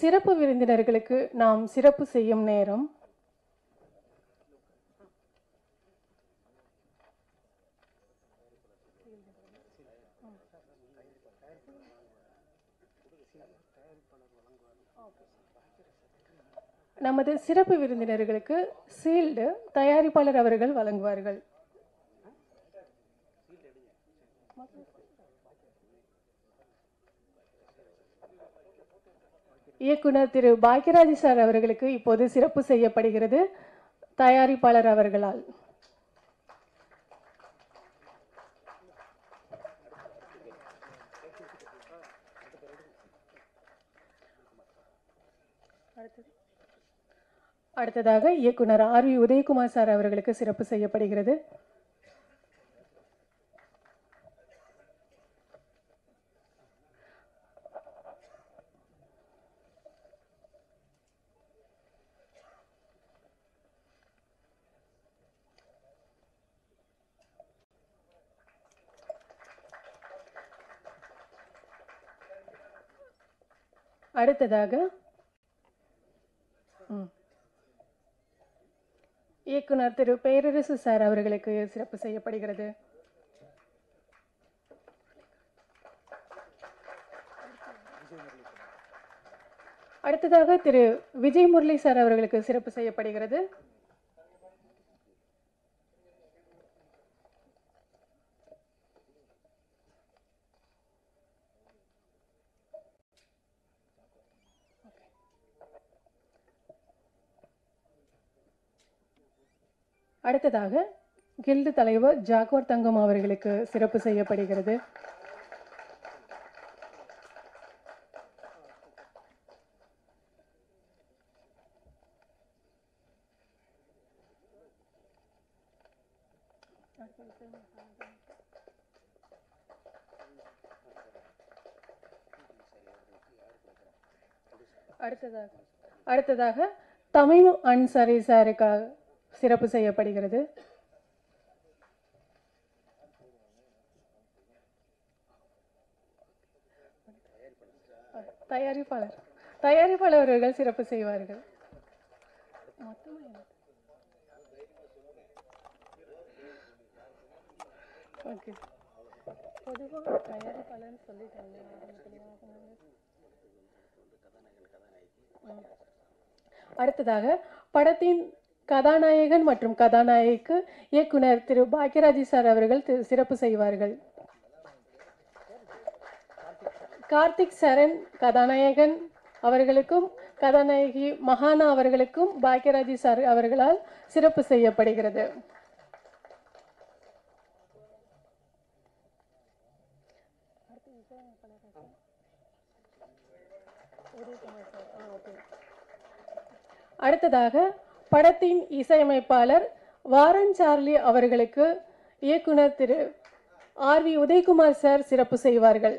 சிறப்பு விருந்தினர்களுக்கு நாம் சிறப்பு செய்யும் நேரம். நமது சிறப்பு விருந்தினர்களுக்கு சீல்டு தயாரிப்பாளர் அவர்கள் வழங்குவார்கள். இயக்குனர் திரு பாக்கியராஜ் சார் அவர்களுக்கு இப்போது சிறப்பு செய்யப்படுகிறது. தயாரிப்பாளர் அவர்களால். அடுத்ததாக இயக்குனர் ஆர் வி உதயகுமார் சார் அவர்களுக்கு சிறப்பு செய்யப்படுகிறது. அடுத்ததாக ம். இயக்குனர் திரு பேரரசு சார் அவர்களுக்கு சிறப்பு செய்யப்படுகிறது அடுத்ததாக திரு விஜய் முரளி சார் அவர்களுக்கு சிறப்பு செய்யப்படுகிறது அடுத்ததாக கில்டு தலைவர் ஜாக்வர் தங்கம் அவர்களுக்கு சிறப்பு செய்யப்படுகிறது. அடுத்ததாக அடுத்ததாக தமிழ் அன்சாரி சாருக்காக சிறப்பு செய்யப்படுகிறது. தயாரிப்பாளர். தயாரிப்பாளர் அவர்கள் சிறப்பு செய்வார்கள். ஓகே. பொதுவாக தயாரிப்பாளர்னு சொல்லிட்டாங்க. அடுத்ததாக படத்தின் கதாநாயகன் மற்றும் கதாநாயகிக்கு இயக்குனர் திரு பாக்யராஜி சார் அவர்கள் சிறப்பு செய்வார்கள். கார்த்திக் சரண் கதாநாயகன் அவர்களுக்கும் கதாநாயகி மகானா அவர்களுக்கும் பாக்யராஜி சார் அவர்களால் சிறப்பு செய்யப்படுகிறது. அடுத்ததாக படத்தின் இசையமைப்பாளர் வாரன் சார்லி அவர்களுக்கு இயக்குனர் Thiru R V Udhayakumar sir சிறப்பு செய்வார்கள்.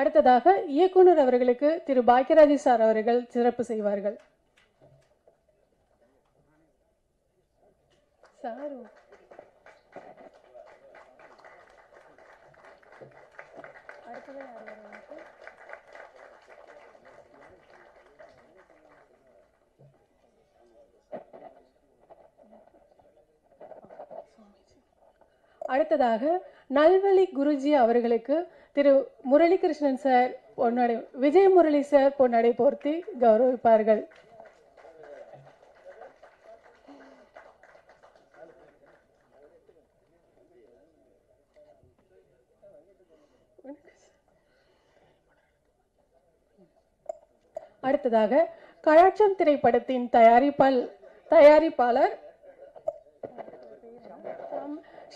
அடுத்ததாக இயக்குனர் அவர்களுக்கு திரு பாக்யராஜி சார் அவர்கள் சிறப்பு செய்வார்கள். சார். அடுத்தது யார் வருவாங்க? அடுத்ததாக நல்வழி குருஜி அவர்களுக்கு திரு முரளிகிருஷ்ணன் சார் பொன்னடை விஜய் முரளி சார் பொன்னடை போர்த்தி கௌரவிப்பார்கள். அடுத்ததாக கலாட்சம் திரைப்படத்தின் தயாரிப்பால் தயாரிப்பாளர்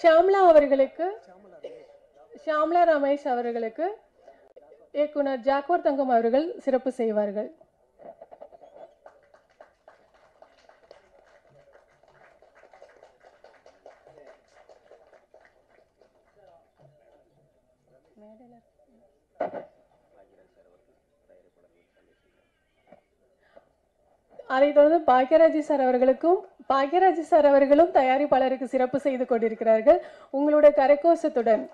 ஷாம்லா அவர்களுக்கு ஷாம்லா ரமேஷ் அவர்களுக்கு இயக்குனர் ஜாக்வர் தங்கம் அவர்கள் சிறப்பு செய்வார்கள். அதைத் தொடர்ந்து பாக்யராஜி சார் அவர்களுக்கும் பாக்யராஜி சார் அவர்களும் தயாரிப்பாளருக்கு சிறப்பு செய்து கொண்டிருக்கிறார்கள். உங்களுடைய கரகோஷத்துடன்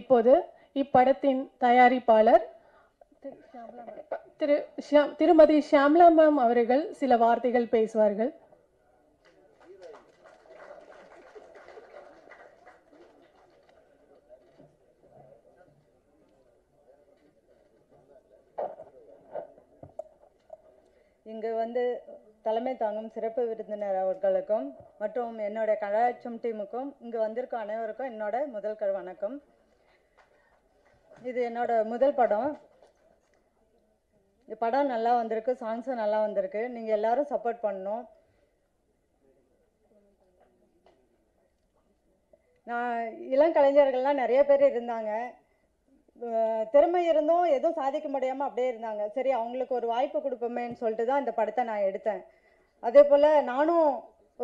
இப்போது இப்படத்தின் தயாரிப்பாளர் திரு திருமதி ஷியாம்லா மேம் அவர்கள் சில வார்த்தைகள் பேசுவார்கள். இங்கு வந்து தலைமை தாங்கும் சிறப்பு விருந்தினர் அவர்களுக்கும் மற்றும் என்னுடைய கலாச்சாரம் டீமுக்கும் இங்கு வந்திருக்கும் அனைவருக்கும் என்னோட முதல் கரு வணக்கம். இது என்னோட முதல் படம். இந்த படம் நல்லா வந்திருக்கு சாங்ஸும் நல்லா வந்திருக்கு. நீங்கள் எல்லாரும் சப்போர்ட் பண்ணணும். நான் இளம் கலைஞர்கள்லாம் நிறைய பேர் இருந்தாங்க. திறமை இருந்தும் எதுவும் சாதிக்க முடியாமல் அப்படியே இருந்தாங்க. சரி அவங்களுக்கு ஒரு வாய்ப்பு கொடுப்போமேன்னு சொல்லிட்டு தான் இந்த படத்தை நான் எடுத்தேன். அதே போல் நானும்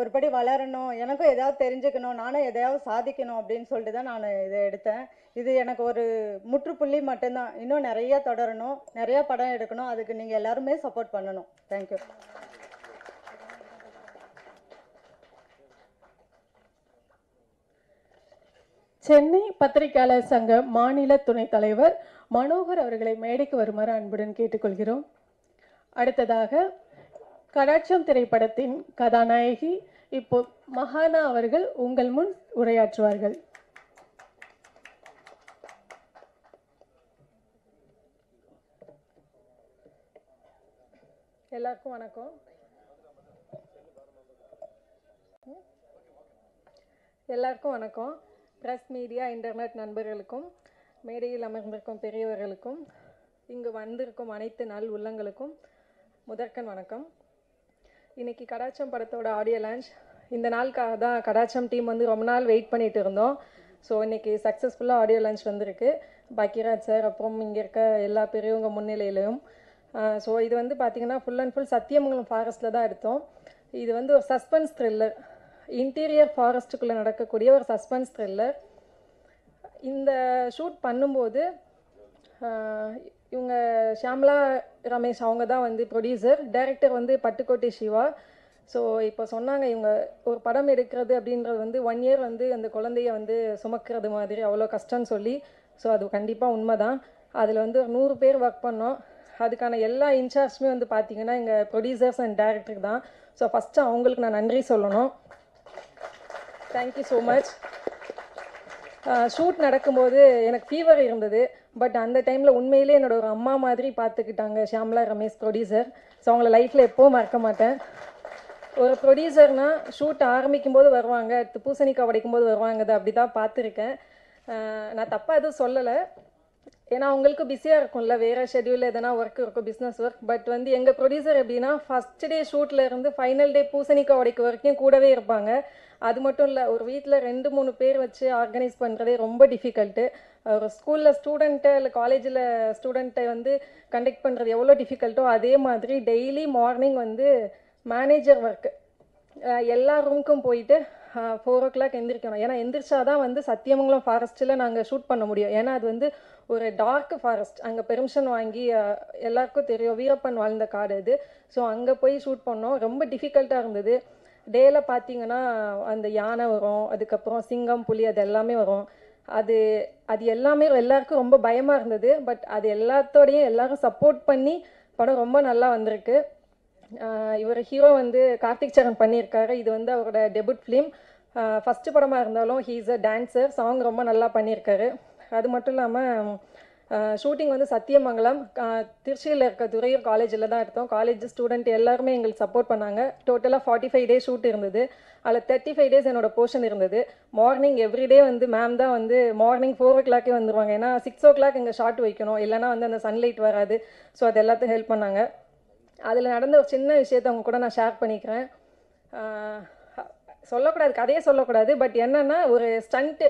ஒரு படி வளரணும் எனக்கும் எதாவது தெரிஞ்சுக்கணும் நானும் எதையாவது சாதிக்கணும் அப்படின்னு சொல்லிட்டு தான் நான் இதை எடுத்தேன். இது எனக்கு ஒரு முற்றுப்புள்ளி மட்டும்தான். இன்னும் நிறைய தொடரணும் நிறையா படம் எடுக்கணும். அதுக்கு நீங்கள் எல்லாருமே சப்போர்ட் பண்ணணும். தேங்க்யூ சென்னை பத்திரிகையாளர் சங்க மாநில துணைத் தலைவர் மனோகர் அவர்களை மேடைக்கு வருமாறு அன்புடன் கேட்டுக்கொள்கிறோம். அடுத்ததாக கடாட்சம் திரைப்படத்தின் கதாநாயகி இப்போ மகானா அவர்கள் உங்கள் முன் உரையாற்றுவார்கள். எல்லாருக்கும் வணக்கம். எல்லாருக்கும் வணக்கம். ப்ரெஸ் மீடியா இன்டர்நெட் நண்பர்களுக்கும் மேடையில் அமர்ந்திருக்கும் பெரியவர்களுக்கும் இங்கு வந்திருக்கும் அனைத்து நல் உள்ளங்களுக்கும் முதற்கன் வணக்கம். இன்னைக்கு கடாச்சம் படத்தோட ஆடியோ லான்ச் இந்த நாளுக்காக தான் கடாச்சம் டீம் வந்து ரொம்ப நாள் வெயிட் பண்ணிட்டு இருந்தோம். ஸோ இன்னைக்கு சக்ஸஸ்ஃபுல்லாக ஆடியோ லான்ச் வந்திருக்கு. பாக்கியராஜ் சார் அப்புறம் இங்கே இருக்க எல்லா பெரியவங்க முன்னிலையிலையும் ஸோ இது வந்து பார்த்திங்கன்னா ஃபுல் அண்ட் ஃபுல் சத்தியமங்கலம் ஃபாரஸ்ட்டில் தான் எடுத்தோம். இது வந்து ஒரு சஸ்பென்ஸ் த்ரில்லர் இன்டீரியர் ஃபாரஸ்ட்டுக்குள்ளே நடக்கக்கூடிய ஒரு சஸ்பென்ஸ் த்ரில்லர் இந்த ஷூட் பண்ணும்போது இவங்க ஷியாம்லா ரமேஷ் அவங்க தான் வந்து ப்ரொடியூசர் டைரக்டர் வந்து பட்டுக்கோட்டை சிவா. ஸோ இப்போ சொன்னாங்க இவங்க ஒரு படம் எடுக்கிறது அப்படின்றது வந்து ஒன் இயர் வந்து அந்த குழந்தைய வந்து சுமக்கிறது மாதிரி அவ்வளோ கஷ்டம்னு சொல்லி. ஸோ அது கண்டிப்பாக உண்மை தான் அதில் வந்து ஒரு நூறு பேர் ஒர்க் பண்ணோம். அதுக்கான எல்லா இன்சார்ஜுமே வந்து பார்த்தீங்கன்னா எங்கள் ப்ரொடியூசர்ஸ் அண்ட் டேரக்டர் தான். ஸோ ஃபஸ்ட்டு அவங்களுக்கு நான் நன்றி சொல்லணும். தேங்க்யூ ஸோ மச் ஷூட் நடக்கும்போது எனக்கு ஃபீவர் இருந்தது. பட் அந்த டைமில் உண்மையிலே என்னோட ஒரு அம்மா மாதிரி பார்த்துக்கிட்டாங்க. ஷியாம்லா ரமேஷ் ப்ரொடியூசர் ஸோ அவங்கள லைஃப்பில் எப்போவும் மறக்க மாட்டேன். ஒரு ப்ரொடியூசர்னால் ஷூட் ஆரம்பிக்கும் போது வருவாங்க. அடுத்து பூசணிக்காய் உடைக்கும் போது வருவாங்க. அப்படி தான் பார்த்துருக்கேன். நான் தப்பாக எதுவும் சொல்லலை. ஏன்னா அவங்களுக்கு பிஸியாக இருக்கும்ல வேறு ஷெடியூல் எதனா ஒர்க் இருக்கும் பிஸ்னஸ் ஒர்க் பட் வந்து எங்கள் ப்ரொடியூசர் எப்படின்னா ஃபஸ்ட் டே ஷூட்டில் இருந்து ஃபைனல் டே பூசணிக்காய் உடைக்கு வரைக்கும் கூடவே இருப்பாங்க. அது மட்டும் இல்லை ஒரு வீட்டில் ரெண்டு மூணு பேர் வச்சு ஆர்கனைஸ் பண்ணுறதே ரொம்ப டிஃபிகல்ட்டு ஒரு ஸ்கூலில் ஸ்டூடெண்ட்டை இல்லை காலேஜில் ஸ்டூடெண்ட்டை வந்து கண்டக்ட் பண்ணுறது எவ்வளோ டிஃபிகல்ட்டோ அதே மாதிரி டெய்லி மார்னிங் வந்து மேனேஜர் ஒர்க்கு எல்லா ரூமுக்கும் போயிட்டு ஃபோர் ஓ கிளாக் எந்திரிக்கணும். ஏன்னா எந்திரிச்சா தான் வந்து சத்தியமங்கலம் ஃபாரஸ்ட்டில் நாங்கள் ஷூட் பண்ண முடியும். ஏன்னா அது வந்து ஒரு டார்க் ஃபாரஸ்ட் அங்கே பெர்மிஷன் வாங்கி எல்லாருக்கும் தெரியும். வீரப்பன் வாழ்ந்த காடு அது. ஸோ அங்கே போய் ஷூட் பண்ணோம். ரொம்ப டிஃபிகல்ட்டாக இருந்தது. டேல பார்த்தீங்கன்னா அந்த யானை வரும். அதுக்கப்புறம் சிங்கம் புலி அது எல்லாமே வரும். அது அது எல்லாமே எல்லாருக்கும் ரொம்ப பயமாக இருந்தது. பட் அது எல்லாத்தோடையும் எல்லாரும் சப்போர்ட் பண்ணி படம் ரொம்ப நல்லா வந்திருக்கு. இவர் ஹீரோ வந்து கார்த்திக் சரண் பண்ணியிருக்காரு. இது வந்து அவரோட டெபுட் ஃபிலிம் ஃபஸ்ட்டு படமாக இருந்தாலும் he is a dancer song ரொம்ப நல்லா பண்ணியிருக்காரு. அது மட்டும் இல்லாமல் ஷூட்டிங் வந்து சத்தியமங்கலம் திருச்சியில் இருக்க துறையூர் காலேஜில் தான் எடுத்தோம். காலேஜ் ஸ்டூடெண்ட் எல்லாருமே எங்களுக்கு சப்போர்ட் பண்ணாங்க. டோட்டலாக ஃபார்ட்டி ஃபைவ் டேஸ் ஷூட் இருந்தது. அதில் தேர்ட்டி ஃபைவ் டேஸ் என்னோட போர்ஷன் இருந்தது. மார்னிங் எவ்ரிடே வந்து மேம் தான் வந்து மார்னிங் ஃபோர் ஓ கிளாக்கே வந்துருவாங்க. ஏன்னா சிக்ஸ் ஓ கிளாக் இங்கே ஷார்ட் வைக்கணும். இல்லைன்னா வந்து அந்த சன்லைட் வராது. ஸோ அது எல்லாத்தையும் ஹெல்ப் பண்ணாங்க. அதில் நடந்த ஒரு சின்ன விஷயத்தை அவங்க கூட நான் ஷேர் பண்ணிக்கிறேன். சொல்லக்கூடாது கதையே சொல்லக்கூடாது பட் என்னென்னா ஒரு ஸ்டண்ட்டு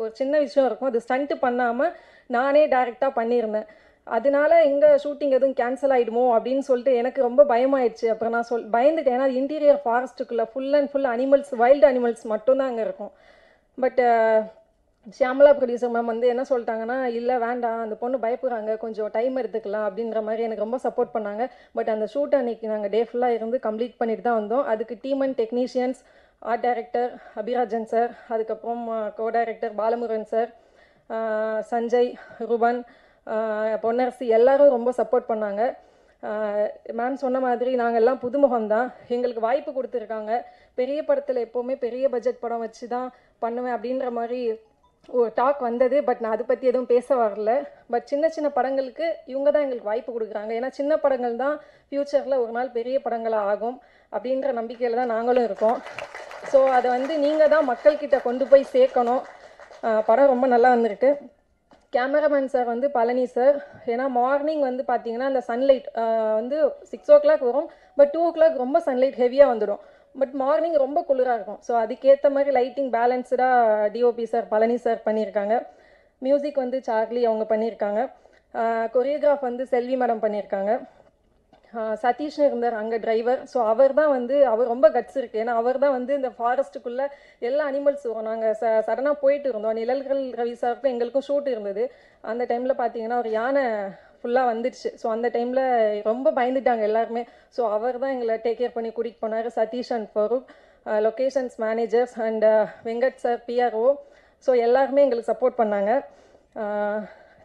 ஒரு சின்ன விஷயம் இருக்கும். அது ஸ்டண்ட்டு பண்ணாமல் நானே டைரெக்டாக பண்ணியிருந்தேன். அதனால எங்கள் ஷூட்டிங் எதுவும் கேன்சல் ஆகிடுமோ அப்படின்னு சொல்லிட்டு எனக்கு ரொம்ப பயமாயிடுச்சு. அப்புறம் நான் சொல் பயந்துட்டேன். ஏன்னா interior ஃபாரஸ்ட்டுக்குள்ளே full and full animals wild animals மட்டும்தான் அங்கே இருக்கும். பட் ஷியாமலா ப்ரொடியூசர் மேம் வந்து என்ன சொல்லிட்டாங்கன்னா இல்லை வேண்டாம். அந்த பொண்ணு பயப்படுறாங்க கொஞ்சம் டைம் எடுத்துக்கலாம். அப்படின்ற மாதிரி எனக்கு ரொம்ப சப்போர்ட் பண்ணாங்க. பட் அந்த ஷூட் அன்னைக்கு நாங்கள் டே ஃபுல்லாக இருந்து கம்ப்ளீட் பண்ணிட்டு தான் வந்தோம். அதுக்கு team and technicians art director Abirajan sir அதுக்கப்புறம் co director Balamurugan sir Sanjay Ruban Ponnarasi எல்லாரும் ரொம்ப சப்போர்ட் பண்ணாங்க. Uh, மேம் சொன்ன மாதிரி நாங்கள் எல்லாம் புதுமுகம் தான். எங்களுக்கு வாய்ப்பு கொடுத்துருக்காங்க. பெரிய படத்தில் எப்போவுமே பெரிய பட்ஜெட் படம் வச்சு தான் பண்ணுவேன் அப்படின்ற மாதிரி ஒரு டாக் வந்தது. பட் நான் அதை பற்றி எதுவும் பேச வரல. பட் சின்ன சின்ன படங்களுக்கு இவங்க தான் எங்களுக்கு வாய்ப்பு கொடுக்குறாங்க. ஏன்னா சின்ன படங்கள் தான் ஃப்யூச்சரில் ஒரு நாள் பெரிய படங்களாக ஆகும். அப்படின்ற நம்பிக்கையில் தான் நாங்களும் இருக்கோம். ஸோ அதை வந்து நீங்கள் தான் மக்கள்கிட்ட கொண்டு போய் சேர்க்கணும். படம் ரொம்ப நல்லா வந்திருக்கு. கேமராமேன் சார் வந்து பழனி சார் ஏன்னா மார்னிங் வந்து பார்த்தீங்கன்னா அந்த சன்லைட் வந்து சிக்ஸ் ஓ கிளாக் வரும். பட் டூ ஓ கிளாக் ரொம்ப சன்லைட் ஹெவியாக வந்துடும். பட் மார்னிங் ரொம்ப குளிராக இருக்கும். ஸோ அதுக்கேற்ற மாதிரி லைட்டிங் பேலன்ஸ்டாக டிஓபி சார் பழனி சார் பண்ணியிருக்காங்க. மியூசிக் வந்து சார்லி அவங்க பண்ணியிருக்காங்க. கொரியோகிராஃப் வந்து செல்வி மேடம் பண்ணியிருக்காங்க. சதீஷ்னு இருந்தார் அங்கே டிரைவர் ஸோ அவர் தான் வந்து அவர் ரொம்ப கட்ஸ் இருக்கு. ஏன்னா அவர் தான் வந்து இந்த ஃபாரஸ்ட்டுக்குள்ளே எல்லா அனிமல்ஸ் வரும் நாங்கள் ச சடனாக போயிட்டு இருந்தோம். நிழல்கள் ரவி சாருக்கும் எங்களுக்கும் ஷூட் இருந்தது. அந்த டைமில் பார்த்தீங்கன்னா ஒரு யானை ஃபுல்லாக வந்துடுச்சு. ஸோ அந்த டைமில் ரொம்ப பயந்துட்டாங்க எல்லாருமே. ஸோ அவர் தான் எங்களை டேக் கேர் பண்ணி கூட்டிகிட்டு போனார் Sathish and Farooq locations managers and Venkat sir PRO so எல்லாருமே எங்களுக்கு சப்போர்ட் பண்ணாங்க.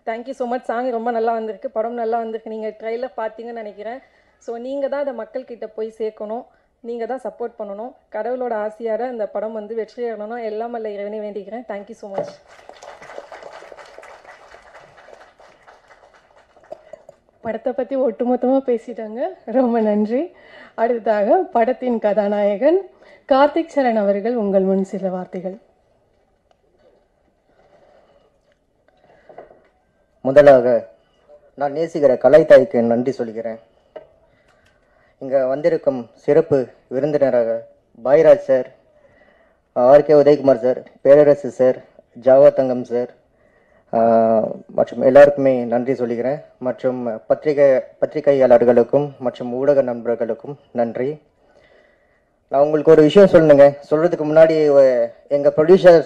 தேங்க்யூ ஸோ மச் சாங் ரொம்ப நல்லா வந்திருக்கு. படம் நல்லா வந்திருக்கு. நீங்கள் ட்ரெய்லர் பார்த்தீங்கன்னு நினைக்கிறேன். ஸோ நீங்கள் தான் அதை மக்கள்கிட்ட போய் சேர்க்கணும். நீங்கள் தான் சப்போர்ட் பண்ணணும். கடவுளோட ஆசையார இந்த படம் வந்து வெற்றியாகணும் எல்லாம் அல்ல இறைவனை வேண்டிக்கிறேன். தேங்க்யூ ஸோ மச் படத்தை பற்றி ஒட்டுமொத்தமாக பேசிட்டாங்க. ரொம்ப நன்றி. அடுத்ததாக படத்தின் கதாநாயகன் கார்த்திக் சரண் அவர்கள் உங்கள் முன் சில வார்த்தைகள். முதலாக நான் நேசிக்கிற கலைத்தாய்க்கு நன்றி சொல்கிறேன். இங்கே வந்திருக்கும் சிறப்பு விருந்தினராக Bairaj sir R K Udhayakumar sir Perarasu sir Java Thangam sir மற்றும் எல்லாருக்குமே நன்றி சொல்கிறேன். மற்றும் பத்திரிகை பத்திரிகையாளர்களுக்கும் மற்றும் ஊடக நண்பர்களுக்கும் நன்றி. நான் உங்களுக்கு ஒரு விஷயம் சொல்லணுங்க. சொல்கிறதுக்கு முன்னாடி எங்கள் ப்ரொடியூசர்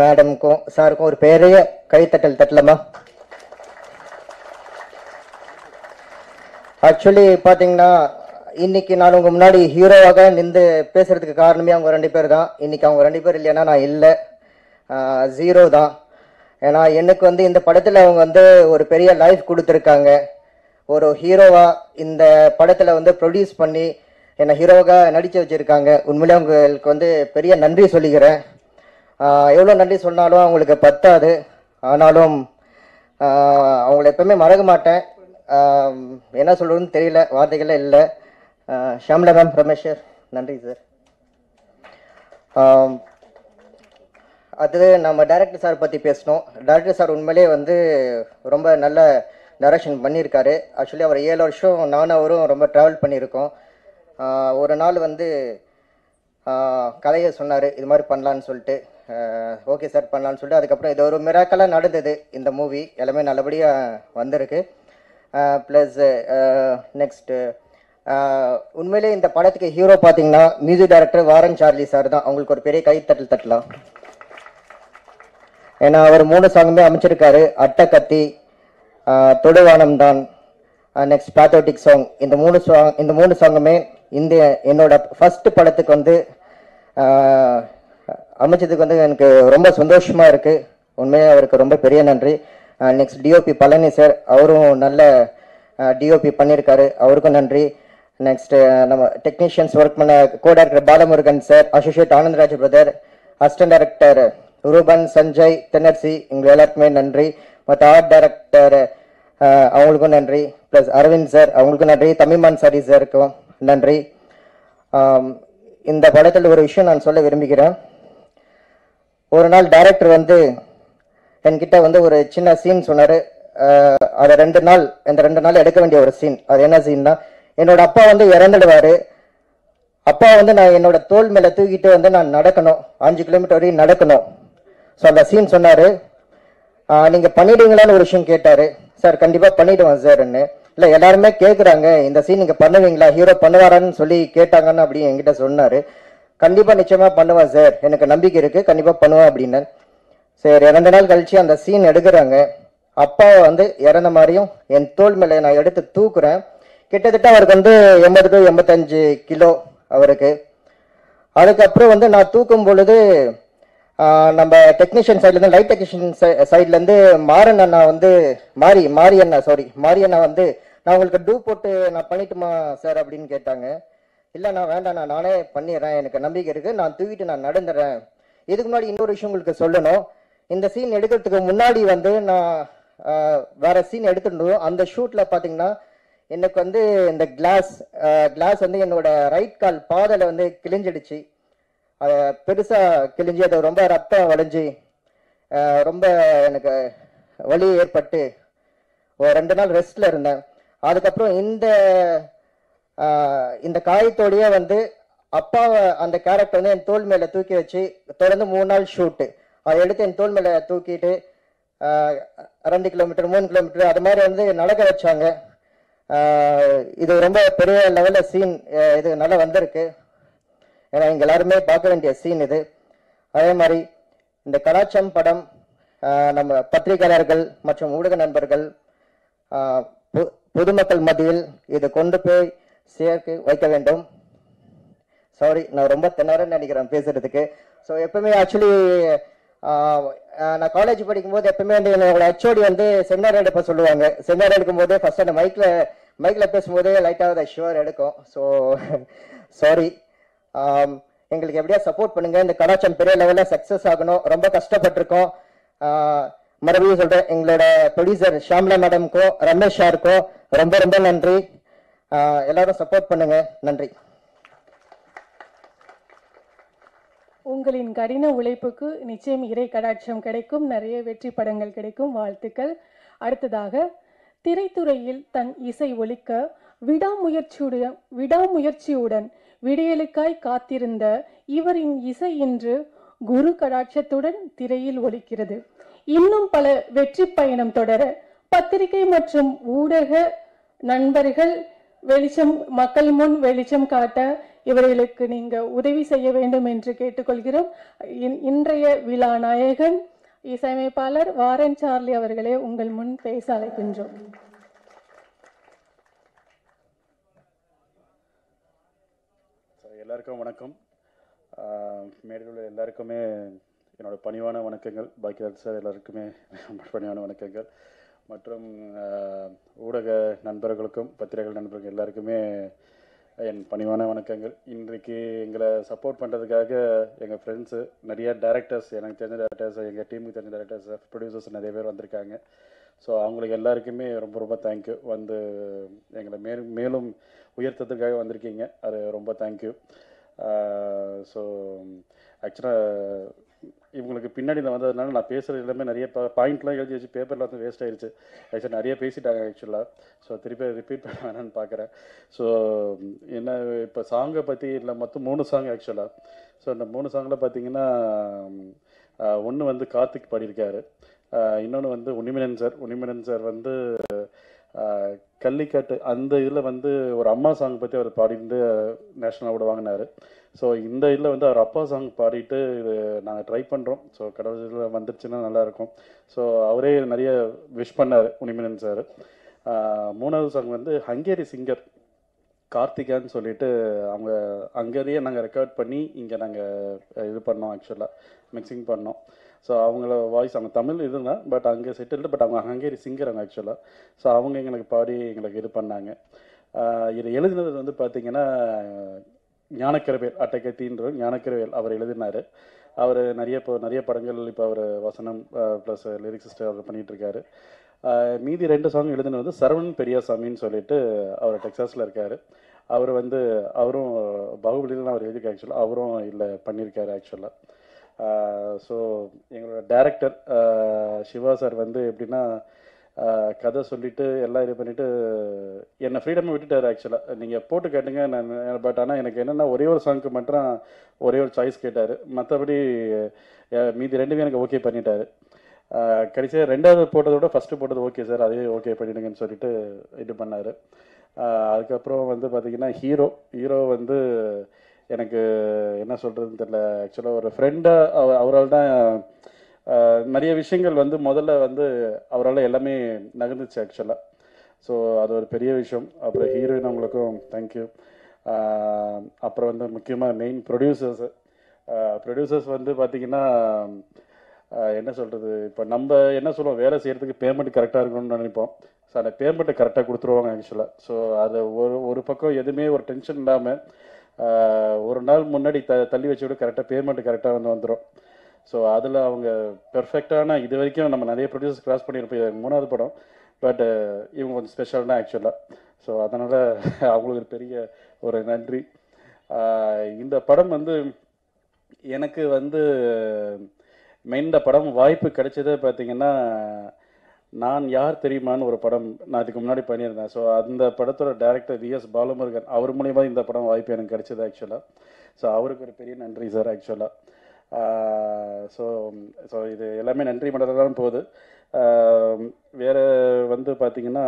மேடமுக்கும் சாருக்கும் ஒரு பெரிய கைத்தட்டல் தட்டலாமா ஆக்சுவலி பார்த்தீங்கன்னா இன்னைக்கு நான் உங்கள் முன்னாடி ஹீரோவாக நின்று பேசுகிறதுக்கு காரணமே அவங்க ரெண்டு பேர் தான். இன்னைக்கு அவங்க ரெண்டு பேர் இல்லைன்னா நான் இல்லை. ஜீரோ தான். ஏன்னா எனக்கு வந்து இந்த படத்தில் அவங்க வந்து ஒரு பெரிய லைஃப் கொடுத்துருக்காங்க. ஒரு ஹீரோவாக இந்த படத்தில் வந்து ப்ரொடியூஸ் பண்ணி என்னை ஹீரோவாக நடித்து வச்சுருக்காங்க. உண்மையிலே அவங்களுக்கு வந்து பெரிய நன்றி சொல்லிக்கிறேன். எவ்வளோ நன்றி சொன்னாலும் அவங்களுக்கு பத்தாது. ஆனாலும் அவங்கள எப்பவுமே மறக்க மாட்டேன். என்ன சொல்கிறதுன்னு தெரியல வார்த்தைகளே இல்லை. ஷாம்லா மேம் ரமேஷ் சார் நன்றி சார் அது நம்ம டைரக்டர் சார் பற்றி பேசணும். டைரக்டர் சார் உண்மையிலே வந்து ரொம்ப நல்ல டைரக்ஷன் பண்ணியிருக்காரு. ஆக்சுவலி அவர் ஏழு வருஷம் நானும் அவரும் ரொம்ப ட்ராவல் பண்ணியிருக்கோம். ஒரு நாள் வந்து கதையை சொன்னார் இது மாதிரி பண்ணலான்னு சொல்லிட்டு. ஓகே சார் பண்ணலான்னு சொல்லிட்டு. அதுக்கப்புறம் இது ஒரு மிராக்கலாக நடந்தது இந்த மூவி எல்லாமே நல்லபடியாக வந்திருக்கு. ப்ளஸ் நெக்ஸ்ட்டு உண்மையிலே இந்த படத்துக்கு ஹீரோ பார்த்தீங்கன்னா music director Warren Charlie sir தான். அவங்களுக்கு ஒரு பெரிய கைத்தட்டல் தட்டலாம். ஏன்னா அவர் மூணு சாங்குமே அமைச்சிருக்காரு. அட்டை கத்தி தொடுவானம் தான் நெக்ஸ்ட் பேத்தோட்டிக் சாங் இந்த மூணு சாங் இந்த மூணு சாங்குமே இந்த என்னோட ஃபர்ஸ்ட் படத்துக்கு வந்து அமைச்சதுக்கு வந்து எனக்கு ரொம்ப சந்தோஷமாக இருக்குது உண்மையாக அவருக்கு ரொம்ப பெரிய நன்றி. நெக்ஸ்ட் டிஓபி பழனி சார் அவரும் நல்ல டிஓபி பண்ணியிருக்காரு அவருக்கும் நன்றி. நெக்ஸ்ட் நம்ம டெக்னீஷியன்ஸ் ஒர்க் பண்ண co director Balamurugan sir associate Anandaraj brother assistant director Ruban Sanjay Thennarasi இவங்க எல்லாருக்குமே நன்றி. மற்ற ஆர்ட் டைரக்டர் அவங்களுக்கும் நன்றி. ப்ளஸ் அரவிந்த் சார் அவங்களுக்கும் நன்றி. தமிழ்மான் சாரி சாருக்கும் நன்றி. இந்த படத்தில் ஒரு விஷயம் நான் சொல்ல விரும்புகிறேன். ஒரு நாள் டைரக்டர் வந்து என்கிட்ட வந்து ஒரு சின்ன சீன் சொன்னார். அதை ரெண்டு நாள் இந்த ரெண்டு நாள் எடுக்க வேண்டிய ஒரு சீன் அது என்ன சீன்னா என்னோட அப்பா வந்து இறந்துடுவார். அப்பா வந்து நான் என்னோட தோல் மேலே தூக்கிட்டு வந்து நான் நடக்கணும். அஞ்சு கிலோமீட்டர் வரையும் நடக்கணும். ஸோ அந்த சீன் சொன்னார். நீங்கள் பண்ணிடுவீங்களான்னு ஒரு விஷயம் கேட்டார். சார் கண்டிப்பாக பண்ணிவிடுவேன் சார்ன்னு இல்லை எல்லாருமே கேட்குறாங்க இந்த சீன் நீங்கள் பண்ணுவீங்களா? ஹீரோ பண்ணுவாரான்னு சொல்லி கேட்டாங்கன்னு அப்படின்னு என்கிட்ட சொன்னார். கண்டிப்பாக நிச்சயமாக பண்ணுவேன் சார். எனக்கு நம்பிக்கை இருக்குது கண்டிப்பாக பண்ணுவேன் அப்படின்னு சரி ரெண்டு நாள் கழிச்சு அந்த சீன் எடுக்கிறாங்க. அப்பாவை வந்து இறந்த மாதிரியும் என் தோல் மேலே நான் எடுத்து தூக்குறேன். கிட்டத்தட்ட அவருக்கு வந்து எண்பது டு எண்பத்தஞ்சு கிலோ அவருக்கு. அதுக்கப்புறம் வந்து நான் தூக்கும் பொழுது நம்ம டெக்னீஷியன் சைட்லேருந்து லைட் டெக்னீஷியன் சைட்லேருந்து மாறன் அண்ணா வந்து மாரி மாரி அண்ணா சாரி மாரி அண்ணா வந்து நான் உங்களுக்கு டூ போட்டு நான் பண்ணிட்டுமா சார் அப்படின்னு கேட்டாங்க. இல்லை நான் வேண்டாம் நான் நானே பண்ணிடுறேன். எனக்கு நம்பிக்கை இருக்குது நான் தூக்கிட்டு நான் நடந்துடுறேன். இதுக்கு முன்னாடி இன்னொரு விஷயம் உங்களுக்கு சொல்லணும். இந்த சீன் எடுக்கிறதுக்கு முன்னாடி வந்து நான் வேற சீன் எடுத்துருந்தோம். அந்த ஷூட்டில் பார்த்தீங்கன்னா எனக்கு வந்து இந்த கிளாஸ் கிளாஸ் வந்து என்னோட ரைட் கால் பாதையில் வந்து கிழிஞ்சிடுச்சு. அதை பெருசாக கிழிஞ்சி அது ரொம்ப ரத்தம் வளைஞ்சி ரொம்ப எனக்கு வலி ஏற்பட்டு ஒரு ரெண்டு நாள் ரெஸ்ட்டில் இருந்தேன். அதுக்கப்புறம் இந்த இந்த காயத்தோடயே வந்து அப்பாவை அந்த கேரக்டர் வந்து என் தோல் மேலே தூக்கி வச்சு தொடர்ந்து மூணு நாள் ஷூட்டு அதை எடுத்து என் தோல் மேலே தூக்கிட்டு ரெண்டு கிலோமீட்டர் மூணு கிலோமீட்டர் அது மாதிரி வந்து நடக்க வச்சாங்க. இது ரொம்ப பெரிய லெவலில் சீன் இது நல்லா வந்திருக்கு. ஏன்னா இங்கே எல்லாருமே பார்க்க வேண்டிய சீன் இது. அதே மாதிரி இந்த கலாச்சம் படம் நம்ம பத்திரிகையாளர்கள் மற்றும் ஊடக நண்பர்கள் பொதுமக்கள் மத்தியில் இது கொண்டு போய் சேர்க்க வைக்க வேண்டும். சாரி நான் ரொம்ப திணறன்னு நினைக்கிறேன் பேசுறதுக்கு. ஸோ எப்பவுமே ஆக்சுவலி நான் காலேஜ் படிக்கும்போது எப்பவுமே வந்து என்னோட ஹெச்ஓடி வந்து செமினார் எடுப்ப சொல்லுவாங்க. செமினார் எடுக்கும்போது ஃபர்ஸ்ட் அந்த மைக்கில் மைக்கில் பேசும்போது லைட்டாக அதை ஷுவர் எடுக்கும். ஸோ சாரி எங்களுக்கு எப்படியா சப்போர்ட் பண்ணுங்க. இந்த கலாச்சாரம் பெரிய லெவலில் சக்ஸஸ் ஆகணும். ரொம்ப கஷ்டப்பட்டிருக்கோம். மறுபடியும் சொல்கிறேன் எங்களோட ப்ரொடியூசர் ஷாம்லா மேடம்க்கும் ரமேஷ் சாருக்கும் ரொம்ப ரொம்ப நன்றி. எல்லாரும் சப்போர்ட் பண்ணுங்க. நன்றி. உங்களின் கடின உழைப்புக்கு நிச்சயம் இறை கடாட்சம் கிடைக்கும். நிறைய வெற்றி படங்கள் கிடைக்கும். வாழ்த்துக்கள். அடுத்ததாக திரைத்துறையில் தன் இசை ஒலிக்க விடாமுயற்சியுடன் விடாமுயற்சியுடன் விடியலுக்காய் காத்திருந்த இவரின் இசை இன்று குரு கடாட்சத்துடன் திரையில் ஒலிக்கிறது. இன்னும் பல வெற்றி பயணம் தொடர பத்திரிகை மற்றும் ஊடக நண்பர்கள் வெளிச்சம் மக்கள் முன் வெளிச்சம் காட்ட இவர்களுக்கு நீங்க உதவி செய்ய வேண்டும் என்று கேட்டுக்கொள்கிறோம். இன்- இன்றைய விழா நாயகன் இசையமைப்பாளர் வாரன் சார்லி அவர்களே உங்கள் முன் பேச அழைக்கின்றோம். எல்லாருக்கும் வணக்கம். ஆஹ் மேடையில் உள்ள எல்லாருக்குமே என்னோட பணிவான வணக்கங்கள். பாக்கியராஜ் சார் எல்லாருக்குமே பணிவான வணக்கங்கள். மற்றும் ஊடக நண்பர்களுக்கும் பத்திரிகை நண்பர்கள் எல்லாருக்குமே என் பணிவான வணக்கங்கள். இன்றைக்கு எங்களை சப்போர்ட் பண்ணுறதுக்காக எங்கள் ஃப்ரெண்ட்ஸு நிறைய டேரக்டர்ஸ் எனக்கு தெரிஞ்ச டேரக்டர்ஸ் எங்கள் டீமுக்கு தெரிஞ்ச டேரக்டர்ஸ் ப்ரொடியூசர்ஸ் நிறைய பேர் வந்திருக்காங்க. ஸோ அவங்களுக்கு எல்லாருக்குமே ரொம்ப ரொம்ப தேங்க்யூ வந்து எங்களை மேலும் மேலும் உயர்த்தத்துக்காக வந்திருக்கீங்க. அது ரொம்ப தேங்க்யூ ஸோ ஆக்சுவலாக இவங்களுக்கு பின்னாடி நான் வந்ததுனால நான் பேசுகிற எல்லாமே நிறைய பாயிண்ட்லாம் எழுதி வச்சு பேப்பரில் வந்து வேஸ்ட் ஆயிடுச்சு ஆக்சுவலாக நிறைய பேசிட்டாங்க ஆக்சுவலாக ஸோ திருப்பி ரிப்பீட் பண்ண வேணாம்னு பார்க்குறேன் ஸோ என்ன இப்போ சாங்கை பற்றி இல்லை மொத்தம் மூணு சாங் ஆக்சுவலாக ஸோ அந்த மூணு சாங்கில் பார்த்தீங்கன்னா ஒன்று வந்து கார்த்திக் பாடியிருக்காரு. இன்னொன்று வந்து உன்னிமனன் சார் உன்னிமனன் சார் வந்து ஆஹ் கள்ளிக்காட்டு அந்த இதில் வந்து ஒரு அம்மா சாங் பற்றி அவர் பாடிட்டு நேஷனல் அவார்டு வாங்கினாரு. ஸோ இந்த இதில் வந்து அவர் அப்பா சாங் பாடிட்டு இது நாங்கள் ட்ரை பண்ணுறோம் ஸோ கடவுள் வந்துருச்சுன்னா நல்லாயிருக்கும் ஸோ அவரே நிறைய விஷ் பண்ணார் உனிமினன் சார் மூணாவது சாங் வந்து ஹங்கேரி சிங்கர் கார்த்திகான்னு சொல்லிட்டு அவங்க அங்கேயே நாங்கள் ரெக்கார்ட் பண்ணி இங்கே நாங்கள் இது பண்ணோம் ஆக்சுவலாக மிக்சிங் பண்ணோம். ஸோ அவங்கள வாய்ஸ் அவங்க தமிழ் இதுதான் பட் அங்கே செட்டில்டு பட் அவங்க ஹங்கேரி சிங்கர் அவங்க ஆக்சுவலாக ஸோ அவங்க எங்களுக்கு பாடி எங்களுக்கு இது பண்ணாங்க. இது எழுதினது வந்து பார்த்திங்கன்னா ஞானக்கரவேல் அட்டைக்கத்தின்ற ஞானக்கரவேல் அவர் எழுதினார். அவர் நிறைய இப்போ நிறைய படங்கள் இப்போ அவர் வசனம் ப்ளஸ் லிரிக்ஸிஸ்ட் அவர் பண்ணிட்டு இருக்காரு மீதி ரெண்டு சாங் எழுதினது வந்து சரவணன் பெரியாசாமின்னு சொல்லிட்டு அவர் டெக்ஸாஸில் இருக்கார். அவர் வந்து அவரும் பாகுபலியில் அவர் எழுதியிருக்காரு ஆக்சுவலாக அவரும் இல்லை பண்ணியிருக்காரு ஆக்சுவலாக ஸோ எங்களோட டேரக்டர் சிவா சார் வந்து எப்படின்னா கதை சொல்லிட்டு எல்லாம் இது பண்ணிவிட்டு என்னை ஃப்ரீடமாக விட்டுட்டார் ஆக்சுவலாக நீங்கள் போட்டு கேட்டுங்க நான் பட் ஆனால் எனக்கு என்னென்னா ஒரே ஒரு சாங்க்கு மட்டும் ஒரே ஒரு சாய்ஸ் கேட்டார். மற்றபடி மீதி ரெண்டுமே எனக்கு ஓகே பண்ணிட்டார். கடைசியாக ரெண்டாவது போட்டதை விட ஃபஸ்ட்டு போட்டது ஓகே சார் அதே ஓகே பண்ணிடுங்கன்னு சொல்லிட்டு இது பண்ணார். அதுக்கப்புறம் வந்து பார்த்திங்கன்னா ஹீரோ ஹீரோ வந்து எனக்கு என்ன சொல்கிறதுன்னு தெரில ஆக்சுவலாக ஒரு ஃப்ரெண்டாக அவ அவரால் தான் நிறைய விஷயங்கள் வந்து முதல்ல வந்து அவரால் எல்லாமே நகர்ந்துச்சு ஆக்சுவலாக ஸோ அது ஒரு பெரிய விஷயம். அப்புறம் ஹீரோயின் அவங்களுக்கும் தேங்க்யூ அப்புறம் வந்து முக்கியமாக மெயின் ப்ரொடியூசர்ஸ் ப்ரொடியூசர்ஸ் வந்து பார்த்திங்கன்னா என்ன சொல்கிறது இப்போ நம்ம என்ன சொல்லுவோம் வேலை செய்கிறதுக்கு பேமெண்ட் கரெக்டாக இருக்கணும்னு நினைப்போம். ஸோ அந்த பேமெண்ட்டை கரெக்டாக கொடுத்துருவாங்க ஆக்சுவலாக ஸோ அது ஒரு ஒரு பக்கம் எதுவுமே ஒரு டென்ஷன் இல்லாமல் ஒரு நாள் முன்னாடி த தள்ளி வச்சு விட கரெக்டாக பேமெண்ட் கரெக்டாக வந்து வந்துடும் ஸோ அதில் அவங்க பெர்ஃபெக்டான இது வரைக்கும் நம்ம நிறைய ப்ரொடியூசர்ஸ் கிராஸ் பண்ணியிருப்போம் இது மூணாவது படம். பட் uh, இவங்க கொஞ்சம் ஸ்பெஷல் தான் ஆக்சுவலாக ஸோ அதனால் அவங்களுக்கு ஒரு பெரிய ஒரு நன்றி. இந்த படம் வந்து எனக்கு வந்து மெயின் இந்த படம் வாய்ப்பு கிடைச்சதே பார்த்தீங்கன்னா நான் யார் தெரியுமான்னு ஒரு படம் நான் இதுக்கு முன்னாடி பண்ணியிருந்தேன். ஸோ அந்த படத்தோட டேரக்டர் விஎஸ் பாலமுருகன் அவர் மூலியமாக இந்த படம் வாய்ப்பு எனக்கு கிடைச்சது ஆக்சுவலாக ஸோ அவருக்கு ஒரு பெரிய நன்றி சார் ஆக்சுவலாக ஸோ ஸோ இது எல்லாமே நன்றி மடல தான் போகுது. வேறு வந்து பார்த்தீங்கன்னா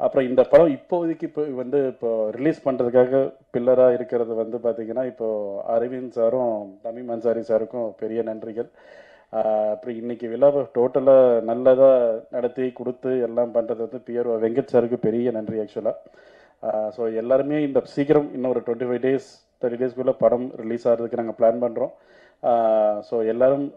அப்புறம் இந்த படம் இப்போதைக்கு இப்போ வந்து இப்போ ரிலீஸ் பண்ணுறதுக்காக பில்லராக இருக்கிறது வந்து பார்த்திங்கன்னா இப்போது அரவிந்த் சாரும் தமிழ் அன்சாரி சாருக்கும் பெரிய நன்றிகள். அப்புறம் இன்னைக்கு விழாவை டோட்டலாக நல்லதாக நடத்தி கொடுத்து எல்லாம் பண்ணுறது வந்து பிஆர் வெங்கட் சாருக்கு பெரிய நன்றி ஆக்சுவலாக ஸோ எல்லாருமே இந்த சீக்கிரம் இன்னும் ஒரு டுவெண்ட்டி ஃபைவ் டேஸ் தேர்ட்டி டேஸ்க்குள்ளே படம் ரிலீஸ் ஆகிறதுக்கு நாங்கள் பிளான் பண்ணுறோம் ஸோ எல்லாரும்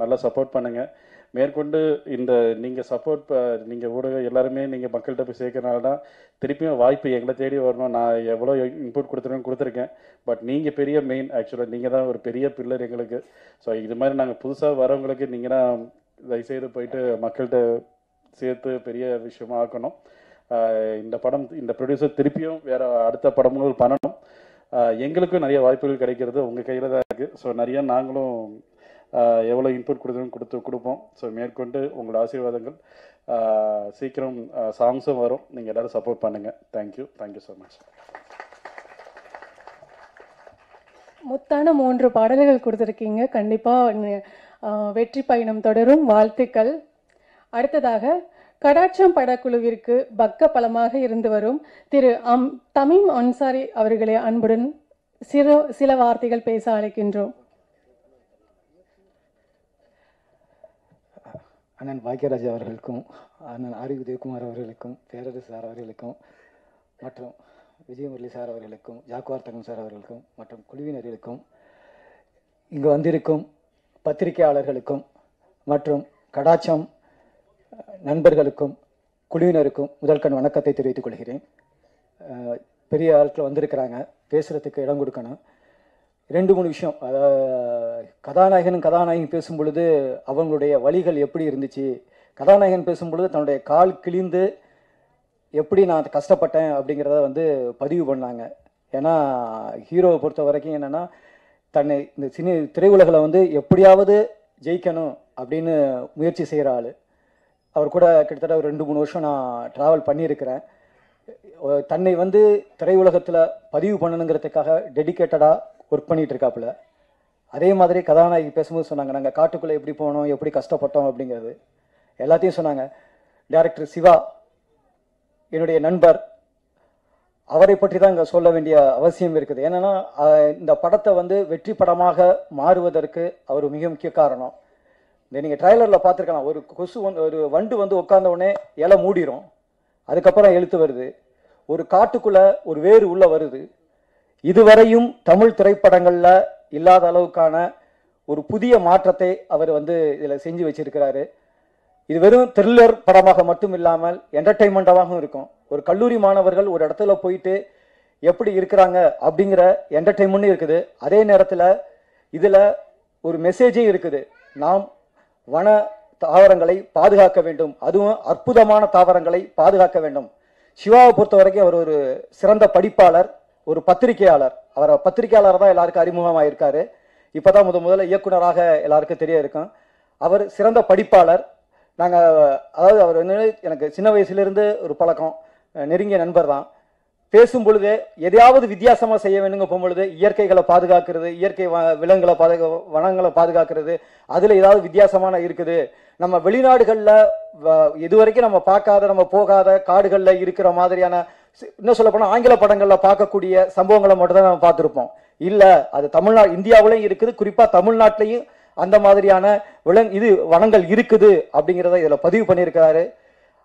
நல்லா சப்போர்ட் பண்ணுங்கள் மேற்கொண்டு இந்த நீங்கள் சப்போர்ட் நீங்கள் ஊடக எல்லாருமே நீங்கள் மக்கள்கிட்ட போய் சேர்க்கறனால தான் திருப்பியும் வாய்ப்பு எங்களை தேடி வரணும். நான் எவ்வளோ இன்புட் கொடுத்துருக்கேன் கொடுத்துருக்கேன். பட் நீங்கள் பெரிய மெயின் ஆக்சுவலாக நீங்கள் தான் ஒரு பெரிய பில்லர் எங்களுக்கு. ஸோ இது மாதிரி நாங்கள் புதுசாக வரவங்களுக்கு நீங்கள் தான் தயவுசெய்து போயிட்டு மக்கள்கிட்ட சேர்த்து பெரிய விஷயமா ஆக்கணும். இந்த படம் இந்த ப்ரொடியூசர் திருப்பியும் வேறு அடுத்த படங்கள் பண்ணணும். எங்களுக்கும் நிறைய வாய்ப்புகள் கிடைக்கிறது உங்கள் கையில் தான் இருக்குது ஸோ நிறைய நாங்களும் எவ்வளோ இன்புட் கொடுத்தோம் கொடுத்து கொடுப்போம். ஸோ மேற்கொண்டு உங்களோட ஆசீர்வாதங்கள். சீக்கிரம் சாங்ஸும் வரும். நீங்கள் எல்லோரும் சப்போர்ட் பண்ணுங்கள் தேங்க்யூ தேங்க்யூ ஸோ மச் முத்தான மூன்று பாடல்கள் கொடுத்துருக்கீங்க. கண்டிப்பாக வெற்றி பயணம் தொடரும். வாழ்த்துக்கள். அடுத்ததாக கடாட்சம் படக்குழுவிற்கு பக்க பலமாக இருந்து வரும் திரு அம் தமீம் அன்சாரி அவர்களை அன்புடன் சிறு சில வார்த்தைகள் பேச அழைக்கின்றோம். அண்ணன் பாக்கியராஜ் அவர்களுக்கும் அண்ணன் ஆரி உதயகுமார் அவர்களுக்கும் பேரரசு சார் அவர்களுக்கும் மற்றும் விஜயமுரளி சார் அவர்களுக்கும் ஜாக்குவார் தங்கம் சார் அவர்களுக்கும் மற்றும் குழுவினர்களுக்கும் இங்கு வந்திருக்கும் பத்திரிகையாளர்களுக்கும் மற்றும் கடாச்சம் நண்பர்களுக்கும் குழுவினருக்கும் முதல்கண் வணக்கத்தை தெரிவித்துக் கொள்கிறேன். பெரிய ஆட்கள் வந்திருக்கிறாங்க. பேசுகிறதுக்கு இடம் கொடுக்கணும். ரெண்டு மூணு விஷயம். அதாவது கதாநாயகனும் கதாநாயகன் பேசும் பொழுது அவங்களுடைய வழிகள் எப்படி இருந்துச்சு? கதாநாயகன் பேசும் பொழுது தன்னுடைய கால் கிழிந்து எப்படி நான் கஷ்டப்பட்டேன் அப்படிங்கிறத வந்து பதிவு பண்ணாங்க. ஏன்னா ஹீரோவை பொறுத்த வரைக்கும் என்னென்னா தன்னை இந்த சினி திரையுலகில் வந்து எப்படியாவது ஜெயிக்கணும் அப்படின்னு முயற்சி செய்கிற ஆள். அவர் கூட கிட்டத்தட்ட ஒரு ரெண்டு மூணு வருஷம் நான் ட்ராவல் பண்ணியிருக்கிறேன். தன்னை வந்து திரையுலகத்தில் பதிவு பண்ணணுங்கிறதுக்காக டெடிக்கேட்டடாக ஒர்க் பண்ணிகிட்டு இருக்காப்புல அதே மாதிரி கதாநாயகி பேசும்போது சொன்னாங்க நாங்கள் காட்டுக்குள்ளே எப்படி போனோம் எப்படி கஷ்டப்பட்டோம் அப்படிங்கிறது. எல்லாத்தையும் சொன்னாங்க. டேரக்டர் சிவா என்னுடைய நண்பர் அவரை பற்றி தான் இங்கே சொல்ல வேண்டிய அவசியம் இருக்குது. ஏன்னா இந்த படத்தை வந்து வெற்றி படமாக மாறுவதற்கு அவர் மிக முக்கிய காரணம். இந்த நீங்கள் ட்ரைலரில் பார்த்துருக்கலாம். ஒரு கொசு வந்து ஒரு வண்டு வந்து உட்கார்ந்த உடனே இலை மூடிரும். அதுக்கப்புறம் எழுத்து வருது. ஒரு காட்டுக்குள்ளே ஒரு வேறு உள்ளே வருது. இதுவரையும் தமிழ் திரைப்படங்களில் இல்லாத அளவுக்கான ஒரு புதிய மாற்றத்தை அவர் வந்து இதில் செஞ்சு வச்சிருக்கிறாரு. இது வெறும் த்ரில்லர் படமாக மட்டும் இல்லாமல் என்டர்டைன்மெண்ட்டாகவும் இருக்கும். ஒரு கல்லூரி மாணவர்கள் ஒரு இடத்துல போயிட்டு எப்படி இருக்கிறாங்க அப்படிங்கிற என்டர்டைன்மெண்ட்டும் இருக்குது. அதே நேரத்தில் இதில் ஒரு மெசேஜும் இருக்குது. நாம் வன தாவரங்களை பாதுகாக்க வேண்டும். அதுவும் அற்புதமான தாவரங்களை பாதுகாக்க வேண்டும். சிவாவை பொறுத்த வரைக்கும் அவர் ஒரு சிறந்த படிப்பாளர் ஒரு பத்திரிகையாளர். அவர் பத்திரிகையாளர் தான் எல்லாருக்கும் அறிமுகமாயிருக்காரு. இப்போதான் முத முதல்ல இயக்குனராக எல்லாருக்கும் தெரிய இருக்கும். அவர் சிறந்த படிப்பாளர். நாங்கள் அதாவது அவர் வந்து எனக்கு சின்ன வயசுலேருந்து ஒரு பழக்கம். நெருங்கிய நண்பர் தான் பேசும் பொழுது எதையாவது வித்தியாசமாக செய்ய வேணுங்க போகும்பொழுது இயற்கைகளை பாதுகாக்கிறது இயற்கை வ- விலங்குகளை பாதுகா வனங்களை பாதுகாக்கிறது அதில் ஏதாவது வித்தியாசமான இருக்குது. நம்ம வெளிநாடுகளில் வ- இதுவரைக்கும் நம்ம பார்க்காத நம்ம போகாத காடுகளில் இருக்கிற மாதிரியான இன்னும் சொல்ல ஆங்கில படங்களில் பார்க்கக்கூடிய சம்பவங்களை மட்டும் தான் நம்ம பார்த்துருப்போம். இல்லை அது தமிழ்நாடு இந்தியாவிலையும் இருக்குது. குறிப்பாக தமிழ்நாட்டிலையும் அந்த மாதிரியான விலங் இது வனங்கள் இருக்குது அப்படிங்கிறத இதில் பதிவு பண்ணியிருக்காரு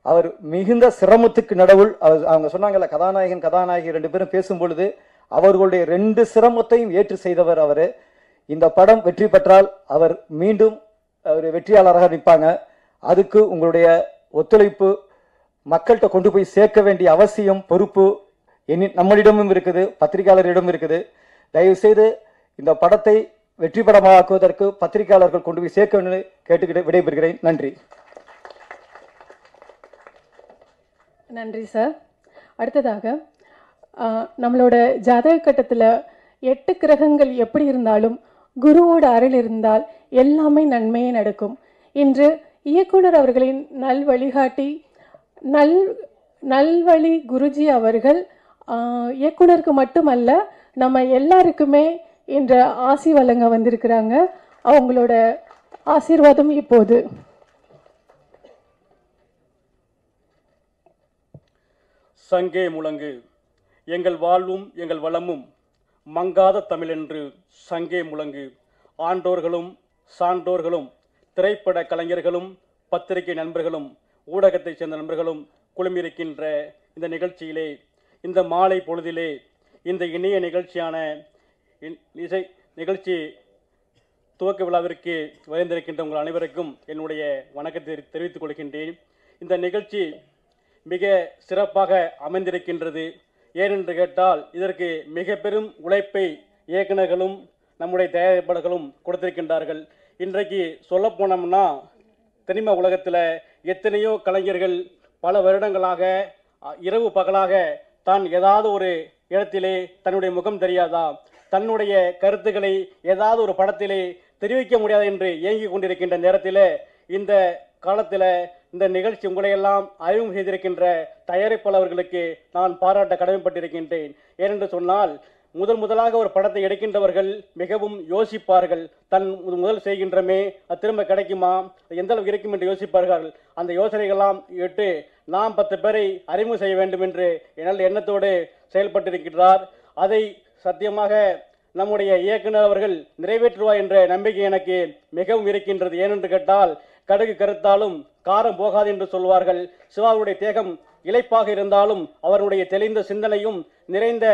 அவர் மிகுந்த சிரமத்துக்கு நடவுள் அவர் அவங்க சொன்னாங்கல்ல கதாநாயகன் கதாநாயகி ரெண்டு பேரும் பேசும் பொழுது அவர்களுடைய ரெண்டு சிரமத்தையும் ஏற்று செய்தவர் அவர். இந்த படம் வெற்றி பெற்றால் அவர் மீண்டும் அவர் வெற்றியாளராக நிற்பாங்க. அதுக்கு உங்களுடைய ஒத்துழைப்பு மக்கள்கிட்ட கொண்டு போய் சேர்க்க வேண்டிய அவசியம் பொறுப்பு என்னி நம்மளிடமும் இருக்குது பத்திரிகையாளரிடம் இருக்குது. தயவுசெய்து இந்த படத்தை வெற்றி படமாக்குவதற்கு பத்திரிகையாளர்கள் கொண்டு போய் சேர்க்க வேண்டும் என்று கேட்டுக்கிட்டு விடைபெறுகிறேன். நன்றி. நன்றி சார் அடுத்ததாக நம்மளோட ஜாதக கட்டத்தில் எட்டு கிரகங்கள் எப்படி இருந்தாலும் குருவோட அருள் இருந்தால் எல்லாமே நன்மையே நடக்கும். இன்று இயக்குனர் அவர்களின் நல் வழிகாட்டி நல் நல்வழி குருஜி அவர்கள் இயக்குனருக்கு மட்டுமல்ல நம்ம எல்லாருக்குமே என்ற ஆசி வழங்க வந்திருக்கிறாங்க. அவங்களோட ஆசீர்வாதம் இப்போது. சங்கே முழங்கு. எங்கள் வாழ்வும் எங்கள் வளமும் மங்காத தமிழென்று சங்கே முழங்கு. ஆண்டோர்களும் சான்றோர்களும் திரைப்பட கலைஞர்களும் பத்திரிகை நண்பர்களும் ஊடகத்தைச் சேர்ந்த நண்பர்களும் குழுமிருக்கின்ற இந்த நிகழ்ச்சியிலே இந்த மாலை பொழுதிலே இந்த இணைய நிகழ்ச்சியான இன்- இசை நிகழ்ச்சி துவக்க விழாவிற்கு வரைந்திருக்கின்ற உங்கள் அனைவருக்கும் என்னுடைய வணக்கத்தை தெரிவித்துக் கொள்கின்றேன். இந்த நிகழ்ச்சி மிக சிறப்பாக அமைந்திருக்கின்றது. ஏனென்று கேட்டால் இதற்கு மிக பெரும் உழைப்பை இயக்குநர்களும் நம்முடைய தயாரிப்பாளர்களும் கொடுத்திருக்கின்றார்கள். இன்றைக்கு சொல்ல போனோம்னா தனிம உலகத்தில் எத்தனையோ கலைஞர்கள் பல வருடங்களாக அ, இரவு பகலாக தான் ஏதாவது ஒரு இடத்திலே தன்னுடைய முகம் தெரியாதா? தன்னுடைய கருத்துக்களை ஏதாவது ஒரு படத்திலே தெரிவிக்க முடியாது? என்று இயங்கிக் கொண்டிருக்கின்ற நேரத்தில் இந்த காலத்தில் இந்த நிகழ்ச்சி உங்களையெல்லாம் அறிமுகம் செய்திருக்கின்ற தயாரிப்பாளர்களுக்கு நான் பாராட்ட கடமைப்பட்டிருக்கின்றேன். ஏனென்று சொன்னால் முதல் முதலாக ஒரு படத்தை எடுக்கின்றவர்கள் மிகவும் யோசிப்பார்கள். தன் முதல் செய்கின்றமே அது திரும்ப கிடைக்குமா? எந்த அளவுக்கு இருக்கும் என்று யோசிப்பார்கள். அந்த யோசனைகள்லாம் இட்டு நாம் பத்து பேரை அறிமுகம் செய்ய வேண்டும் என்று என்னால் எண்ணத்தோடு செயல்பட்டிருக்கிறார். அதை சத்தியமாக நம்முடைய இயக்குனர் அவர்கள் நிறைவேற்றுவார் என்ற நம்பிக்கை எனக்கு மிகவும் இருக்கின்றது. ஏனென்று கேட்டால் கடுகு கருத்தாலும் காரம் போகாது என்று சொல்வார்கள் சிவாவுடைய தேகம் இழைப்பாக இருந்தாலும் அவருடைய தெளிந்த சிந்தனையும் நிறைந்த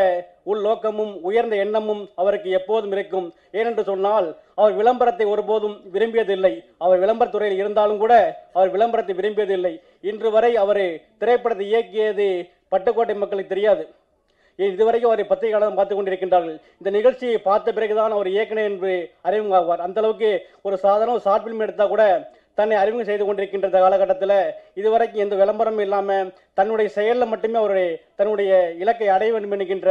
உள்நோக்கமும் உயர்ந்த எண்ணமும் அவருக்கு எப்போதும் இருக்கும். ஏனென்று சொன்னால் அவர் விளம்பரத்தை ஒருபோதும் விரும்பியதில்லை. அவர் விளம்பரத்துறையில் இருந்தாலும் கூட அவர் விளம்பரத்தை விரும்பியதில்லை. இன்று வரை அவர் திரைப்படத்தை இயக்கியது பட்டுக்கோட்டை மக்களுக்கு தெரியாது. இதுவரைக்கும் அவரை பத்திரிகையாளர் பார்த்து கொண்டிருக்கின்றார்கள். இந்த நிகழ்ச்சியை பார்த்த பிறகுதான் அவர் இயக்குனர் என்று அறிமுகமாவார். அந்த அளவுக்கு ஒரு சாதாரண ஷார்ட் பிலிம் எடுத்தால் கூட தன்னை அறிமுகம் செய்து கொண்டிருக்கின்ற காலகட்டத்தில் இதுவரைக்கும் எந்த விளம்பரமும் இல்லாமல் தன்னுடைய செயலில் மட்டுமே அவருடைய தன்னுடைய இலக்கை அடைய வேண்டும் என்கின்ற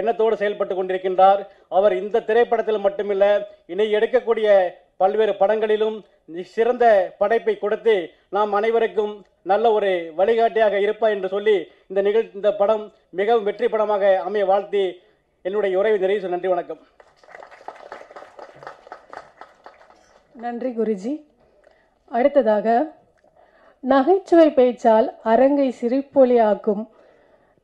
எண்ணத்தோடு செயல்பட்டு கொண்டிருக்கின்றார். அவர் இந்த திரைப்படத்தில் மட்டுமில்லை இனி எடுக்கக்கூடிய பல்வேறு படங்களிலும் சிறந்த படைப்பை கொடுத்து நாம் அனைவருக்கும் நல்ல ஒரு வழிகாட்டியாக இருப்பார் என்று சொல்லி இந்த நிகழ் இந்த படம் மிகவும் வெற்றி படமாக அமைய வாழ்த்தி என்னுடைய உரையை நிறைவு நன்றி வணக்கம். நன்றி குருஜி. அடுத்ததாக நகைச்சுவை பேச்சால் அரங்கை சிரிப்பொலியாக்கும்.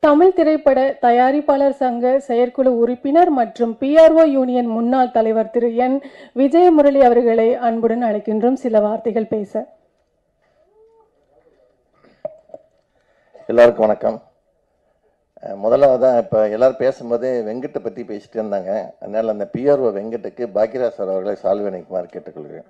தமிழ் திரைப்பட தயாரிப்பாளர் சங்க செயற்குழு உறுப்பினர் மற்றும் பிஆர்ஓ யூனியன் முன்னாள் தலைவர் திரு என். விஜயமுரளி அவர்களை அன்புடன் அழைக்கின்றோம். சில வார்த்தைகள் பேச. எல்லாருக்கும் வணக்கம். முதலாவதாக இப்போ எல்லோரும் பேசும்போது வெங்கட்டை பற்றி பேசிட்டு இருந்தாங்க. அதனால் அந்த பிஆர்ஓ வெங்கட்டுக்கு பாக்கியராஜ் சார் அவர்களை சால்வினைக்குமாறு கேட்டுக்கொள்கிறேன்.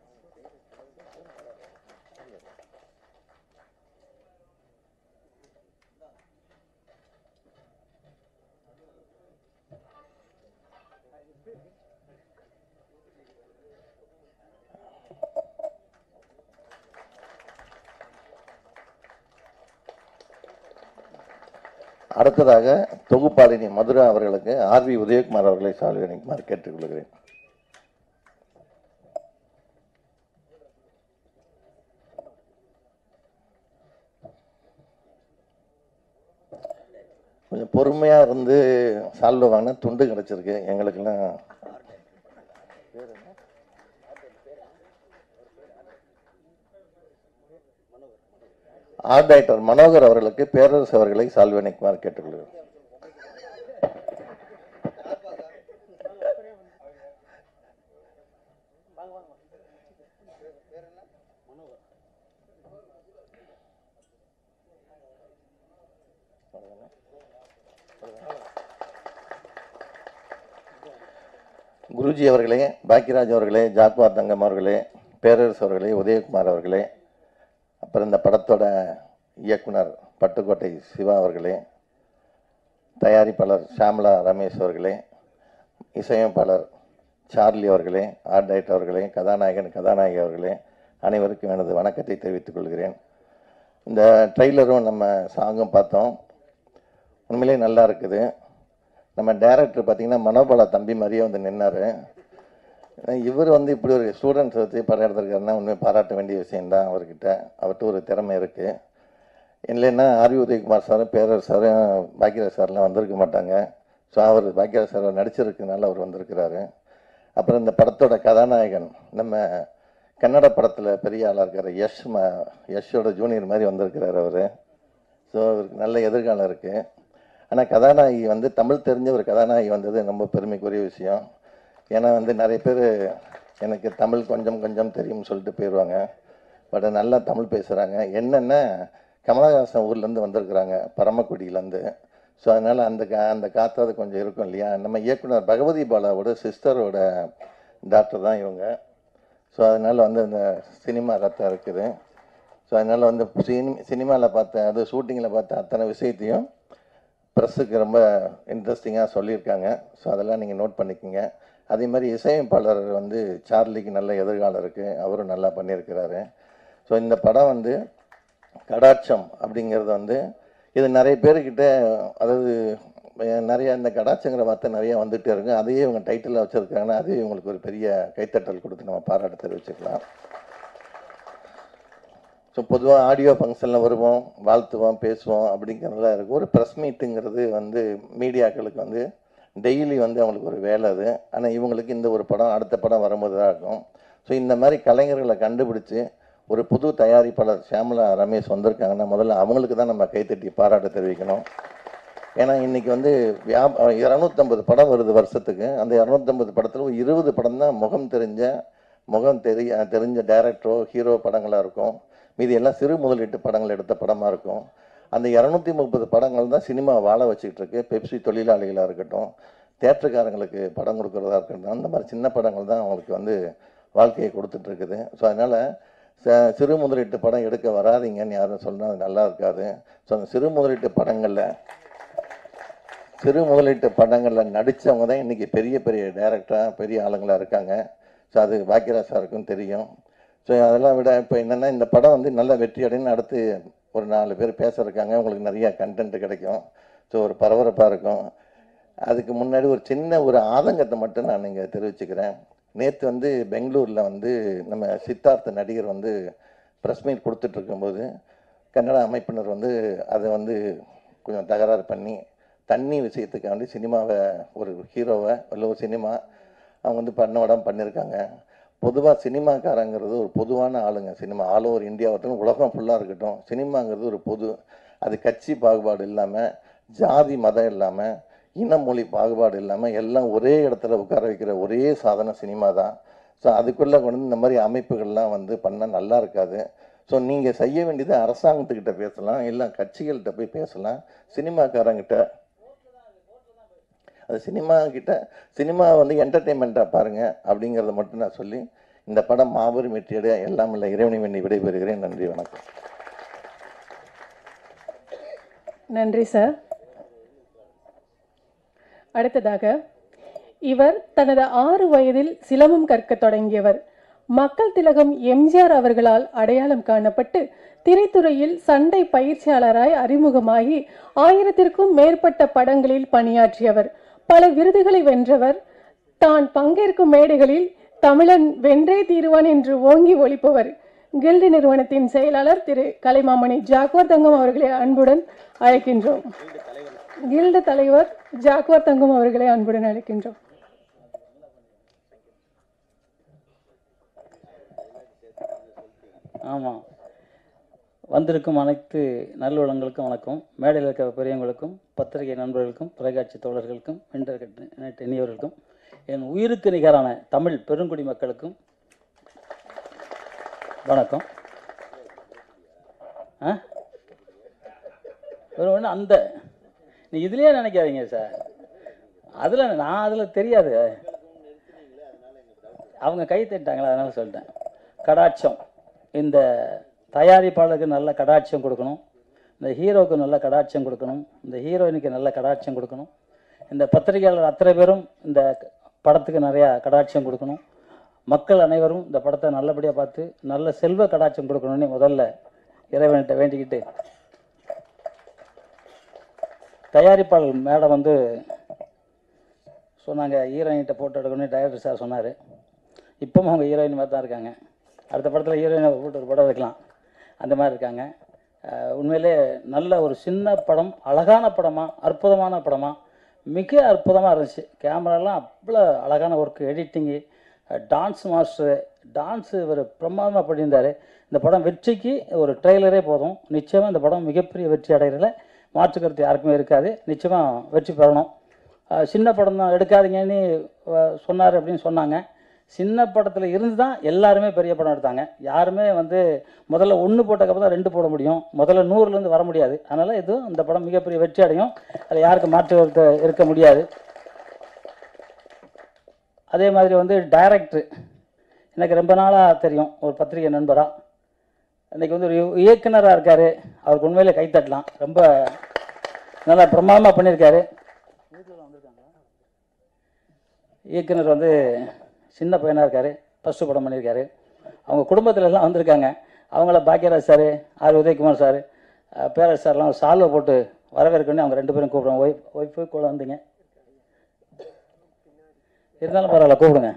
அடுத்ததாக தொகுப்பாளினி மதுரா அவர்களுக்கு ஆர்வி உதயகுமார் அவர்களை சால்வனைக்குமாறு கேட்டுக்கொள்கிறேன். கொஞ்சம் பொறுமையாக இருந்து சால்வ் வாங்கினா துண்டு கிடச்சிருக்கு. எங்களுக்கெல்லாம் ஆர்ட் டைரக்டர் மனோகர் அவர்களுக்கு பேரரசு அவர்களை சால்வனிக்குமாறு கேட்டுக்கொள்கிறேன் குருஜி அவர்களே பாக்கியராஜ் அவர்களே ஜாக்வார் தங்கம் அவர்களே பேரரசு அவர்களே உதயகுமார் அவர்களே அப்புறம் இந்த படத்தோட இயக்குனர் பட்டுக்கோட்டை சிவா அவர்களே தயாரிப்பாளர் ஷாம்லா ரமேஷ் அவர்களே இசையமைப்பாளர் சார்லி அவர்களே ஆர்ட் டைரக்டர் அவர்களே கதாநாயகன் கதாநாயகி அவர்களே அனைவருக்கும் எனது வணக்கத்தை தெரிவித்துக் கொள்கிறேன். இந்த ட்ரெய்லரும் நம்ம சாங்கும் பார்த்தோம். உண்மையிலே நல்லா இருக்குது. நம்ம டேரக்டர் பார்த்திங்கன்னா மனோபாலா தம்பி மாதிரியே வந்து நின்னார். இவர் வந்து இப்படி ஒரு ஸ்டூடெண்ட்ஸ் வச்சு படம் எடுத்திருக்காருன்னா உண்மையை பாராட்ட வேண்டிய விஷயம்தான் அவர்கிட்ட. அவர்கிட்ட ஒரு திறமை இருக்குது இல்லைன்னா ஆர்வி உதயகுமார் சாரும் பேரர் சாரும் பாக்யராஜ் சார்லாம் வந்திருக்க மாட்டாங்க. ஸோ அவர் பாக்யராஜ் சார் நடிச்சிருக்கனால அவர் வந்திருக்கிறாரு. அப்புறம் இந்த படத்தோட கதாநாயகன் நம்ம கன்னட படத்தில் பெரிய ஆளாக இருக்கிற யஷ் ம யஷோட ஜூனியர் மாதிரி வந்திருக்கிறார் அவர். ஸோ அவருக்கு நல்ல எதிர்காலம் இருக்குது ஆனால் கதாநாயகி வந்து தமிழ் தெரிஞ்ச ஒரு கதாநாயகி வந்தது ரொம்ப பெருமைக்குரிய விஷயம். ஏன்னா வந்து நிறைய பேர் எனக்கு தமிழ் கொஞ்சம் கொஞ்சம் தெரியும்னு சொல்லிட்டு போயிடுவாங்க பட் நல்லா தமிழ் பேசுகிறாங்க என்னென்ன கமலஹாசன் ஊர்லேருந்து வந்திருக்கிறாங்க பரமக்குடியிலேருந்து. ஸோ அதனால் அந்த கா அந்த காத்தாவது கொஞ்சம் இருக்கும் இல்லையா? நம்ம இயக்குனர் பகவதி பாலாவோட சிஸ்டரோட டாக்டர் தான் இவங்க. ஸோ அதனால் வந்து அந்த சினிமா ரத்தம் இருக்குது. ஸோ அதனால் வந்து சினி சினிமாவில் பார்த்த அது ஷூட்டிங்கில் பார்த்த அத்தனை விஷயத்தையும் ப்ரெஸ்ஸுக்கு ரொம்ப இன்ட்ரெஸ்டிங்காக சொல்லியிருக்காங்க. ஸோ அதெல்லாம் நீங்கள் நோட் பண்ணிக்கோங்க. அதே மாதிரி இசையமைப்பாளர் வந்து சார்லிக்கு நல்ல எதிர்காலம் இருக்குது அவரும் நல்லா பண்ணியிருக்கிறாரு. ஸோ இந்த படம் வந்து கடாட்சம் அப்படிங்கிறது வந்து இது நிறைய பேர்கிட்ட அதாவது நிறையா இந்த கடாட்சங்கிற வார்த்தை நிறையா வந்துகிட்டே இருக்கு. அதையே இவங்க டைட்டிலாக வச்சுருக்காங்கன்னா அதையும் இவங்களுக்கு ஒரு பெரிய கைத்தட்டல் கொடுத்து நம்ம பாராட்டு தெரிவிச்சுக்கலாம். ஸோ பொதுவாக ஆடியோ ஃபங்க்ஷனில் வருவோம் வாழ்த்துவோம் பேசுவோம் அப்படிங்கிறதுலாம் இருக்கும் ஒரு ப்ரெஸ் மீட்டுங்கிறது வந்து மீடியாக்களுக்கு வந்து டெய்லி வந்து அவங்களுக்கு ஒரு வேலை அது. ஆனால் இவங்களுக்கு இந்த ஒரு படம் அடுத்த படம் வரும்போது தான் இருக்கும். ஸோ இந்த மாதிரி கலைஞர்களை கண்டுபிடிச்சி ஒரு புது தயாரிப்பாளர் ஷியாமலா ரமேஷ் வந்திருக்காங்கன்னா முதல்ல அவங்களுக்கு தான் நம்ம கைத்தட்டி பாராட்டு தெரிவிக்கணும். ஏன்னா இன்றைக்கி வந்து வியா இரநூத்தம்பது படம் வருது வருஷத்துக்கு. அந்த இரநூத்தம்பது படத்தில் இருபது படம் தான் முகம் தெரிஞ்ச முகம் தெரிய தெரிஞ்ச டேரக்டரோ ஹீரோ படங்களாக இருக்கும். மீதி எல்லாம் சிறு முதலீட்டு படங்கள் எடுத்த படமாக இருக்கும். அந்த இரநூத்தி முப்பது படங்கள் தான் சினிமா வாழ வச்சுக்கிட்டு இருக்கு பெப்சி தொழிலாளிகளாக இருக்கட்டும் தேட்டருக்காரங்களுக்கு படம் கொடுக்குறதா இருக்கட்டும் அந்த மாதிரி சின்ன படங்கள் தான் அவங்களுக்கு வந்து வாழ்க்கையை கொடுத்துட்டு இருக்குது ஸோ அதனால் ச- சிறு முதலீட்டு படம் எடுக்க வராதீங்கன்னு யாரும் சொன்னால் அது நல்லா இருக்காது. ஸோ அந்த சிறு முதலீட்டு படங்களில் சிறு முதலீட்டு படங்களில் நடித்தவங்க தான் இன்றைக்கி பெரிய பெரிய டேரக்டராக பெரிய ஆளுங்களாக இருக்காங்க. ஸோ அது பாக்கியராஜ் சாருக்கும் தெரியும். ஸோ அதெல்லாம் விட இப்போ என்னென்னா இந்த படம் வந்து நல்ல வெற்றி அடைன்னு அடுத்து ஒரு நாலு பேர் பேசுகிறக்காங்க இருக்காங்க உங்களுக்கு நிறையா கண்டென்ட் கிடைக்கும். ஸோ ஒரு பரபரப்பாக இருக்கும். அதுக்கு முன்னாடி ஒரு சின்ன ஒரு ஆதங்கத்தை மட்டும் நான் இங்கே தெரிவிச்சுக்கிறேன். நேற்று வந்து பெங்களூரில் வந்து நம்ம சித்தார்த்த நடிகர் வந்து ப்ரெஸ் மீட் கொடுத்துட்டு இருக்கும்போது கன்னட அமைப்பினர் வந்து அதை வந்து கொஞ்சம் தகராறு பண்ணி தண்ணி விஷயத்துக்காண்டி சினிமாவை ஒரு ஹீரோவை இல்லை ஒரு சினிமா அவங்க வந்து பண்ண உடம்பு பண்ணியிருக்காங்க. பொதுவாக சினிமாக்காரங்கிறது ஒரு பொதுவான ஆளுங்க. சினிமா ஆல் ஓவர் இந்தியா வரட்டும் உலகம் ஃபுல்லாக இருக்கட்டும். சினிமாங்கிறது ஒரு பொது அது கட்சி பாகுபாடு இல்லாமல் ஜாதி மதம் இல்லாமல் இன மொழி பாகுபாடு இல்லாமல் எல்லாம் ஒரே இடத்துல உட்கார வைக்கிற ஒரே சாதனம் சினிமா தான். ஸோ அதுக்குள்ளே கொண்டு வந்து இந்த மாதிரி அமைப்புகள்லாம் வந்து பண்ணால் நல்லா இருக்காது. ஸோ நீங்கள் செய்ய வேண்டியது அரசாங்கத்துக்கிட்ட பேசலாம். இல்லை கட்சிகள்கிட்ட போய் பேசலாம். சினிமாக்காரங்கிட்ட அது சினிமா கிட்ட சினிமா வந்து என்டர்டெயின்மெண்ட்டாக பாருங்க அப்படிங்கிறத மட்டும் நான் சொல்லி இந்த படம் மாபெரும் வெற்றியடைய எல்லாம் இல்லை. இறைவனை வேண்டி விடைபெறுகிறேன். நன்றி வணக்கம். நன்றி சார். அடுத்ததாக இவர் தனது ஆறு வயதில் சிலம்பம் கற்கத் தொடங்கியவர். மக்கள் திலகம் எம்ஜிஆர் அவர்களால் அடையாளம் காணப்பட்டு திரைத்துறையில் சண்டை பயிற்சியாளராய் அறிமுகமாகி ஆயிரத்திற்கும் மேற்பட்ட படங்களில் பணியாற்றியவர். பல விருதுகளை வென்றவர். தான் பங்கேற்கும் மேடைகளில் தமிழன் வென்றே தீருவான் என்று ஓங்கி ஒழிப்பவர் கில்டு நிறுவனத்தின் செயலாளர் திரு கலைமாமணி ஜாக்வர் தங்கம் அவர்களை அன்புடன் அழைக்கின்றோம். கில்டு தலைவர் ஜாக்வர் தங்கம் அவர்களை அன்புடன் அழைக்கின்றோம். ஆமாம் வந்திருக்கும் அனைத்து நல்லுள்ளங்களுக்கும் வணக்கம். மேடையில் இருக்க பெரியவங்களுக்கும் பத்திரிகை நண்பர்களுக்கும் தொலைக்காட்சி தோழர்களுக்கும் இன்டர்நெட் இனியவர்களுக்கும் என் உயிருக்கு நிகரான தமிழ் பெருங்குடி மக்களுக்கும் வணக்கம். ஆ? ஒரு ஒன்று அந்த நீ இதுலேயே நினைக்காதீங்க சார். அதில் நான் அதில் தெரியாது. அவங்க கை தட்டாங்களா அதனால் சொல்லிட்டேன். கடாட்சம். இந்த தயாரிப்பாளருக்கு நல்ல கடாட்சம் கொடுக்கணும். இந்த ஹீரோவுக்கு நல்ல கடாட்சியம் கொடுக்கணும். இந்த ஹீரோயினுக்கு நல்ல கடாட்சியம் கொடுக்கணும். இந்த பத்திரிகையாளர் அத்தனை பேரும் இந்த படத்துக்கு நிறையா கடாட்சியம் கொடுக்கணும். மக்கள் அனைவரும் இந்த படத்தை நல்லபடியாக பார்த்து நல்ல செல்வ கடாட்சியம் கொடுக்கணும்னு முதல்ல இறைவன்கிட்ட வேண்டிக்கிட்டு தயாரிப்பாளர் மேடம் வந்து சொன்னாங்க ஹீரோயின்கிட்ட போட்டோ எடுக்கணும்னு டைரக்டர் சார் சொன்னார். இப்பவும் அவங்க ஹீரோயின் மாதிரி தான் இருக்காங்க. அடுத்த படத்தில் ஹீரோயினை போட்டு ஒரு படம் எடுக்கலாம். அந்த மாதிரி இருக்காங்க. உண்மையிலே நல்ல ஒரு சின்ன படம் அழகான படமாக அற்புதமான படமாக மிக அற்புதமாக இருந்துச்சு. கேமராலாம் அவ்வளோ அழகான work editing dance master dance இவர் பிரமாதமாக பண்ணியிருந்தார். இந்த படம் வெற்றிக்கு ஒரு ட்ரெய்லரே போதும். நிச்சயமாக இந்த படம் மிகப்பெரிய வெற்றி அடைகிறதில் மாற்று கருத்து யாருக்குமே இருக்காது. நிச்சயமாக வெற்றி பெறணும். சின்ன படம் தான் எடுக்காதீங்கன்னு சொன்னார் அப்படின்னு சொன்னாங்க. சின்ன படத்தில் இருந்து தான் எல்லாருமே பெரிய படம் எடுத்தாங்க. யாருமே வந்து முதல்ல ஒன்று போட்டக்கப்புறம் தான் ரெண்டு போட முடியும். முதல்ல நூறுலேருந்து வர முடியாது. அதனால் எதுவும் இந்த படம் மிகப்பெரிய வெற்றி அடையும். அதில் யாருக்கு மாற்று கருத்து இருக்க முடியாது. அதே மாதிரி வந்து டைரக்டர் எனக்கு ரொம்ப நாளாக தெரியும். ஒரு பத்திரிகை நண்பராக இன்றைக்கி வந்து ஒரு இயக்குனராக இருக்கார். அவருக்கு உண்மையிலே கைத்தட்டலாம் ரொம்ப நல்லா பிரமாதமாக பண்ணியிருக்காரு இயக்குனர் வந்து சின்ன பையனாக இருக்கார் ஃபஸ்ட்டு படம் பண்ணியிருக்காரு. அவங்க குடும்பத்திலலாம் வந்திருக்காங்க. அவங்கள Bhagyaraj sir R. Udhayakumar sir Perarasu சார்லாம் சால்வை போட்டு வரவேற்கணும்னு அவங்க ரெண்டு பேரும் கூப்பிடுவோம் ஒய்ஃப் ஒய்ஃபு கூட வந்தீங்க. இருந்தாலும் பரவாயில்ல கூப்பிடுங்க.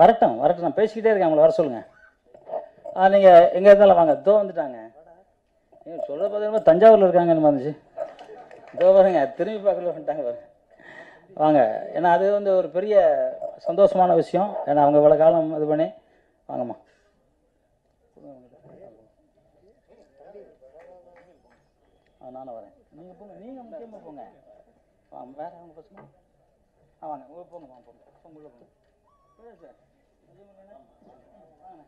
வரட்டும் வரட்டும். நான் பேசிக்கிட்டே இருக்கேன் அவங்கள வர சொல்லுங்கள் ஆ நீங்கள் எங்கே இருந்தாலும் வாங்க. தோ வந்துட்டாங்க. நீங்கள் சொல்கிற பார்த்தீங்கன்னா தஞ்சாவூரில் இருக்காங்கன்னு வந்துச்சு இதோ பாருங்க திரும்பி பார்க்கல வந்துட்டாங்க பாருங்க. வாங்க. ஏன்னா அது வந்து ஒரு பெரிய சந்தோஷமான விஷயம். ஏன்னா அவங்க இவ்வளோ காலம் இது பண்ணி வாங்கம்மா. நானும் வரேன். நீங்கள் போங்க நீங்கள் முக்கியமாக போங்க. வாங்க வேற அவங்க பசங்க. ஆ வாங்க உங்க போங்க. வாங்க போங்க உள்ள போங்க. சரி வாங்க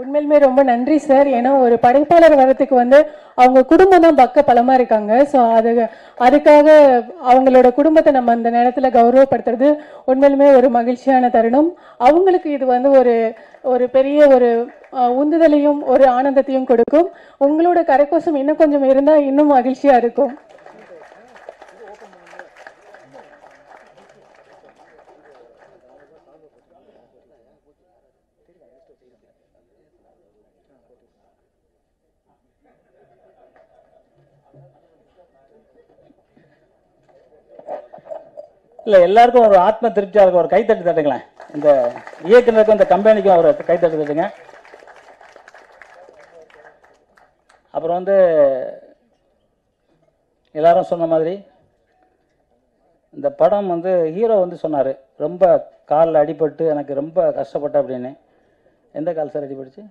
உண்மையிலுமே ரொம்ப நன்றி சார் ஏன்னா ஒரு படைப்பாளர் வரத்துக்கு வந்து அவங்க குடும்பம் தான் பக்க பலமா இருக்காங்க. ஸோ அது அதுக்காக அவங்களோட குடும்பத்தை நம்ம அந்த நேரத்தில் கௌரவப்படுத்துறது உண்மையிலுமே ஒரு மகிழ்ச்சியான தருணம். அவங்களுக்கு இது வந்து ஒரு ஒரு பெரிய ஒரு உந்துதலையும் ஒரு ஆனந்தத்தையும் கொடுக்கும். உங்களோட கரைக்கோசம் இன்னும் கொஞ்சம் இருந்தால் இன்னும் மகிழ்ச்சியாக இருக்கும். இல்லை எல்லாருக்கும் ஒரு ஆத்ம திருப்தியாக இருக்கும். ஒரு கைத்தட்டு தட்டுங்களேன். இந்த இயக்குனருக்கும் இந்த கம்பெனிக்கும் ஒரு கைத்தட்டு தட்டுங்க. அப்புறம் வந்து எல்லாரும் சொன்ன மாதிரி இந்த படம் வந்து ஹீரோ வந்து சொன்னார். ரொம்ப காலில் அடிபட்டு எனக்கு ரொம்ப கஷ்டப்பட்டேன் அப்படின்னு. எந்த கால் சார் அடிபட்டுச்சு?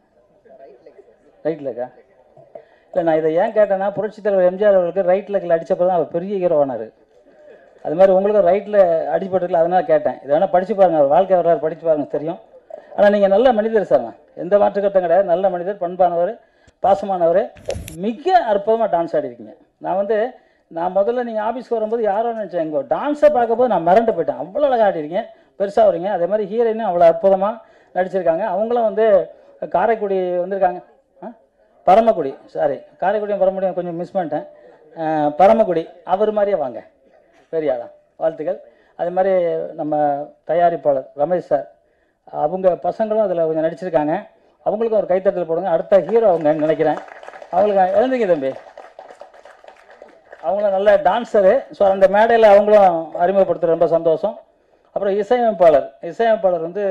ரைட் லெக்கா இல்லை நான் இதை ஏன் கேட்டேன்னா புரட்சித் தலைவர் எம்ஜிஆர் அவர்களுக்கு ரைட் லெக்கில் அடித்தப்போ தான் அவர் பெரிய ஹீரோ ஆனார். அது மாதிரி உங்களுக்கு ரைட்டில் அடிபட்டுருக்கல அதனால் கேட்டேன். இதை வேணால் படிச்சு பாருங்கள் அவர் வாழ்க்கை வரலாறு படிச்சு பாருங்க தெரியும். ஆனால் நீங்கள் நல்ல மனிதர் சார் எந்த மாற்று கருத்தும் கிடையாது. நல்ல மனிதர் பண்பானவர் பாசமானவர். மிக அற்புதமாக டான்ஸ் ஆடிருக்கீங்க. நான் வந்து நான் முதல்ல நீங்கள் ஆஃபீஸ்க்கு வரும்போது யாரோ நினச்சேன். இங்கே டான்ஸை பார்க்கும்போது நான் மிரண்டு போயிட்டேன். அவ்வளோ அழகாக ஆடிருக்கீங்க. பெருசாக வரீங்க அதே மாதிரி ஹீரோயினும் அவ்வளோ அற்புதமாக நடிச்சிருக்காங்க. அவங்களும் வந்து காரைக்குடி வந்திருக்காங்க. ஆ? பரமக்குடி. சாரி காரைக்குடியும் பரமக்குடியும் கொஞ்சம் மிஸ் பண்ணிட்டேன். பரமக்குடி. அவர் மாதிரியே வாங்க. பெரிய வாழ்த்துக்கள். அது மாதிரி நம்ம தயாரிப்பாளர் ரமேஷ் சார். அவங்க பசங்களும் அதில் கொஞ்சம் நடிச்சிருக்காங்க. அவங்களுக்கும் ஒரு கைத்தட்டல் போடுங்க. அடுத்த ஹீரோ அவங்க நினைக்கிறேன். அவங்களுக்கு எழுந்துங்க தம்பி. அவங்களும் நல்ல டான்ஸரு ஸோ அந்த மேடையில் அவங்களும் அறிமுகப்படுத்துகிற ரொம்ப சந்தோஷம். அப்புறம் இசையமைப்பாளர். இசையமைப்பாளர் வந்து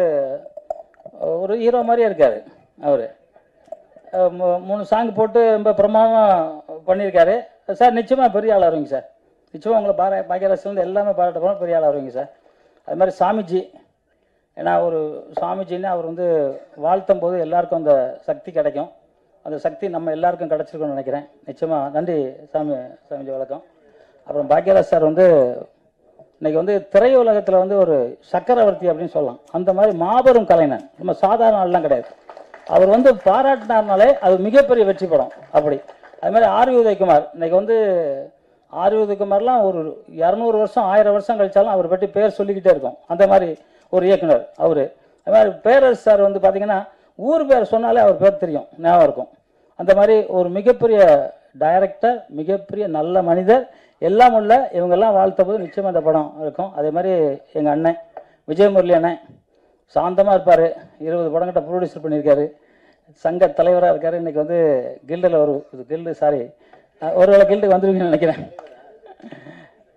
ஒரு ஹீரோ மாதிரியே இருக்கார் அவர். மூணு சாங் போட்டு ரொம்ப பிரமாதமாக பண்ணியிருக்காரு. சார் நிச்சயமாக பெரிய ஆள் வருவீங்க சார். நிச்சயமாக உங்களை பார பாக்கியராசிலேருந்து எல்லாமே பாராட்ட போனால் பெரிய ஆள் வருவீங்க சார். அது மாதிரி சாமிஜி. ஏன்னா ஒரு சாமிஜின்னு அவர் வந்து வாழ்த்தும் போது எல்லாருக்கும் அந்த சக்தி கிடைக்கும். அந்த சக்தி நம்ம எல்லாருக்கும் கிடச்சிருக்குன்னு நினைக்கிறேன். நிச்சயமாக நன்றி சாமி சாமிஜி வழக்கம் அப்புறம் பாக்கியராஜ் சார் வந்து இன்றைக்கி வந்து திரையுலகத்தில் வந்து ஒரு சக்கரவர்த்தி அப்படின்னு சொல்லலாம். அந்த மாதிரி மாபெரும் கலைஞன். நம்ம சாதாரண ஆள்லாம் கிடையாது. அவர் வந்து பாராட்டினார்னாலே அது மிகப்பெரிய வெற்றி படம். அப்படி. அது மாதிரி ஆர் உதயகுமார். இன்றைக்கி வந்து ஆர் ஒரு இரநூறு வருஷம் ஆயிரம் வருஷம் கழிச்சாலும் அவர் பற்றி பேர் சொல்லிக்கிட்டே இருக்கும். அந்த மாதிரி ஒரு இயக்குனர் அவர். அது மாதிரி பேரரசு சார் வந்து பார்த்தீங்கன்னா ஊர் பேர் சொன்னாலே அவர் பேர் தெரியும் ஞாபகம் இருக்கும். அந்த மாதிரி ஒரு மிகப்பெரிய டைரக்டர் மிகப்பெரிய நல்ல மனிதர் எல்லாம் உள்ள இவங்கெல்லாம் வாழ்த்த போது நிச்சயமாக இந்த படம் இருக்கும். அதே மாதிரி எங்கள் அண்ணன் விஜயமுரளி அண்ணன் சாந்தமாக இருப்பார். இருபது படங்கிட்ட ப்ரொடியூசர் பண்ணியிருக்காரு. சங்க தலைவராக இருக்கார். இன்றைக்கி வந்து கில்டில் ஒரு கில்டு சாரி ஒரு வேளை கில்டுக்கு வந்துருவீங்கன்னு நினைக்கிறேன்.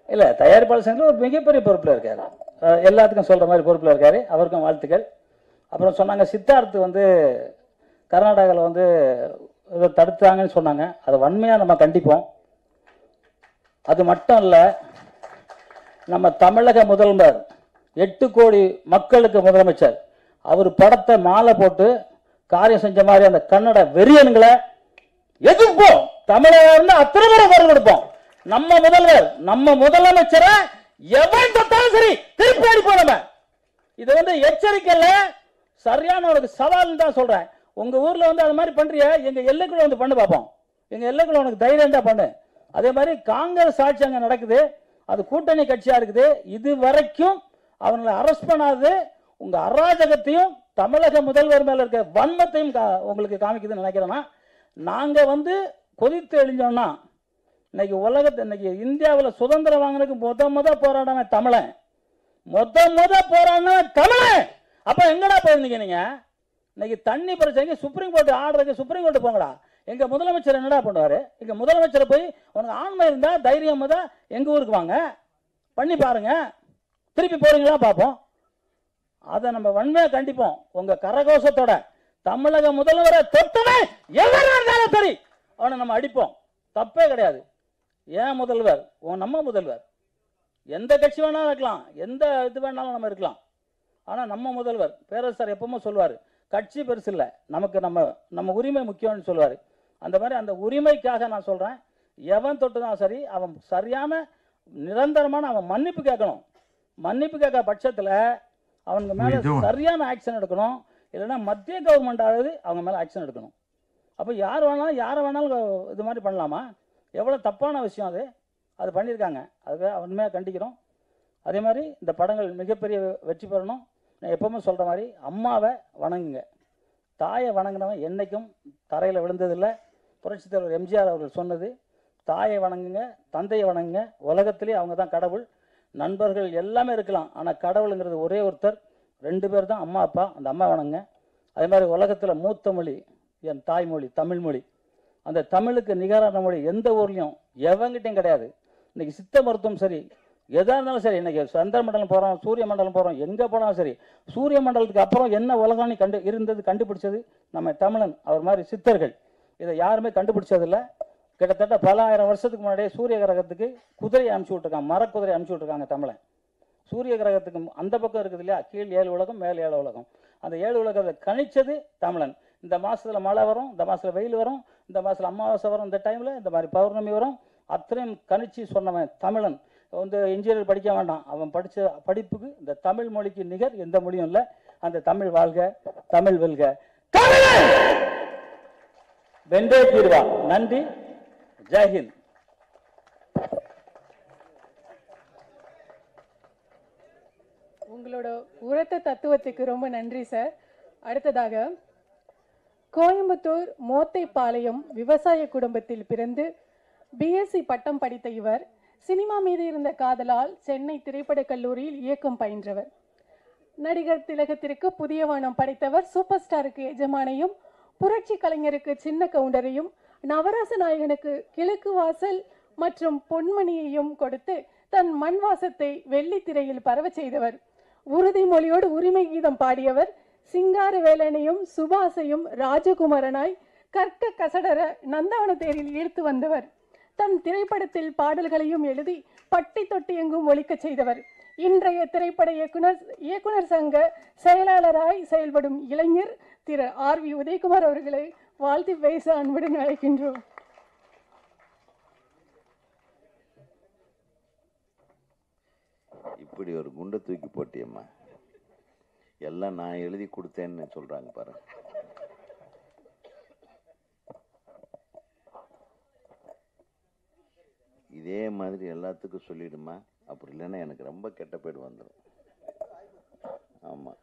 இல்லை தயாரிப்பாளர் சங்கத்தில் ஒரு மிகப்பெரிய பொறுப்பில் இருக்கார். எல்லாத்துக்கும் சொல்கிற மாதிரி பொறுப்பில் இருக்கார். அவருக்கும் வாழ்த்துக்கள். அப்புறம் சொன்னாங்க சித்தார்த்து வந்து கர்நாடகாவில் வந்து இதை தடுத்தாங்கன்னு சொன்னாங்க. அதை வன்மையாக நம்ம கண்டிப்போம். அது மட்டும் இல்லை நம்ம தமிழக முதல்வர் எட்டு கோடி மக்களுக்கு முதலமைச்சர் அவர் படத்தை மாலை போட்டு காரியம் செஞ்ச மாதிரி அந்த கன்னட வெறியன்களை எதிர்ப்போம். தமிழக அத்தனை பேரை குரல் கொடுப்போம். நம்ம முதல்வர் நம்ம முதலமைச்சரை எவன் தொட்டாலும் சரி திருப்பி அடிப்போம் நம்ம இது வந்து எச்சரிக்கையில சரியான ஒரு சவால் தான் சொல்றேன். உங்க ஊர்ல வந்து அது மாதிரி பண்றிய? எங்க எல்லைக்குள்ள வந்து பண்ணு பார்ப்போம் எங்க எல்லைக்குள்ள உனக்கு தைரியம் தான் பண்ணு. அதே மாதிரி காங்கிரஸ் ஆட்சி அங்க நடக்குது. அது கூட்டணி கட்சியா இருக்குது. இது வரைக்கும் அவங்களை அரெஸ்ட் பண்ணாது உங்க அராஜகத்தையும் தமிழக முதல்வர் மேல இருக்க வன்மத்தையும் கா- உங்களுக்கு காமிக்குதுன்னு நினைக்கிறேன்னா நாங்க வந்து கொதித்து எழுஞ்சோன்னா இன்னைக்கு உலகத்தை இன்னைக்கு இந்தியாவில் சுதந்திரம் வாங்கினதுக்கு முத முத போராடவன் தமிழன். முத முத போராடினவன் தமிழன். அப்போ எங்கடா போயிருந்தீங்க நீங்க? இன்னைக்கு தண்ணி பிரச்சனைக்கு சுப்ரீம் கோர்ட் ஆர்டருக்கு சுப்ரீம் கோர்ட் போங்கடா. எங்க முதலமைச்சர் என்னடா பண்ணுவாரு? எங்க முதலமைச்சர் போய் உனக்கு ஆண்மை இருந்தா தைரியம் தான் எங்க ஊருக்கு வாங்க? பண்ணி பாருங்க. திருப்பி போறீங்களா பார்ப்போம் அதை நம்ம வன்மையா கண்டிப்போம். உங்க கரகோஷத்தோட தமிழக முதல்வரை தொட்டவன் எவரா இருந்தாலும் சரி. அவனை நம்ம அடிப்போம். தப்பே கிடையாது. ஏன் முதல்வர்? உன் நம்ம முதல்வர். எந்த கட்சி வேணாலும் இருக்கலாம். எந்த இது வேணாலும் நம்ம இருக்கலாம். ஆனால் நம்ம முதல்வர் பேரரசர் எப்பவுமே சொல்லுவார் கட்சி பெருசு இல்லை. நமக்கு நம்ம நம்ம உரிமை முக்கியம்னு சொல்லுவார் அந்த மாதிரி அந்த உரிமைக்காக நான் சொல்கிறேன் எவன் தொட்டுதான் சரி அவன் சரியான நிரந்தரமான அவன் மன்னிப்பு கேட்கணும். மன்னிப்பு கேட்க பட்சத்தில் அவனுக்கு மேலே சரியான ஆக்ஷன் எடுக்கணும். இல்லைன்னா மத்திய கவர்மெண்ட்டாவது அவங்க மேலே ஆக்ஷன் எடுக்கணும். அப்போ யார் வேணாலும் யாரை வேணாலும் இது மாதிரி பண்ணலாமா? எவ்வளோ தப்பான விஷயம் அது. அது பண்ணியிருக்காங்க. அதுக்கு உண்மையாக கண்டிக்கிறோம். அதே மாதிரி இந்த படங்கள் மிகப்பெரிய வெற்றி பெறணும். நான் எப்பவுமே சொல்கிற மாதிரி அம்மாவை வணங்குங்க. தாயை வணங்கினவன் என்றைக்கும் தரையில் விழுந்ததில்லை. புரட்சித் தலைவர் எம்ஜிஆர் அவர்கள் சொன்னது தாயை வணங்குங்க தந்தையை வணங்குங்க. உலகத்திலே அவங்க தான் கடவுள். நண்பர்கள் எல்லாமே இருக்கலாம். ஆனால் கடவுளுங்கிறது ஒரே ஒருத்தர். ரெண்டு பேர் தான் அம்மா அப்பா. அந்த அம்மா வணங்குங்க. அதே மாதிரி உலகத்தில் மூத்த மொழி என் தாய்மொழி தமிழ் மொழி அந்த தமிழுக்கு நிகரான மொழி எந்த ஊர்லேயும் எவங்கிட்டையும் கிடையாது. இன்னைக்கு சித்த மருத்துவம் சரி எதாக இருந்தாலும் சரி இன்னைக்கு சந்திர மண்டலம் போகிறோம் சூரிய மண்டலம் போகிறோம் எங்கே போனாலும் சரி சூரிய மண்டலத்துக்கு அப்புறம் என்ன உலகானி கண்டு இருந்தது கண்டுபிடிச்சது? நம்ம தமிழன் அவர் மாதிரி சித்தர்கள். இதை யாருமே கண்டுபிடிச்சதில்ல. கிட்டத்தட்ட பல ஆயிரம் வருஷத்துக்கு முன்னாடியே சூரிய கிரகத்துக்கு குதிரையை அனுப்பிச்சி விட்ருக்காங்க மரக்குதிரை அனுப்பிச்சி விட்ருக்காங்க தமிழன். சூரிய கிரகத்துக்கு அந்த பக்கம் இருக்குது இல்லையா? கீழ் ஏழு உலகம் மேல் ஏழு உலகம். அந்த ஏழு உலகத்தை கணிச்சது தமிழன். இந்த மாதத்தில் மழை வரும் இந்த மாதத்தில் வெயில் வரும் இந்த மாதத்தில் அமாவாசை வரும் இந்த டைமில் இந்த மாதிரி பௌர்ணமி வரும். அத்தனையும் கணிச்சு சொன்னவன் தமிழன். வந்து இன்ஜினியர் படிக்க வேண்டாம். அவன் படித்த படிப்புக்கு இந்த தமிழ் மொழிக்கு நிகர் எந்த மொழியும் இல்லை. அந்த தமிழ் வாழ்க தமிழ் வெல்க. தமிழன்! வென்றே தீர்வா நன்றி. ஜெய்ஹிந்த் உங்களோட உரத்த தத்துவத்துக்கு ரொம்ப நன்றி சார் அடுத்ததாக கோயம்புத்தூர் மோத்தைப்பாளையம் விவசாய குடும்பத்தில் பிறந்து பிஎஸ்சி பட்டம் படித்த இவர் சினிமா மீது இருந்த காதலால் சென்னை திரைப்படக் கல்லூரியில் இயக்கம் பயின்றவர். நடிகர் திலகத்திற்கு புதிய வானம் படைத்தவர் சூப்பர் ஸ்டாருக்கு எஜமானையும் புரட்சி கலைஞருக்கு சின்ன கவுண்டரையும் நவராச நாயகனுக்கு கிழக்கு வாசல் மற்றும் பொன்மணியையும் கொடுத்து தன் மண் வாசத்தை வெள்ளித்திரையில் பரவ செய்தவர். உறுதிமொழியோடு உரிமை கீதம் பாடியவர் சிங்காரவேலனையும் சுபாசையும் ராஜகுமாரனாய் கற்க கசடர நந்தவன தேரில் ஈர்த்து வந்தவர். தன் திரைப்படத்தில் பாடல்களையும் எழுதி பட்டி தொட்டி எங்கும் ஒலிக்கச் செய்தவர். இன்றைய திரைப்பட இயக்குனர் இயக்குனர் சங்க செயலாளராய் செயல்படும் இளைஞர் திரு ஆர் வி உதயகுமார் அவர்களை வாழ்த்தி பேச அன்புடன் அழைக்கின்றோம். இப்படி ஒரு குண்டை தூக்கி போட்டியம்மா. எல்லாம் நான் எழுதி கொடுத்தேன்னு சொல்றாங்க பாரு. இதே மாதிரி எல்லாத்துக்கும் சொல்லிடுமா? அப்படி இல்லைன்னா எனக்கு ரொம்ப கெட்ட பேர் வந்துடும் ஆமாம்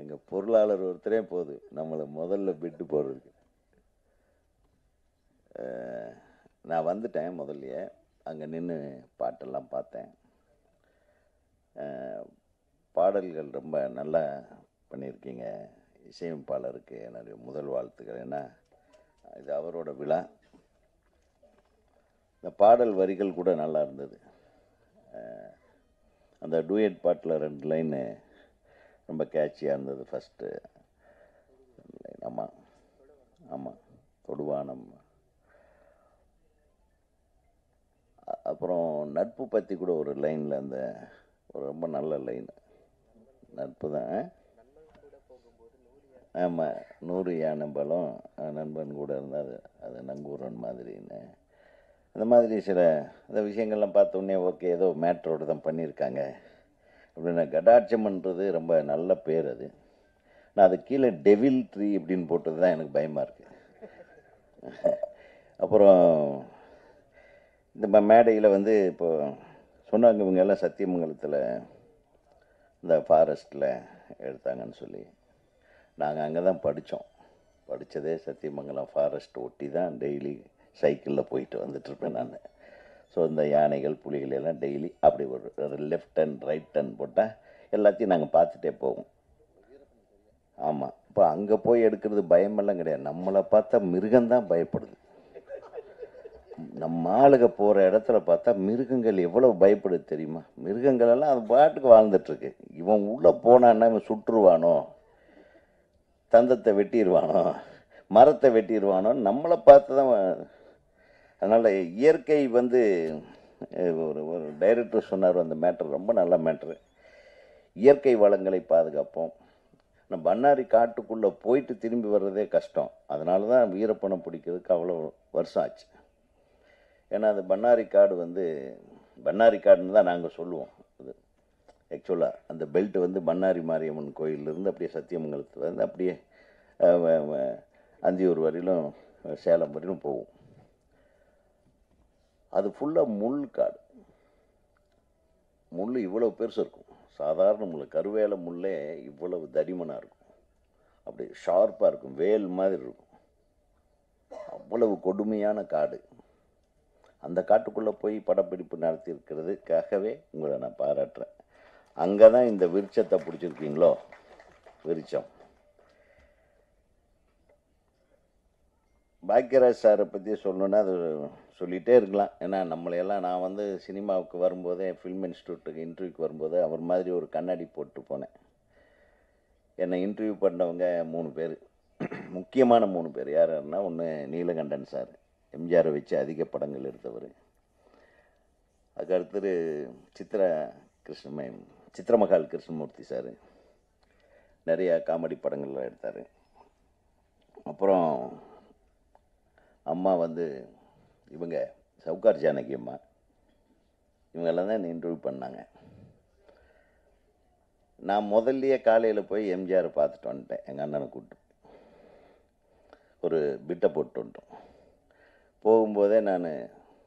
எங்கள் பொருளாளர் ஒருத்தரே போகுது நம்மளை முதல்ல பிட்டு போடுறதுக்கு. நான் வந்துட்டேன் முதல்லையே. அங்கே நின்று பாட்டெல்லாம் பார்த்தேன். பாடல்கள் ரொம்ப நல்லா பண்ணியிருக்கீங்க. இசையமைப்பாளருக்கு என்னுடைய முதல் வாழ்த்துக்கள் ஏன்னா இது அவரோட விழா. இந்த பாடல் வரிகள் கூட நல்லா இருந்தது. அந்த டூயட் பாட்டில் ரெண்டு லைனு ரொம்ப கேட்சியாக இருந்தது ஃபஸ்ட்டு. லைன் ஆமாம் ஆமாம் தொடுவானம் அப்புறம் நட்பு பற்றி கூட ஒரு லைனில் அந்த ஒரு ரொம்ப நல்ல லைன். நட்பு தான் ஆமாம் நூறு யானை பலம் நண்பன் கூட இருந்தால் அது அது நங்கூரன் மாதிரின்னு. அந்த மாதிரி சில இந்த விஷயங்கள்லாம் பார்த்தோன்னே ஓகே ஏதோ மேட்ரோடு தான் பண்ணியிருக்காங்க. அப்படின்னா கடாட்சம்ன்றது ரொம்ப நல்ல பேர் அது. நான் அது கீழே டெவில் ட்ரீ இப்படின்னு போட்டது தான் எனக்கு பயமாக இருக்குது அப்புறம் இந்த ம- மேடையில் வந்து இப்போது சொன்னாங்க இவங்க எல்லாம் சத்தியமங்கலத்தில். இந்த ஃபாரஸ்ட்டில் எடுத்தாங்கன்னு சொல்லி. நாங்கள் அங்கே தான் படித்தோம் படித்ததே சத்தியமங்கலம் ஃபாரஸ்ட் ஒட்டி தான் டெய்லி சைக்கிளில் போயிட்டு வந்துட்டுருப்பேன் நான். ஸோ இந்த யானைகள் புலிகள் எல்லாம் டெய்லி அப்படி ஒரு லெஃப்ட் அண்ட் ரைட் டர்ன் போட்டால் எல்லாத்தையும் நாங்கள் பார்த்துட்டே போவோம். ஆமாம் இப்போ அங்கே போய் எடுக்கிறது பயமெல்லாம் கிடையாது. நம்மளை பார்த்தா மிருகம்தான் பயப்படுது. நம்ம ஆளுக போகிற இடத்துல பார்த்தா மிருகங்கள் எவ்வளோ பயப்படுது தெரியுமா? மிருகங்கள் எல்லாம் அது பாட்டுக்கு வாழ்ந்துட்டுருக்கு. இவன் உள்ளே போனான்னா இவன் சுற்றுருவானோ தந்தத்தை வெட்டிடுவானோ மரத்தை வெட்டிடுவானோ நம்மளை பார்த்து தான் அதனால் இயற்கை வந்து ஒரு ஒரு டைரக்டர் சொன்னார் அந்த மேட்டர் ரொம்ப நல்ல மேட்ரு இயற்கை வளங்களை பாதுகாப்போம். நம்ம பண்ணாரி காட்டுக்குள்ளே போயிட்டு திரும்பி வர்றதே கஷ்டம். அதனால தான் வீரப்பணம் பிடிக்கிறதுக்கு அவ்வளோ வருஷம் ஆச்சு. ஏன்னா அது பண்ணாரி காடு வந்து பண்ணாரி காடுன்னு தான் நாங்கள் சொல்லுவோம். அது ஆக்சுவலாக அந்த பெல்ட் வந்து பண்ணாரி மாரியம்மன் கோயிலிருந்து அப்படியே சத்தியமங்கலத்தில் வந்து அப்படியே அந்தியூர் வரையிலும் சேலம் வரையிலும் போகும். அது ஃபுல்லாக முள் காடு முள் இவ்வளோ பெருசு இருக்கும். சாதாரண முள் கருவேல முள்ளே இவ்வளவு தடிமனாக இருக்கும். அப்படி ஷார்ப்பாக இருக்கும். வேல் மாதிரி இருக்கும். அவ்வளவு கொடுமையான காடு அந்த காட்டுக்குள்ளே போய் படப்பிடிப்பு நடத்தியிருக்கிறதுக்காகவே உங்களை நான் பாராட்டுறேன். அங்கே தான் இந்த விருட்சத்தை பிடிச்சிருக்கீங்களோ? விருட்சம். பாக்யராஜ் சாரை பற்றி சொல்லணுன்னா அது சொல்லிகிட்டே இருக்கலாம். ஏன்னா நம்மளையெல்லாம் நான் வந்து சினிமாவுக்கு வரும்போதே ஃபில்ம் இன்ஸ்டியூட்டுக்கு இன்டர்வியூக்கு வரும்போது அவர் மாதிரி ஒரு கண்ணாடி போட்டு போனேன். என்னை இன்டர்வியூ பண்ணவங்க மூணு பேர். முக்கியமான மூணு பேர். யார் யாருன்னா ஒன்று நீலகண்டன் சார். எம்ஜிஆரை வச்சு அதிக படங்கள் எடுத்தவர். அதுக்கடுத்து சித்ரா கிருஷ்ணமயம் சித்திரமகால் கிருஷ்ணமூர்த்தி சார். நிறையா காமெடி படங்கள்லாம் எடுத்தார். அப்புறம் அம்மா வந்து இவங்க சவுகார் ஜானகி அம்மா. இவங்கெல்லாம் தான் இன்டர்வியூ பண்ணாங்க. நான் முதல்லையே காலையில் போய் எம்ஜிஆர் பார்த்துட்டு வந்துட்டேன். எங்கள் அண்ணனை கூப்பிட்டு. ஒரு பிட்டை போட்டு வந்துட்டோம். போகும்போதே நான்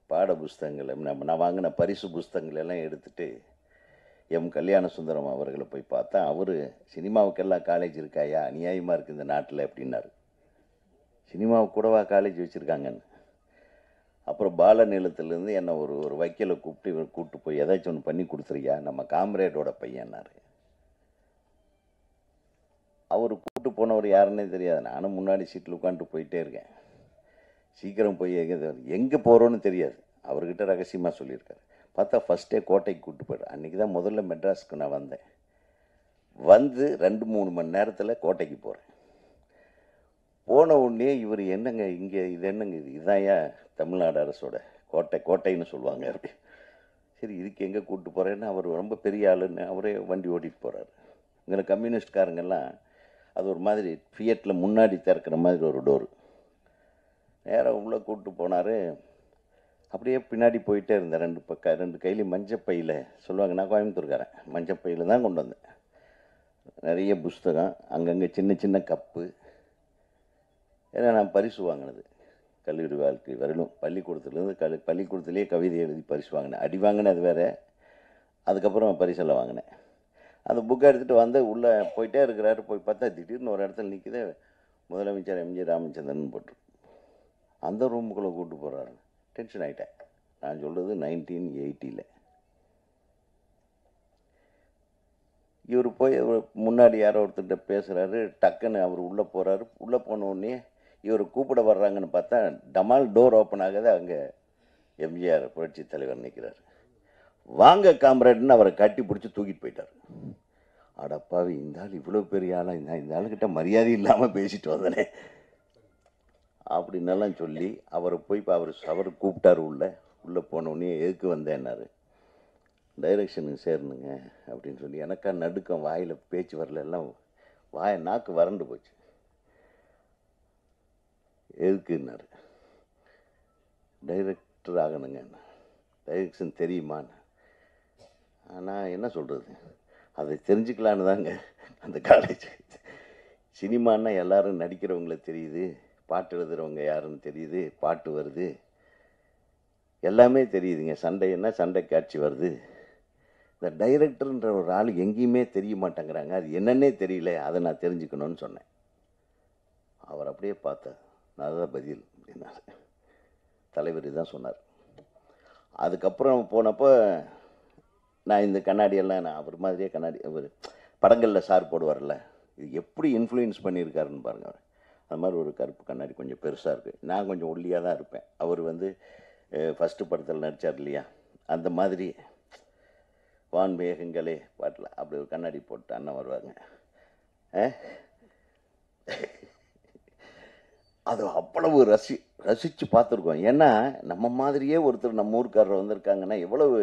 பாட புஸ்தகங்களை நம்ம நான் வாங்கின பரிசு புஸ்தகங்கள் எல்லாம் எடுத்துகிட்டு எம் கல்யாண சுந்தரம் அவர்களை போய் பார்த்தேன். அவர் சினிமாவுக்கெல்லாம் காலேஜ் இருக்காயா? அநியாயமாக இருக்குது இந்த நாட்டில் அப்படின்னாரு. சினிமாவுக்கு கூடவா காலேஜ் வச்சுருக்காங்கன்னு? அப்புறம் பால நிலத்துலேருந்து என்னை ஒரு ஒரு வக்கீலை கூப்பிட்டு இவர் கூப்பிட்டு போய் ஏதாச்சும் ஒன்று பண்ணி கொடுத்துருக்கியா நம்ம காம்ரேடோட பையன்னாரு அவர் கூப்பிட்டு போனவர் யாருன்னே தெரியாது. நானும் முன்னாடி சீட்டில் உட்காந்துட்டு போயிட்டே இருக்கேன். சீக்கிரம் போய் எங்கே எங்கே போகிறோன்னு தெரியாது. அவர்கிட்ட ரகசியமாக சொல்லியிருக்காரு. பார்த்தா ஃபஸ்ட்டே கோட்டைக்கு கூப்பிட்டு போய்டு அன்றைக்கி தான் முதல்ல மெட்ராஸ்க்கு நான் வந்தேன். வந்து ரெண்டு மூணு மணி நேரத்தில் கோட்டைக்கு போகிறேன் போன உடனே இவர் என்னங்க இங்கே இது என்னங்க இது? இதான் தமிழ்நாடு அரசோட கோட்டை கோட்டைன்னு சொல்லுவாங்க அப்படி. சரி இதுக்கு எங்கே கூப்பிட்டு போகிறேன்னு அவர் ரொம்ப பெரிய ஆளுன்னு அவரே வண்டி ஓட்டிகிட்டு போகிறாரு இங்கே கம்யூனிஸ்ட்காரங்கெல்லாம் அது ஒரு மாதிரி ஃபியட்டில் முன்னாடி திறக்கிற மாதிரி ஒரு டோரு. நேராக உள்ளே கூப்பிட்டு போனார். அப்படியே பின்னாடி போயிட்டே இருந்தேன். ரெண்டு பக்கம் ரெண்டு கையிலையும் மஞ்சப்பையில் சொல்லுவாங்க நான் கோயம்புத்தூர்காரன். மஞ்சப்பையில் தான் கொண்டு வந்தேன். நிறைய புஸ்தகம் அங்கங்கே சின்ன சின்ன கப்பு. ஏன்னா நான் பரிசு வாங்கினது. கல்லூரி வாழ்க்கை வரையிலும் பள்ளிக்கூடத்துலேருந்து கல் பள்ளிக்கூடத்துலேயே கவிதை எழுதி பரிசு வாங்கினேன். அடி வாங்கினது வேறு. அதுக்கப்புறம் பரிசெல்லாம் வாங்கினேன். அந்த புக்கை எடுத்துகிட்டு வந்து உள்ளே போயிட்டே இருக்கிறாரு. போய் பார்த்தா திடீர்னு ஒரு இடத்துல நிற்கிது முதலமைச்சர் எம்ஜி ராமச்சந்திரன் போட்டிருக்கு அந்த ரூமுக்குள்ளே கூப்பிட்டு போகிறாரு டென்ஷன் ஆகிட்டேன் நான் சொல்கிறது நைன்டீன் எயிட்டியில் இவர் போய் முன்னாடி யாரோ ஒருத்தர்கிட்ட பேசுகிறாரு டக்குன்னு அவர் உள்ளே போகிறாரு உள்ளே போனோடனே இவர் கூப்பிட வர்றாங்கன்னு பார்த்தா டமால் டோர் ஓப்பன் ஆகாத அங்கே எம்ஜிஆர் புரட்சி தலைவர் நிற்கிறார் வாங்க காம்ரேட்னு அவரை கட்டி பிடிச்சி தூக்கிட்டு போயிட்டார். அடப்பாவி இந்த ஆள் இவ்வளோ பெரிய ஆளாக இந்த இந்த ஆளுக்கிட்ட மரியாதை இல்லாமல் பேசிட்டு வந்தனே. அப்படின்னெல்லாம் சொல்லி அவரை போய் இப்போ அவர் அவர் கூப்பிட்டாரு உள்ளே. உள்ளே போனோடனே எதுக்கு வந்தேன்னாரு. டைரக்ஷனுக்கு சேரணுங்க அப்படின்னு சொல்லி எனக்கா நடுக்கம் வாயில் பேச்சு வரல எல்லாம் வாய நாக்கு வறண்டு போச்சு. எதுக்குன்னாரு. டைரக்டர் ஆகணுங்க. டைரக்ஷன் தெரியுமான்னு. ஆனால் என்ன சொல்கிறது அதை தெரிஞ்சுக்கலான்னு தாங்க அந்த காலேஜ். சினிமான்னா எல்லாரும் நடிக்கிறவங்கள தெரியுது. பாட்டு எழுதுகிறவங்க யாருன்னு தெரியுது? பாட்டு வருது. எல்லாமே தெரியுதுங்க. சண்டைன்னா சண்டை காட்சி வருது. இந்த டைரக்டர்ன்ற ஒரு ஆள் எங்கேயுமே தெரிய மாட்டேங்கிறாங்க. அது என்னன்னே தெரியல. அதை நான் தெரிஞ்சுக்கணும்னு சொன்னேன். அவர் அப்படியே பார்த்தார். நான் தான் பதில் அப்படின்னாரு. தலைவர் தான் சொன்னார். அதுக்கப்புறம் போனப்போ நான் இந்த கண்ணாடியெல்லாம் நான் அவர் மாதிரியே கண்ணாடி அவர் படங்களில் சார் போடுவார்ல. இது எப்படி இன்ஃப்ளூயன்ஸ் பண்ணியிருக்காருன்னு பாருங்க அவர். அது மாதிரி ஒரு கருப்பு கண்ணாடி கொஞ்சம் பெருசாக இருக்குது நான் கொஞ்சம் ஒல்லியாக தான் இருப்பேன். அவர் வந்து ஃபஸ்ட்டு படத்தில் நடித்தார் இல்லையா? அந்த மாதிரி வான் மேகங்களே பாட்டில் அப்படி ஒரு கண்ணாடி போட்டு அண்ணன் வருவாங்க அது அவ்வளவு ரசி ரசித்து பார்த்துருக்கோம். ஏன்னா நம்ம மாதிரியே ஒருத்தர் நம்ம ஊருக்காரர் வந்திருக்காங்கன்னா எவ்வளவு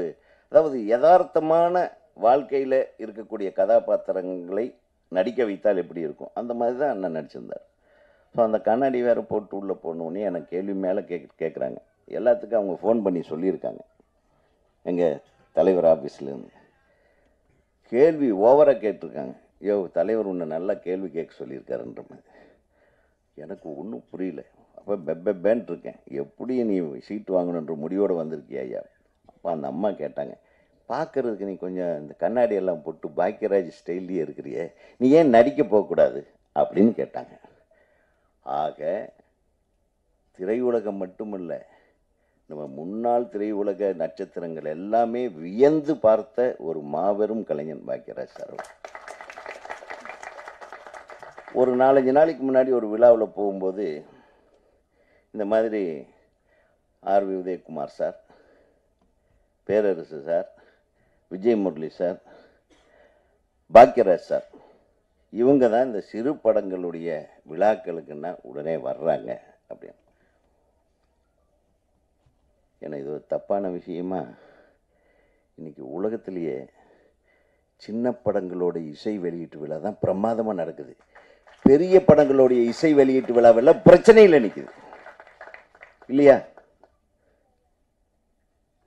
அதாவது யதார்த்தமான வாழ்க்கையில் இருக்கக்கூடிய கதாபாத்திரங்களை நடிக்க வைத்தால் எப்படி இருக்கும்? அந்த மாதிரி தான் அண்ணன் நடிச்சிருந்தார். ஸோ அந்த கண்ணாடி வேறு போட்டு உள்ளே போனோடனே எனக்கு கேள்வி மேலே கேக் கேட்குறாங்க எல்லாத்துக்கும் அவங்க ஃபோன் பண்ணி சொல்லியிருக்காங்க. எங்கள் தலைவர் ஆஃபீஸ்லேருந்து கேள்வி ஓவராக கேட்டிருக்காங்க. யோ தலைவர் உன்னை நல்லா கேள்வி கேட்க சொல்லியிருக்காருன்ற மாதிரி. எனக்கு ஒன்றும் புரியல. அப்போ பெப்பேன்னு இருக்கேன் எப்படி நீ சீட்டு வாங்கணுன்ற முடிவோடு வந்திருக்கியா ஐயா? அப்போ அந்த அம்மா கேட்டாங்க. பார்க்குறதுக்கு நீ கொஞ்சம் இந்த கண்ணாடி எல்லாம் போட்டு பாக்கியராஜ் ஸ்டைல்லையே இருக்கிறியே. நீ ஏன் நடிக்க போகக்கூடாது? அப்படின்னு கேட்டாங்க. ஆக திரையுலகம் மட்டுமல்ல நம்ம முன்னாள் திரையுலக நட்சத்திரங்கள் எல்லாமே வியந்து பார்த்த ஒரு மாபெரும் கலைஞன் பாக்கியராஜ் சார் ஒரு நாலஞ்சு நாளைக்கு முன்னாடி ஒரு விழாவில் போகும்போது இந்த மாதிரி R V Udhayakumar sir Perarasu sir Vijay Murali sir Bhagyaraj sir இவங்க தான் இந்த சிறு படங்களுடைய விழாக்களுக்குன்னா உடனே வர்றாங்க அப்படின்னு. ஏன்னா இது ஒரு தப்பான விஷயமா? இன்றைக்கி உலகத்திலேயே சின்ன படங்களோட இசை வெளியீட்டு விழா தான் பிரமாதமாக நடக்குது. பெரிய படங்களுடைய இசை வெளியீட்டு விழாவெல்லாம் பிரச்சனையில் நிற்குது இல்லையா?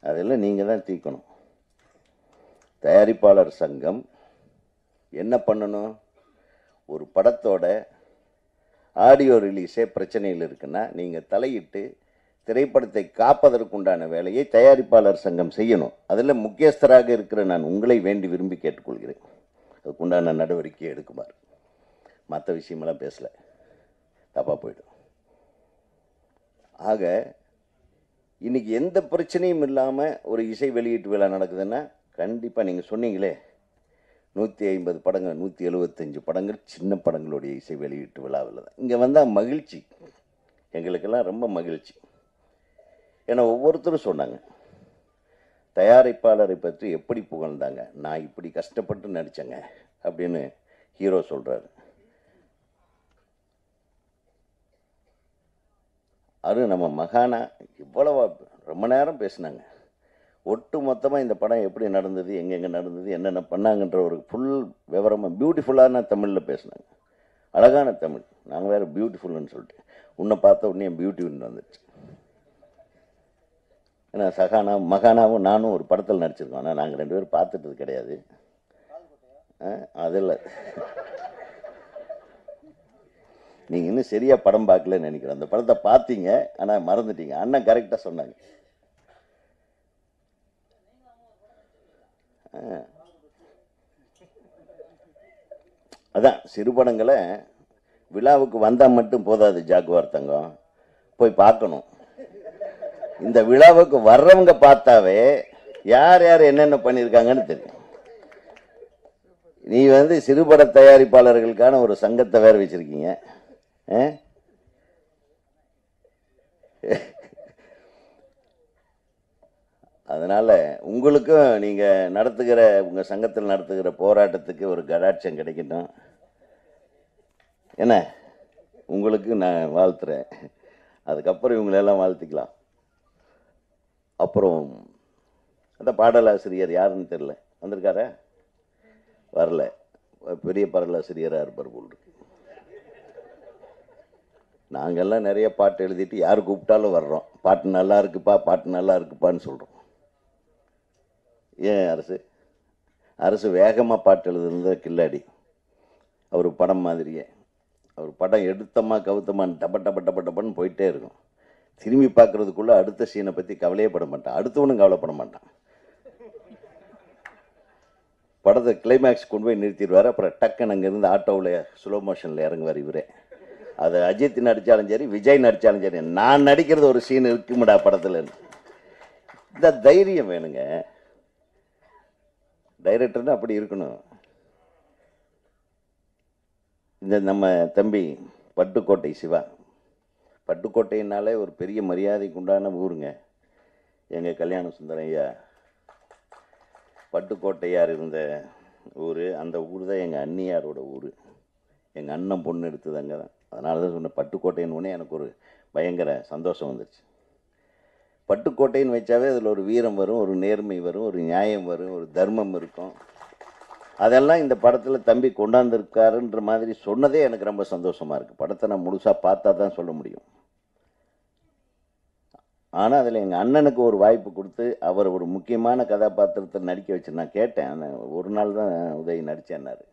அதெல்லாம் நீங்கள் தான் தீர்க்கணும். தயாரிப்பாளர் சங்கம் என்ன பண்ணணும்? ஒரு படத்தோட ஆடியோ ரிலீஸே பிரச்சனையில் இருக்குன்னா நீங்கள் தலையிட்டு திரைப்படத்தை காப்பதற்குண்டான வேலையை தயாரிப்பாளர் சங்கம் செய்யணும். அதில் முக்கியஸ்தராக இருக்கிற நான் உங்களை வேண்டி விரும்பி கேட்டுக்கொள்கிறேன். அதுக்குண்டான நடவடிக்கை எடுக்குமாறு. மற்ற விஷயமெல்லாம் பேசலை. தப்பாக போயிடும். ஆக இன்றைக்கி எந்த பிரச்சனையும் இல்லாமல் ஒரு இசை வெளியீட்டு விழா நடக்குதுன்னா கண்டிப்பாக நீங்கள் சொன்னீங்களே நூற்றி ஐம்பது படங்கள் நூற்றி எழுபத்தஞ்சு படங்கள் சின்ன படங்களுடைய இசை வெளியீட்டு விழாவில் தான். இங்கே வந்தால் மகிழ்ச்சி. எங்களுக்கெல்லாம் ரொம்ப மகிழ்ச்சி. ஏன்னா ஒவ்வொருத்தரும் சொன்னாங்க தயாரிப்பாளரை பற்றி எப்படி புகழ்ந்தாங்க? நான் இப்படி கஷ்டப்பட்டு நடித்தேங்க அப்படின்னு ஹீரோ சொல்கிறாரு அது நம்ம மகானா இவ்வளவா ரொம்ப நேரம் பேசினாங்க. ஒட்டு மொத்தமாக இந்த படம் எப்படி நடந்தது எங்கெங்கே நடந்தது என்னென்ன பண்ணாங்கன்ற ஒரு ஃபுல் விவரமாக பியூட்டிஃபுல்லான தமிழில் பேசினாங்க. அழகான தமிழ். நாங்கள் வேறு பியூட்டிஃபுல்னு சொல்லிட்டு. உன்னை பார்த்த உடனே பியூட்டிஃபுல்னு வந்துடுச்சு ஏன்னா சகானா மகானாவும் நானும் ஒரு படத்தில் நடிச்சிருக்கோம். ஆனால் நாங்கள் ரெண்டு பேரும் பார்த்துட்டது கிடையாது. ஆ, அதில் நீங்கள் இன்னும் சரியாக படம் பார்க்கலன்னு நினைக்கிறேன். அந்த படத்தை பார்த்தீங்க ஆனால் மறந்துட்டீங்க. அண்ணன் கரெக்டாக சொன்னாங்க. அதான் சிறுபடங்களை விழாவுக்கு வந்தால் மட்டும் போதாது ஜாக்குவார் தங்கம். போய் பார்க்கணும். இந்த விழாவுக்கு வர்றவங்க பார்த்தாவே யார் யார் என்னென்ன பண்ணியிருக்காங்கன்னு தெரியும். நீ வந்து சிறுபட தயாரிப்பாளர்களுக்கான ஒரு சங்கத்தை வேற வச்சிருக்கீங்க. அதனால் உங்களுக்கும் நீங்கள் நடத்துகிற உங்கள் சங்கத்தில் நடத்துகிற போராட்டத்துக்கு ஒரு கடாட்சம் கிடைக்கட்டும். என்ன? உங்களுக்கு நான் வாழ்த்துறேன். அதுக்கப்புறம் இவங்களெல்லாம் வாழ்த்திக்கலாம். அப்புறம் அந்த பாடலாசிரியர் யாருன்னு தெரில வந்திருக்காரா? வரல. பெரிய பாடலாசிரியராக இருப்பார் போல் இருக்கு. நாங்கள்லாம் நிறைய பாட்டு எழுதிட்டு யார் கூப்பிட்டாலும் வர்றோம். பாட்டு நல்லா இருக்குப்பா பாட்டு நல்லா இருக்குப்பான்னு சொல்கிறோம் ஏன் அரசு? அரசு வேகமாக பாட்டு எழுதுறது கில்லாடி. அவர் படம் மாதிரியே. அவர் படம் எடுத்தமா கவுத்தமான்னு டப்ப டப்ப டப்ப டப்பன்னு போயிட்டே இருக்கும். திரும்பி பார்க்குறதுக்குள்ளே அடுத்த சீனை பற்றி கவலையே பட மாட்டான். அடுத்தவனும் கவலைப்பட மாட்டான். படத்தை கிளைமேக்ஸ் கொண்டு போய் நிறுத்திடுவார். அப்புறம் டக்குன்னு அங்கேருந்து ஆட்டோவில் ஸ்லோ மோஷனில் இறங்குவார் இவரே. அது அஜித் நடித்தாலும் சரி விஜய் நடித்தாலும் சரி நான் நடிக்கிறது ஒரு சீன் இருக்குமுடா படத்தில் இந்த தைரியம் வேணுங்க. டைரக்டர்னு அப்படி இருக்கணும். இந்த நம்ம தம்பி பட்டுக்கோட்டை சிவா. பட்டுக்கோட்டைனாலே ஒரு பெரிய மரியாதைக்கு உண்டான ஊருங்க. எங்கள் கல்யாண சுந்தரையா பட்டுக்கோட்டையார் இருந்த ஊர் அந்த ஊர் தான் எங்கள் அண்ணியாரோட ஊர். எங்கள் அண்ணன் பொண்ணு எடுத்தது அங்கே தான் அதனால தான் சொன்னேன் பட்டுக்கோட்டைன்னு உடனே எனக்கு ஒரு பயங்கர சந்தோஷம் வந்துருச்சு. பட்டுக்கோட்டைன்னு வச்சாவே அதில் ஒரு வீரம் வரும் ஒரு நேர்மை வரும் ஒரு நியாயம் வரும் ஒரு தர்மம் இருக்கும். அதெல்லாம் இந்த படத்தில் தம்பி கொண்டாந்துருக்காருன்ற மாதிரி சொன்னதே எனக்கு ரொம்ப சந்தோஷமாக இருக்குது படத்தை நான் முழுசாக பார்த்தா தான் சொல்ல முடியும். ஆனால் அதில் எங்கள் அண்ணனுக்கு ஒரு வாய்ப்பு கொடுத்து அவர் ஒரு முக்கியமான கதாபாத்திரத்தை நடிக்க வச்சு நான் கேட்டேன். ஒரு நாள் தான் உதவி நடித்தேன்னார்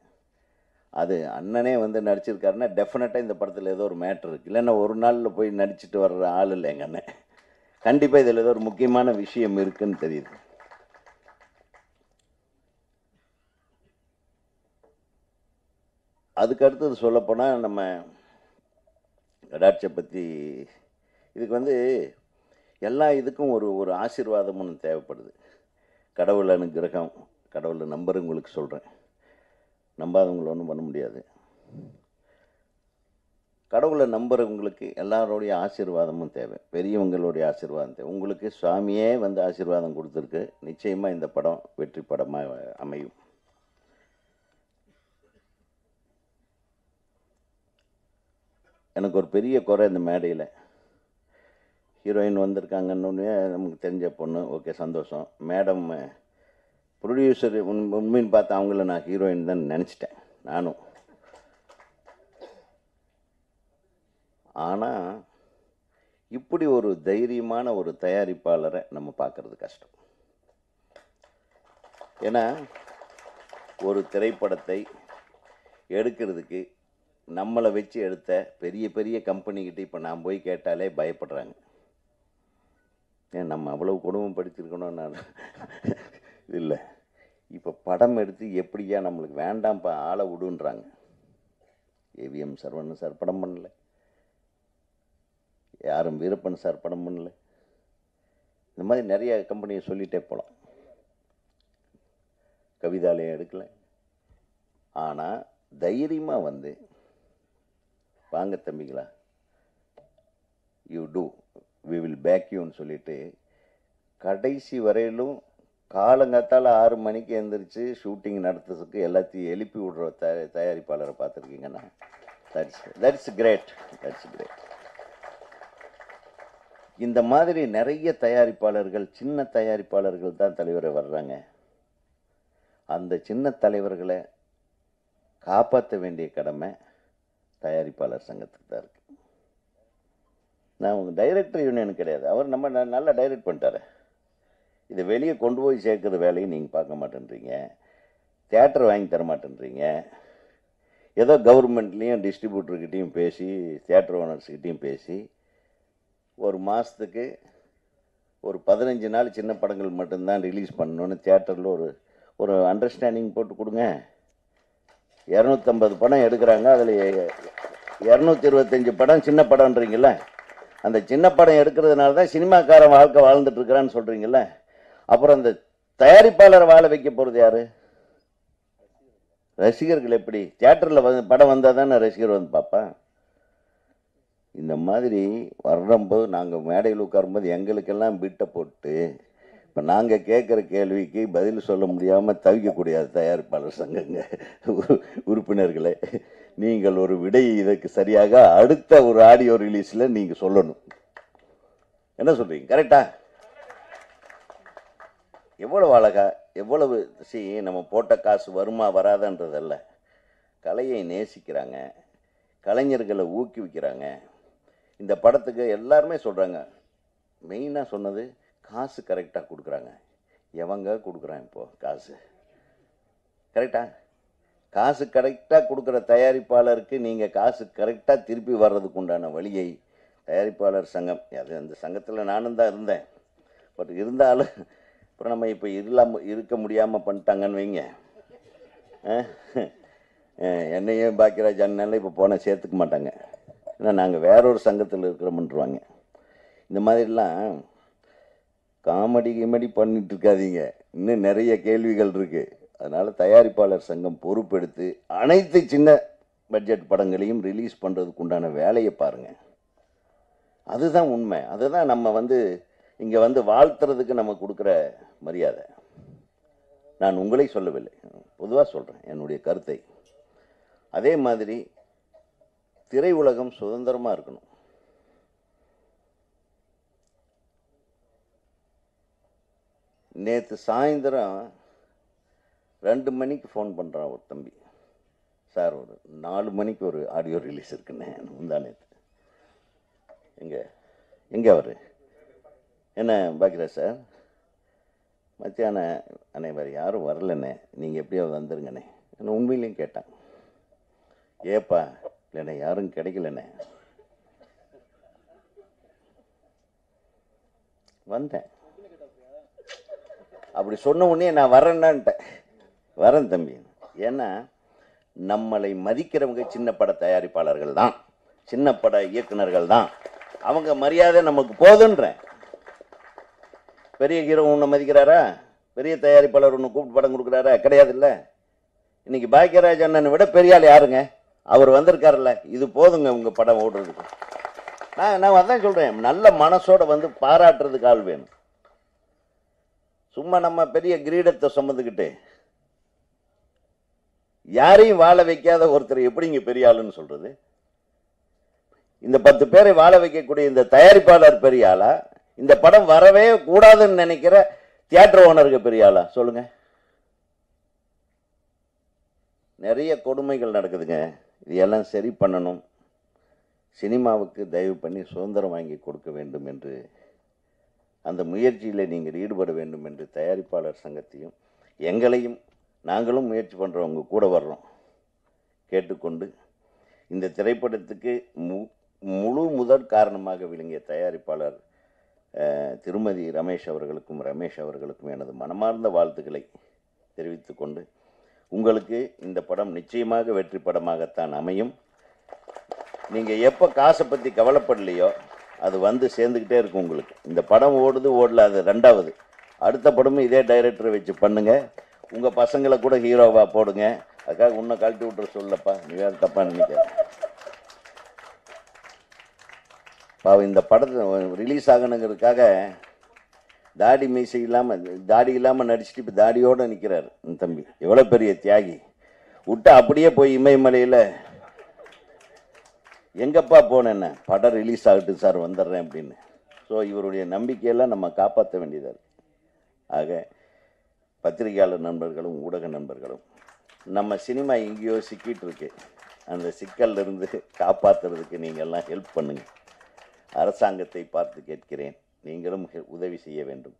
அது அண்ணனே வந்து நடிச்சிருக்காருன்னா டெஃபினட்டாக இந்த படத்தில் ஏதோ ஒரு மேட்ரு இருக்குது இல்லைன்னா ஒரு நாளில் போய் நடிச்சிட்டு வர்ற ஆள் இல்லை எங்கள் அண்ணன். கண்டிப்பாக இதில் ஏதோ ஒரு முக்கியமான விஷயம் இருக்குன்னு தெரியுது. அதுக்கு அடுத்தது சொல்லப்போனால் நம்ம கடாட்சை பற்றி இதுக்கு வந்து எல்லா இதுக்கும் ஒரு ஒரு ஆசீர்வாதம் ஒன்று தேவைப்படுது. கடவுள் அனுகிரகம் கடவுளை நம்புறவங்களுக்கு சொல்கிறேன் நம்பாதவங்களை ஒன்றும் பண்ண முடியாது. கடவுளை நம்புறவங்களுக்கு எல்லாரோடைய ஆசீர்வாதமும் தேவை. பெரியவங்களுடைய ஆசீர்வாதம் தேவை. உங்களுக்கு சுவாமியே வந்து ஆசீர்வாதம் கொடுத்துருக்கு. நிச்சயமாக இந்த படம் வெற்றி படமாக அமையும். எனக்கு ஒரு பெரிய குறை இந்த மேடையில். ஹீரோயின் வந்திருக்காங்கன்னு நமக்கு தெரிஞ்ச பொண்ணு. ஓகே சந்தோஷம். மேடம் ப்ரொடியூசர் உண் உண்மைன்னு பார்த்து அவங்கள நான் ஹீரோயின் தான் நினச்சிட்டேன். நானும். ஆனால் இப்படி ஒரு தைரியமான ஒரு தயாரிப்பாளரை நம்ம பார்க்குறது கஷ்டம். ஏன்னா ஒரு திரைப்படத்தை எடுக்கிறதுக்கு நம்மளை வச்சு எடுத்த பெரிய பெரிய கம்பெனிக்கிட்ட இப்போ நான் போய் கேட்டாலே பயப்படுறாங்க. ஏன் நம்ம அவ்வளவு குடும்பம் படிச்சிருக்கணும் நான் இல்லை. இப்போ படம் எடுத்து எப்படியா நம்மளுக்கு வேண்டாம்ப்பா ஆளை விடுன்றாங்க. ஏவிஎம் சரவணன் சார் படம் பண்ணலை. யாரும் வீரப்பன் சார் படம் பண்ணல. இந்த மாதிரி நிறைய கம்பெனியை சொல்லிகிட்டே போகலாம் கவிதாலயம் எடுக்கல. ஆனால் தைரியமாக வந்து வாங்க தம்பிங்களா you too we will back யூன்னு சொல்லிட்டு கடைசி வரையிலும் காலங்காத்தால் ஆறு மணிக்கு எந்திரிச்சு ஷூட்டிங் நடத்துறதுக்கு எல்லாத்தையும் எழுப்பி விடுற தயாரிப்பாளரை பார்த்துருக்கீங்கன்னா that's that's great that's great இந்த மாதிரி நிறைய தயாரிப்பாளர்கள் சின்ன தயாரிப்பாளர்கள் தான் தலைவரை வர்றாங்க. அந்த சின்ன தலைவர்களை காப்பாற்ற வேண்டிய கடமை தயாரிப்பாளர் சங்கத்துக்கு தான் இருக்கு. நான் உங்கள் டைரக்டர் யூனியன் கிடையாது. அவர் நம்ம நல்லா டைரக்ட் பண்ணிட்டாரு. இதை வெளியே கொண்டு போய் சேர்க்குற வேலையை நீங்கள் பார்க்க மாட்டேன்றீங்க. தேட்டர் வாங்கி தர மாட்டேன்றீங்க. ஏதோ கவர்மெண்ட்லேயும் டிஸ்ட்ரிபியூட்டர்கிட்டையும் பேசி தேட்டர் ஓனர்ஸ்கிட்டையும் பேசி ஒரு மாதத்துக்கு ஒரு பதினஞ்சு நாள் சின்ன படங்கள் மட்டும்தான் ரிலீஸ் பண்ணணும்னு தியேட்டரில் ஒரு ஒரு அண்டர்ஸ்டாண்டிங் போட்டு கொடுங்க. இரநூத்தம்பது படம் எடுக்கிறாங்க. அதில் இரநூத்தி இருபத்தஞ்சி படம் சின்ன படம்ன்றீங்கள அந்த சின்ன படம் எடுக்கிறதுனால தான் சினிமாக்காரன் வாழ்க்கை வாழ்ந்துட்டுருக்கிறான்னு சொல்கிறீங்கள அப்புறம் அந்த தயாரிப்பாளரை வாழ வைக்க போகிறது யார்? ரசிகர்கள் எப்படி? தியேட்டரில் வந்து படம் வந்தால் தானே ரசிகர் வந்து பார்ப்பேன். இந்த மாதிரி வர்றம்போது நாங்கள் மேடையில் உட்காரும்போது எங்களுக்கெல்லாம் பீட்டை போட்டு இப்போ நாங்கள் கேட்குற கேள்விக்கு பதில் சொல்ல முடியாமல் தவிக்கக்கூடிய தயாரிப்பாளர் சங்கங்க உறுப்பினர்களே. நீங்கள் ஒரு விடை இதற்கு சரியாக அடுத்த ஒரு ஆடியோ ரிலீஸில் நீங்கள் சொல்லணும். என்ன சொல்கிறீங்க கரெக்டா? எவ்வளவு அழகா எவ்வளவு சி நம்ம போட்ட காசு வருமா வராதன்றதல்ல. கலையை நேசிக்கிறாங்க. கலைஞர்களை ஊக்குவிக்கிறாங்க. இந்த படத்துக்கு எல்லாருமே சொல்கிறாங்க மெயினாக சொன்னது காசு கரெக்டாக கொடுக்குறாங்க. எவங்க கொடுக்குறான் இப்போ காசு? கரெக்டா? காசு கரெக்டாக கொடுக்குற தயாரிப்பாளருக்கு நீங்கள் காசு கரெக்டாக திருப்பி வர்றதுக்கு உண்டான வழியை தயாரிப்பாளர் சங்கம் அது அந்த சங்கத்தில் நானும் தான் இருந்தேன். பட் இருந்தாலும் அப்புறம் நம்ம இப்போ இல்லாமல் இருக்க முடியாமல் பண்ணிட்டாங்கன்னு வைங்க. என்னையும் பாக்கியராஜ் அண்ணன் இப்போ போனால் சேர்த்துக்க மாட்டாங்க. ஏன்னா நாங்கள் வேற ஒரு சங்கத்தில் இருக்கிறோம்ன்றவாங்க. இந்த மாதிரிலாம் காமெடி கிமெடி பண்ணிட்டு இருக்காதீங்க. இன்னும் நிறைய கேள்விகள் இருக்குது அதனால் தயாரிப்பாளர் சங்கம் பொறுப்பெடுத்து அனைத்து சின்ன பட்ஜெட் படங்களையும் ரிலீஸ் பண்ணுறதுக்கு உண்டான வேலையை பாருங்கள் அதுதான் உண்மை. அதுதான் நம்ம வந்து இங்கே வந்து வாழ்த்துறதுக்கு நம்ம கொடுக்குற மரியாதை. நான் உங்களை சொல்லவில்லை. பொதுவாக சொல்கிறேன் என்னுடைய கருத்தை. அதே மாதிரி திரை உலகம் சுதந்திரமாக இருக்கணும். நேற்று சாயந்தரம் ரெண்டு மணிக்கு ஃபோன் பண்ணுறான் ஒரு தம்பி. சார் ஒரு நாலு மணிக்கு ஒரு ஆடியோ ரிலீஸ் இருக்குண்ணே முந்தா நேற்று எங்கே? எங்கே அவர்? என்ன பாக்கியராஜ் சார்? மத்தியானம் அண்ணே வேறு யாரும் வரலண்ணே. நீங்கள் எப்படியோ வந்துருங்கண்ணே. என்ன உண்மையிலையும் கேட்டான். ஏப்பா இல்லைண்ணே யாரும் கிடைக்கலண்ணே. வந்தேன். அப்படி சொன்ன உடனே நான் வரேன்னான்ட்டேன். வரேன் தம்பி. ஏன்னா நம்மளை மதிக்கிறவங்க சின்ன பட தயாரிப்பாளர்கள் தான். சின்ன பட இயக்குனர்கள் தான். அவங்க மரியாதை நமக்கு போதுன்றேன் பெரிய ஹீரோ ஒன்று மதிக்கிறாரா? பெரிய தயாரிப்பாளர் ஒன்று கூப்பிட்டு படம் கொடுக்குறாரா? கிடையாது இல்லை இன்னைக்கு பாக்கியராஜ் அண்ணனை விட பெரிய ஆள் யாருங்க? அவர் வந்திருக்காருல்ல இது போதுங்க உங்கள் படம் ஓடுறதுக்கு. நான் நான் அதான் சொல்கிறேன் நல்ல மனசோட வந்து பாராட்டுறதுக்கு ஆள் வேணும். சும்மா நம்ம பெரிய கிரீடத்தை சுமந்துக்கிட்டு யாரையும் வாழ வைக்காத ஒருத்தர் எப்படிங்க பெரிய ஆளுன்னு சொல்கிறது இந்த பத்து பேரை வாழ வைக்கக்கூடிய இந்த தயாரிப்பாளர் பெரிய ஆளா? இந்த படம் வரவே கூடாதுன்னு நினைக்கிற தியேட்டர் ஓனருக்கு பெரிய ஆளா? சொல்லுங்க. நிறைய கொடுமைகள் நடக்குதுங்க. இதையெல்லாம் சரி பண்ணணும். சினிமாவுக்கு தயவு பண்ணி சுதந்திரம் வாங்கி கொடுக்க வேண்டும் என்று அந்த முயற்சியில் நீங்கள் ஈடுபட வேண்டும் என்று தயாரிப்பாளர் சங்கத்தையும் எங்களையும் நாங்களும் முயற்சி பண்ணுறவங்க கூட வர்றோம். கேட்டுக்கொண்டு இந்த திரைப்படத்துக்கு மு முழு முதற் காரணமாக விளங்கிய தயாரிப்பாளர் திருமதி ரமேஷ் அவர்களுக்கும் ரமேஷ் அவர்களுக்கும் எனது மனமார்ந்த வாழ்த்துக்களை தெரிவித்துக்கொண்டு உங்களுக்கு இந்த படம் நிச்சயமாக வெற்றி படமாகத்தான் அமையும். நீங்கள் எப்போ காசை பற்றி கவலைப்படலையோ அது வந்து சேர்ந்துக்கிட்டே இருக்கும் உங்களுக்கு. இந்த படம் ஓடுது ஓடல அது ரெண்டாவது. அடுத்த படமும் இதே டைரக்டரை வச்சு பண்ணுங்கள் உங்கள் பசங்களை கூட ஹீரோவாக போடுங்க. அதுக்காக உன்னை கழட்டி விட்ற சொல்லப்பா. நீ வேறு தப்பாக நினைக்க பாவம் இந்த படத்தை ரிலீஸ் ஆகணுங்கிறதுக்காக தாடி மீசை இல்லாமல் தாடி இல்லாமல் நடிச்சுட்டு இப்போ தாடியோடு நிற்கிறார் இந்த தம்பி. எவ்வளோ பெரிய தியாகி. விட்டு அப்படியே போய் இமயமலையில் எங்கப்பா போனேன்ன? படம் ரிலீஸ் ஆகிட்டு சார் வந்துடுறேன் அப்படின்னு. ஸோ இவருடைய நம்பிக்கையெல்லாம் நம்ம காப்பாற்ற வேண்டியதாக இருக்குது ஆக பத்திரிகையாளர் நண்பர்களும் ஊடக நண்பர்களும் நம்ம சினிமா எங்கேயோ சிக்கிட்டு இருக்கு. அந்த சிக்கல்லிருந்து காப்பாற்றுறதுக்கு நீங்கள்லாம் ஹெல்ப் பண்ணுங்க. அரசாங்கத்தை பார்த்து கேட்கிறேன். நீங்களும் ஹெ- உதவி செய்ய வேண்டும்.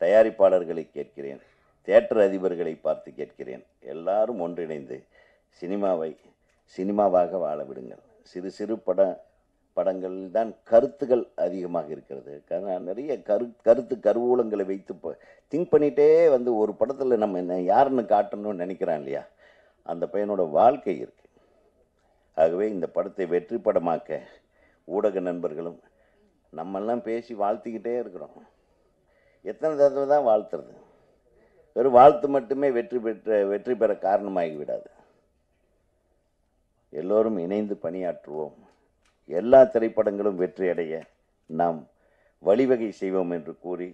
தயாரிப்பாளர்களை கேட்கிறேன். தேட்டர் அதிபர்களை பார்த்து கேட்கிறேன். எல்லாரும் ஒன்றிணைந்து சினிமாவை சினிமாவாக வாழ விடுங்கள். சிறு சிறு பட படங்களில் தான் கருத்துகள் அதிகமாக இருக்கிறது. காரணம் நிறைய கரு கருத்து கருவூலங்களை வைத்து திங்க் பண்ணிகிட்டே வந்து ஒரு படத்தில் நம்ம என்ன யாருன்னு காட்டணும்னு நினைக்கிறான் இல்லையா? அந்த பையனோட வாழ்க்கை இருக்குது ஆகவே இந்த படத்தை வெற்றி படமாக்க ஊடக நண்பர்களும் நம்மெல்லாம் பேசி வாழ்த்திக்கிட்டே இருக்கிறோம். எத்தனை தடவை தான் வாழ்த்துறது? வெறும் வாழ்த்து மட்டுமே வெற்றி பெற்ற வெற்றி பெற காரணமாகி விடாது எல்லோரும் இணைந்து பணியாற்றுவோம். எல்லா திரைப்படங்களும் வெற்றியடைய நாம் வழிவகை செய்வோம் என்று கூறி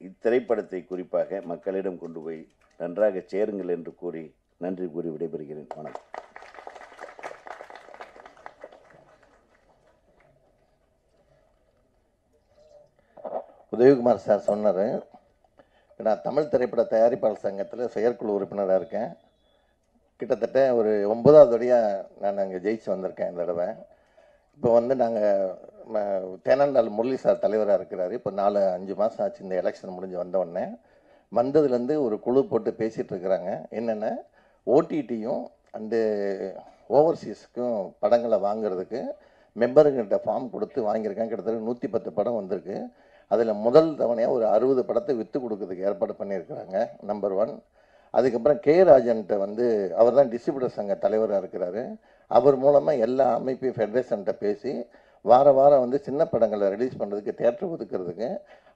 இத்திரைப்படத்தை குறிப்பாக மக்களிடம் கொண்டு போய் நன்றாக சேருங்கள் என்று கூறி நன்றி கூறி விடைபெறுகிறேன். வணக்கம். உதயகுமார் சார் சொன்னார். நான் தமிழ் திரைப்பட தயாரிப்பாளர் சங்கத்தில் செயற்குழு உறுப்பினராக இருக்கேன். கிட்டத்தட்ட ஒரு ஒன்பதாவது வழியாக நான் அங்கே ஜெயிச்சு வந்திருக்கேன் இந்த தடவை. இப்போ வந்து நாங்கள் தேனாண்டால் முரளி சார் தலைவராக இருக்கிறாரு. இப்போ நாலு அஞ்சு மாதம் ஆச்சு இந்த எலெக்ஷன் முடிஞ்சு வந்த வந்ததுலேருந்து ஒரு குழு போட்டு பேசிகிட்டு இருக்கிறாங்க. என்னென்ன ஓடிடியும் அண்டு ஓவர்சீஸ்க்கும் படங்களை வாங்குறதுக்கு மெம்பருங்கிட்ட ஃபார்ம் கொடுத்து வாங்கியிருக்கேன் கிட்டத்தட்ட நூற்றி பத்து படம் வந்திருக்கு. அதில் முதல் தவணையாக ஒரு அறுபது படத்தை விற்று கொடுக்கறதுக்கு ஏற்பாடு பண்ணியிருக்கிறாங்க நம்பர் ஒன் அதுக்கப்புறம் கே ராஜன்ட்ட வந்து அவர் தான் டிஸ்ட்ரிபியூட்டர் சங்க தலைவராக இருக்கிறாரு. அவர் மூலமாக எல்லா அமைப்பையும் ஃபெடரேஷன்கிட்ட பேசி வார வாரம் வந்து சின்ன படங்களை ரிலீஸ் பண்ணுறதுக்கு தேட்டர் ஒதுக்கிறதுக்கு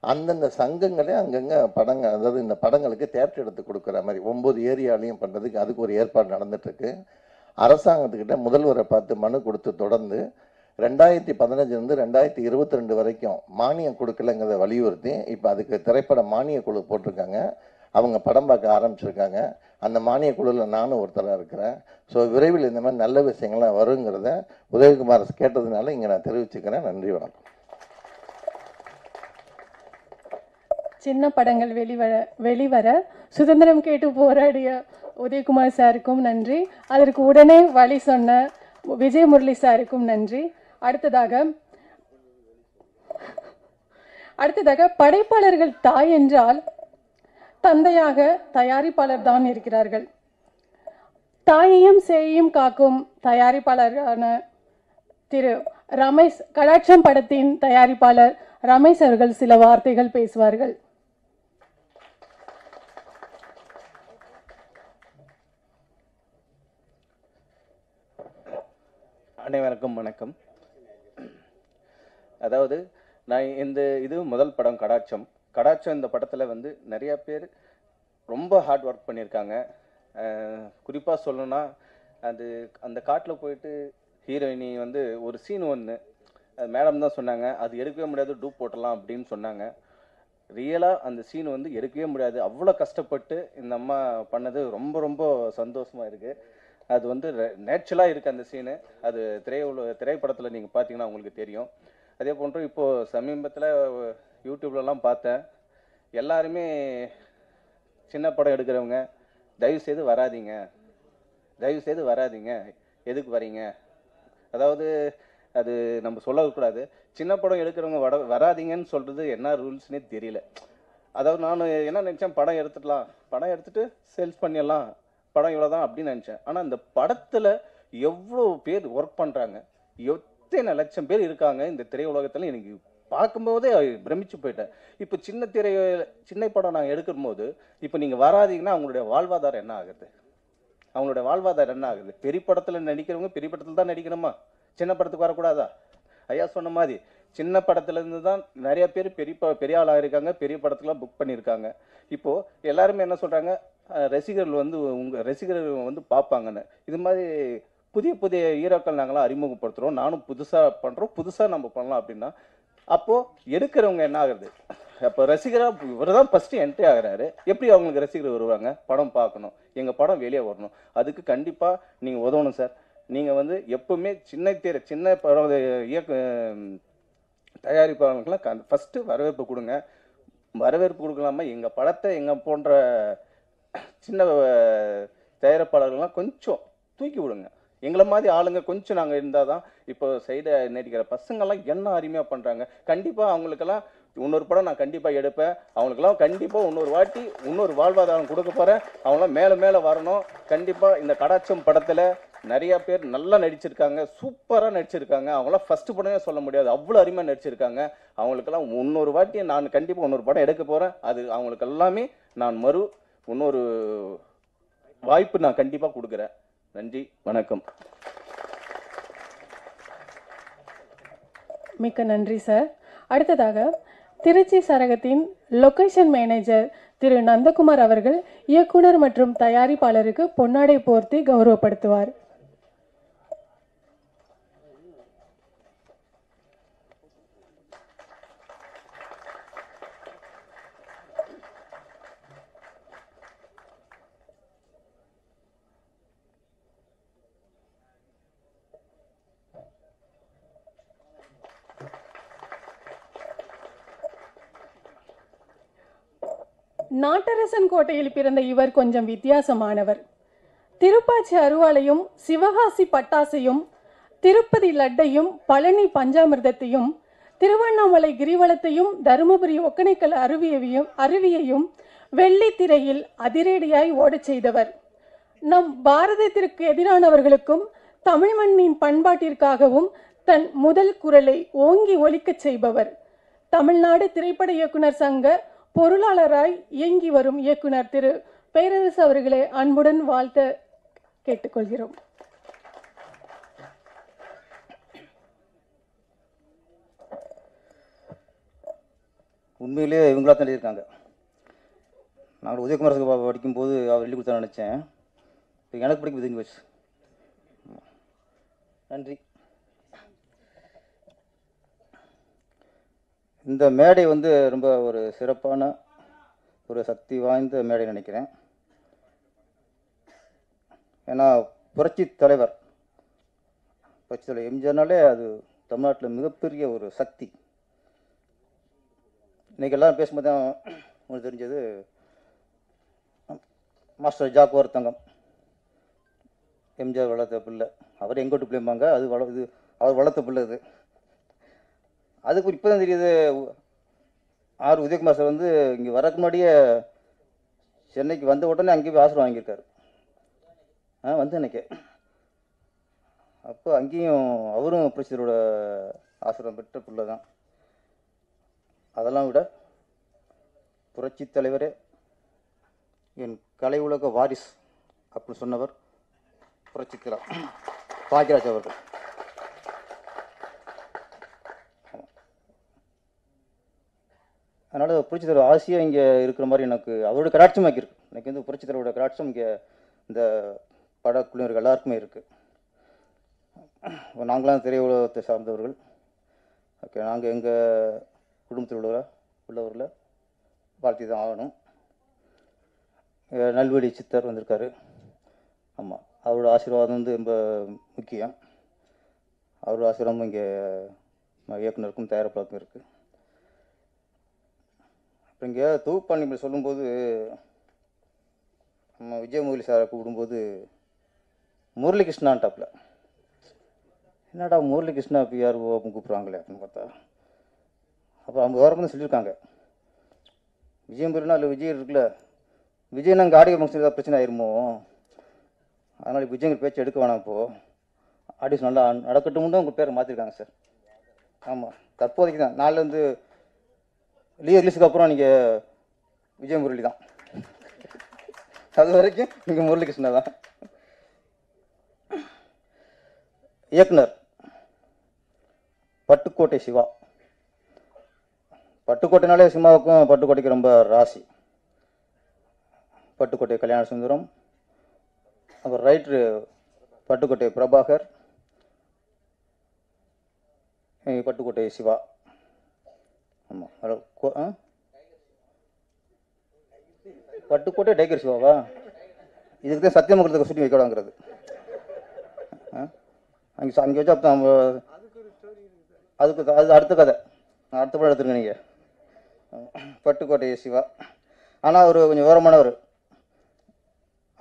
அந்தந்த சங்கங்களே அங்கங்கே படங்கள் அதாவது இந்த படங்களுக்கு தேட்டர் எடுத்து கொடுக்குற மாதிரி ஒம்பது ஏரியாலையும் பண்ணுறதுக்கு அதுக்கு ஒரு ஏற்பாடு நடந்துட்டுருக்கு அரசாங்கத்துக்கிட்ட முதல்வரை பார்த்து மனு கொடுத்து தொடர்ந்து ரெண்டாயிரத்தி பதினஞ்சுலேருந்து ரெண்டாயிரத்தி இருபத்தி ரெண்டு வரைக்கும் மானியம் கொடுக்கலங்கிறத வலியுறுத்தி இப்போ அதுக்கு திரைப்பட மானிய குழு போட்டிருக்காங்க. அவங்க படம் பார்க்க ஆரம்பிச்சிருக்காங்க. அந்த மானிய குழுவில் நானும் ஒருத்தராக இருக்கிறேன். ஸோ விரைவில் இந்த மாதிரி நல்ல விஷயங்கள்லாம் வருங்கிறத உதயகுமார் கேட்டதுனால இங்கே நான் தெரிவிச்சுக்கிறேன். நன்றி வணக்கம். சின்ன படங்கள் வெளிவர வெளிவர சுதந்திரம் கேட்டு போராடிய உதயகுமார் சாருக்கும் நன்றி. அதற்கு உடனே வழி சொன்ன விஜய் முரளி சாருக்கும் நன்றி. அடுத்ததாக அடுத்ததாக படைப்பாளர்கள் தாய் என்றால் தந்தையாக தயாரிப்பாளர் தான் இருக்கிறார்கள். தாயையும் சேயையும் காக்கும் தயாரிப்பாளரான திரு ரமேஷ் கடாட்சம் படத்தின் தயாரிப்பாளர் ரமேஷ் அவர்கள் சில வார்த்தைகள் பேசுவார்கள். அனைவருக்கும் வணக்கம். அதாவது நான் இந்த இது முதல் படம் கடாட்சம். கடாட்சம் இந்த படத்தில் வந்து நிறையா பேர் ரொம்ப ஹார்ட் ஒர்க் பண்ணியிருக்காங்க. குறிப்பாக சொல்லணும்னா அது அந்த காட்டில் போயிட்டு ஹீரோயினி வந்து ஒரு சீன் ஒன்று மேடம் தான் சொன்னாங்க அது எடுக்கவே முடியாது டூப் போட்டலாம் அப்படின்னு சொன்னாங்க. ரியலாக அந்த சீன் வந்து எடுக்கவே முடியாது. அவ்வளோ கஷ்டப்பட்டு இந்த அம்மா பண்ணது ரொம்ப ரொம்ப சந்தோஷமாக இருக்குது அது வந்து நேச்சுரலாக இருக்குது அந்த சீனு அது திரையுல திரைப்படத்தில் நீங்கள் பார்த்தீங்கன்னா உங்களுக்கு தெரியும். அதே போன்று இப்போது சமீபத்தில் யூடியூப்லலாம் பார்த்தேன். எல்லாருமே சின்ன படம் எடுக்கிறவங்க தயவு செய்து வராதீங்க. தயவு செய்து வராதீங்க. எதுக்கு வரீங்க? அதாவது அது நம்ம சொல்லக்கூடாது. சின்ன படம் எடுக்கிறவங்க வர வராதீங்கன்னு சொல்கிறது என்ன ரூல்ஸ்னே தெரியல. அதாவது நான் என்ன நினச்சேன் படம் எடுத்துடலாம். படம் எடுத்துகிட்டு சேல்ஸ் பண்ணிடலாம். படம் இவ்வளோ தான் அப்படின்னு நினச்சேன். ஆனால் இந்த படத்தில் எவ்வளோ பேர் ஒர்க் பண்ணுறாங்க எத்தனை லட்சம் பேர் இருக்காங்க இந்த திரையுலகத்தில்? எனக்கு பார்க்கும்போதே பிரமிச்சு போயிட்டேன். இப்போ சின்ன திரை சின்ன படம் நாங்கள் எடுக்கும்போது இப்போ நீங்கள் வராதீங்கன்னா அவங்களுடைய வாழ்வாதாரம் என்ன ஆகுது? அவங்களுடைய வாழ்வாதாரம் என்ன ஆகுது? பெரிய படத்தில் நடிக்கிறவங்க பெரிய படத்தில் தான் நடிக்கணுமா? சின்ன படத்துக்கு வரக்கூடாதா? ஐயா சொன்ன மாதிரி சின்ன படத்துலேருந்து தான் நிறைய பேர் பெரிய ப- பெரிய ஆளாக இருக்காங்க பெரிய படத்துலாம் புக் பண்ணியிருக்காங்க. இப்போது எல்லாருமே என்ன சொல்கிறாங்க ரசிகர்கள் வந்து உங்கள் ரசிகர்கள் வந்து பார்ப்பாங்கன்னு. இது மாதிரி புதிய புதிய ஹீரோக்கள் நாங்களாம் அறிமுகப்படுத்துகிறோம் நானும் புதுசாக பண்ணுறோம் புதுசாக நம்ம பண்ணலாம் அப்படின்னா அப்போது எடுக்கிறவங்க என்ன ஆகுறது? அப்போ ரசிகராக இவர் தான் ஃபஸ்ட்டு என்ட்ரி ஆகிறாரு. எப்படி அவங்களுக்கு ரசிகர் வருவாங்க? படம் பார்க்கணும். எங்கள் படம் வெளியே வரணும். அதுக்கு கண்டிப்பாக நீங்கள் உதவணும் சார். நீங்கள் வந்து எப்பவுமே சின்ன தேர் சின்ன படம் இயக்க தயாரிப்பாளர்களுக்கெல்லாம் ஃபஸ்ட்டு வரவேற்பு கொடுங்க. வரவேற்பு கொடுக்கலாமா. எங்கள் படத்தை எங்கள் போன்ற சின்ன தயாரிப்பாளர்கள்லாம் கொஞ்சம் தூக்கி விடுங்க. எங்களை மாதிரி ஆளுங்க கொஞ்சம் நாங்கள் இருந்தால் தான் இப்போ சைடை நடிக்கிற பசங்கள்லாம் என்ன அருமையாக பண்ணுறாங்க கண்டிப்பாக அவங்களுக்கெல்லாம் இன்னொரு படம் நான் கண்டிப்பாக எடுப்பேன். அவங்களுக்கெல்லாம் கண்டிப்பாக இன்னொரு வாட்டி இன்னொரு வாழ்வாதாரம் கொடுக்க போகிறேன் அவங்களாம் மேலே மேலே வரணும். கண்டிப்பாக இந்த கடாச்சம் படத்தில் நிறையா பேர் நல்லா நடிச்சிருக்காங்க. சூப்பராக நடிச்சிருக்காங்க. அவங்களாம் ஃபஸ்ட்டு படமே சொல்ல முடியாது. அவ்வளோ அருமையாக நடிச்சிருக்காங்க. அவங்களுக்கெல்லாம் இன்னொரு வாட்டி நான் கண்டிப்பாக இன்னொரு படம் எடுக்க போகிறேன் அது அவங்களுக்கு எல்லாமே நான் மறு இன்னொரு வாய்ப்பு நான் கண்டிப்பாக கொடுக்குறேன். நன்றி வணக்கம். மிக்க நன்றி சார். அடுத்ததாக திருச்சி சரகத்தின் லொகேஷன் மேனேஜர் திரு நந்தகுமார் அவர்கள் இயக்குனர் மற்றும் தயாரிப்பாளருக்கு பொன்னாடை போர்த்தி கௌரவப்படுத்துவார். நாட்டரசன் கோட்டையில் பிறந்த இவர் கொஞ்சம் வித்தியாசமானவர். திருப்பாச்சி அருவாளையும் சிவகாசி பட்டாசையும் திருப்பதி லட்டையும் பழனி பஞ்சாமிர்தத்தையும் திருவண்ணாமலை கிரிவலத்தையும் தருமபுரி ஒக்கனைக்கல் அருவியையும் அருவியையும் வெள்ளித்திரையில் அதிரடியாய் ஓடச் செய்தவர். நம் பாரதத்திற்கு எதிரானவர்களுக்கும் தமிழ் மண்ணின் பண்பாட்டிற்காகவும் தன் முதல் குரலை ஓங்கி ஒலிக்கச் செய்பவர். தமிழ்நாடு திரைப்பட இயக்குனர் சங்க பொருளாளராய் இயங்கி வரும் இயக்குனர் திரு. பேரரசு அவர்களை அன்புடன் வாழ்த்த கேட்டுக்கொள்கிறோம். உண்மையிலேயே இவங்களா தான் எழுதியிருக்காங்க. நாங்கள் உதயகுமார் சார் பா- படிக்கும்போது அவர் எழுதி கொடுத்தா நினச்சேன். இப்போ எனக்கு படிக்க தெரிஞ்சு போச்சு நன்றி. இந்த மேடை வந்து ரொம்ப ஒரு சிறப்பான ஒரு சக்தி வாய்ந்த மேடை நினைக்கிறேன். ஏன்னா புரட்சி தலைவர் புரட்சி தலைவர் எம்ஜிஆர்னாலே அது தமிழ்நாட்டில் மிகப்பெரிய ஒரு சக்தி. இன்றைக்கி எல்லாரும் பேசும்போது தான் உங்களுக்கு தெரிஞ்சது மாஸ்டர் ஜாக்குவார் தங்கம் எம்ஜிஆர் வளர்த்த பிள்ளை. அவர் எங்கோட்டு பிள்ளைம்பாங்க? அது வள இது அவர் வளர்த்த பிள்ளை இது அதுக்கு இப்போ தான் தெரியுது. ஆர் உதயகுமார் சார் வந்து இங்கே வரக்கு முன்னாடியே சென்னைக்கு வந்த உடனே அங்கேயே போய் ஆசிரம் வாங்கியிருக்காரு. ஆ வந்து அன்னைக்கு. அப்போ அங்கேயும் அவரும் புரட்சியரோட ஆசிரம் பெற்ற பிள்ளை தான். அதெல்லாம் விட புரட்சி தலைவரே என் கலை உலக வாரிஸ் அப்படின்னு சொன்னவர் புரட்சி பாக்கியராஜ் அவர்கள். அதனால் புரட்சி தலைவர் ஆசையாக இங்கே இருக்கிற மாதிரி எனக்கு அவரோட கடாட்சமாக இருக்கு. எனக்கு வந்து புரட்சி தலைவரோட கடாட்சம் இங்கே இந்த படக்குழுவினர்கள் எல்லாருக்குமே இருக்குது நாங்களாம் திரையுலகத்தை சார்ந்தவர்கள். ஓகே நாங்கள் எங்கள் குடும்பத்தில் உள்ளவர? உள்ளவரில் வாழ்த்தி தான் ஆகணும். அஹ் நல்வழி சித்தர் வந்திருக்காரு. ஆமாம் அவரோட ஆசீர்வாதம் வந்து ரொம்ப முக்கியம். அவரோட ஆசீர்வாதம் இங்கே இயக்குனருக்கும் தயாரிப்பாளருக்கும் இருக்குது அப்புறம் இங்கே இப்படி சொல்லும்போது நம்ம விஜயமுரளி சாரை கூப்பிடும்போது முரளிகிருஷ்ணான்டாப்பில் என்னடா முரளிகிருஷ்ணா பிஆர்ஓ கூப்பிட்றாங்களே அப்படின்னு பார்த்தா அப்புறம் அவங்க விவரம் சொல்லியிருக்காங்க. விஜயம் பெருனா இல்லை விஜய் இருக்குல்ல. விஜய் நாங்கள் ஆடியோ ஃபங்க்ஷன் ஏதாவது பிரச்சனை ஆயிருமோ? அதனால் விஜயங்கிற பேச்சு எடுக்க வேணாம் இப்போது ஆடியன்ஸ் நல்லா நடக்கட்டும் தான் உங்கள் பேரை மாற்றிருக்காங்க சார். ஆமாம் தற்போதைக்கு தான். நாளிலேருந்து லீ ரிலீஸுக்கு அப்புறம் நீங்கள் விஜய் முரளி தான். அது வரைக்கும் நீங்கள் முரளிகிருஷ்ணா தான். இயக்குனர் பட்டுக்கோட்டை சிவா. பட்டுக்கோட்டைனாலே சினிமாவுக்கும் பட்டுக்கோட்டைக்கு ரொம்ப ராசி. பட்டுக்கோட்டை கல்யாண சுந்தரம் அப்புறம் ரைட்ரு பட்டுக்கோட்டை பிரபாகர் பட்டுக்கோட்டை சிவா. ஆமாம் ஹலோ கோ- ஆ? பட்டுக்கோட்டை டைகர் சிவாவா இதுக்கு தான் சத்தியமங்கலத்துக்கு சுட்டி வைக்கலாங்கிறது அங்கே அங்கே வச்சா அப்போ நம்ம அதுக்கு அது அடுத்த கதை. அடுத்த படம் எடுத்துருங்க நீங்கள் பட்டுக்கோட்டை சிவா ஆனால் அவர் கொஞ்சம் விவரமானவர்.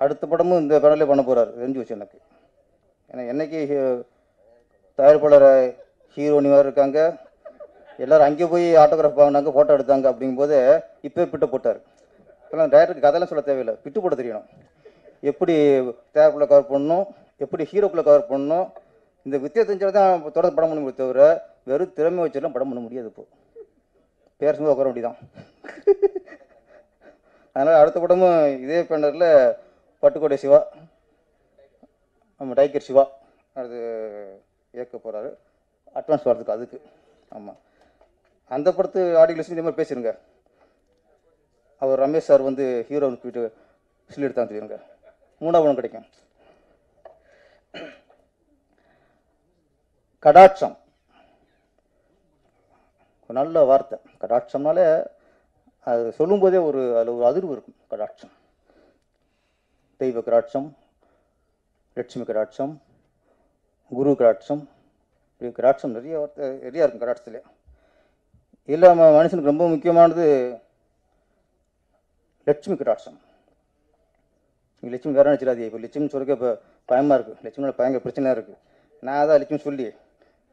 அடுத்த படமும் இந்த படம்லேயே பண்ண போகிறார் தெரிஞ்சு வச்சு எனக்கு. ஏன்னா என்னைக்கு ஹீ- தயாரிப்பாளர் ஹீரோனி இருக்காங்க. எல்லாரும் அங்கே போய் ஆட்டோகிராஃப் வாங்கினாங்க ஃபோட்டோ எடுத்தாங்க அப்படிங்கும்போது இப்போ பிட்டு போட்டார். இப்போலாம் டேரக்டருக்கு கதையெல்லாம் சொல்ல தேவையில்லை. பிட்டு போட தெரியணும். எப்படி தயாரிப்புல கவர் பண்ணணும் எப்படி ஹீரோக்குள்ளே கவர் பண்ணணும் இந்த வித்தியாசம் தெரிஞ்சால் தான் தொடர்ந்து படம் பண்ண முடியும் தவிர வெறும் திறமை வச்செல்லாம் படம் பண்ண முடியாது இப்போ. பேர் சும்மா உட்கார முடியுதான் அதனால் அடுத்த படமும் இதே பேனரில் பட்டுக்கோட்டை சிவா நம்ம டைக்கர் சிவா அது இயக்க போகிறாரு அட்வான்ஸ் வரதுக்கு அதுக்கு. ஆமாம் அந்த படத்து ஆடியோ லிஸ்ட் இதே மாதிரி பேசிடுங்க அவர் ரமேஷ் சார் வந்து ஹீரோ போயிட்டு சொல்லி எடுத்தாங்க சொல்லிடுங்க மூணாவது ஒன்று கிடைக்கும். கடாட்சம். ஒரு நல்ல வார்த்தை. கடாட்சம்னாலே அது சொல்லும்போதே ஒரு அதில் ஒரு அதிர்வு இருக்கும். கடாட்சம். தெய்வ கடாட்சம் லட்சுமி கடாட்சம் குரு கடாட்சம். கடாட்சம் நிறைய வார்த்தை நிறையா இருக்கும் கடாட்சத்துலேயே இல்லாமல் மனுஷனுக்கு ரொம்ப முக்கியமானது லட்சுமி கடாட்சம். நீங்கள் லட்சுமி வேற நினச்சிடாதீங்க இப்போ லட்சுமி சொல்லிக்க இப்போ பயமாக இருக்குது லட்சுமியோட பயங்கர பிரச்சனையாக இருக்குது நான் தான் லட்சுமி சொல்லி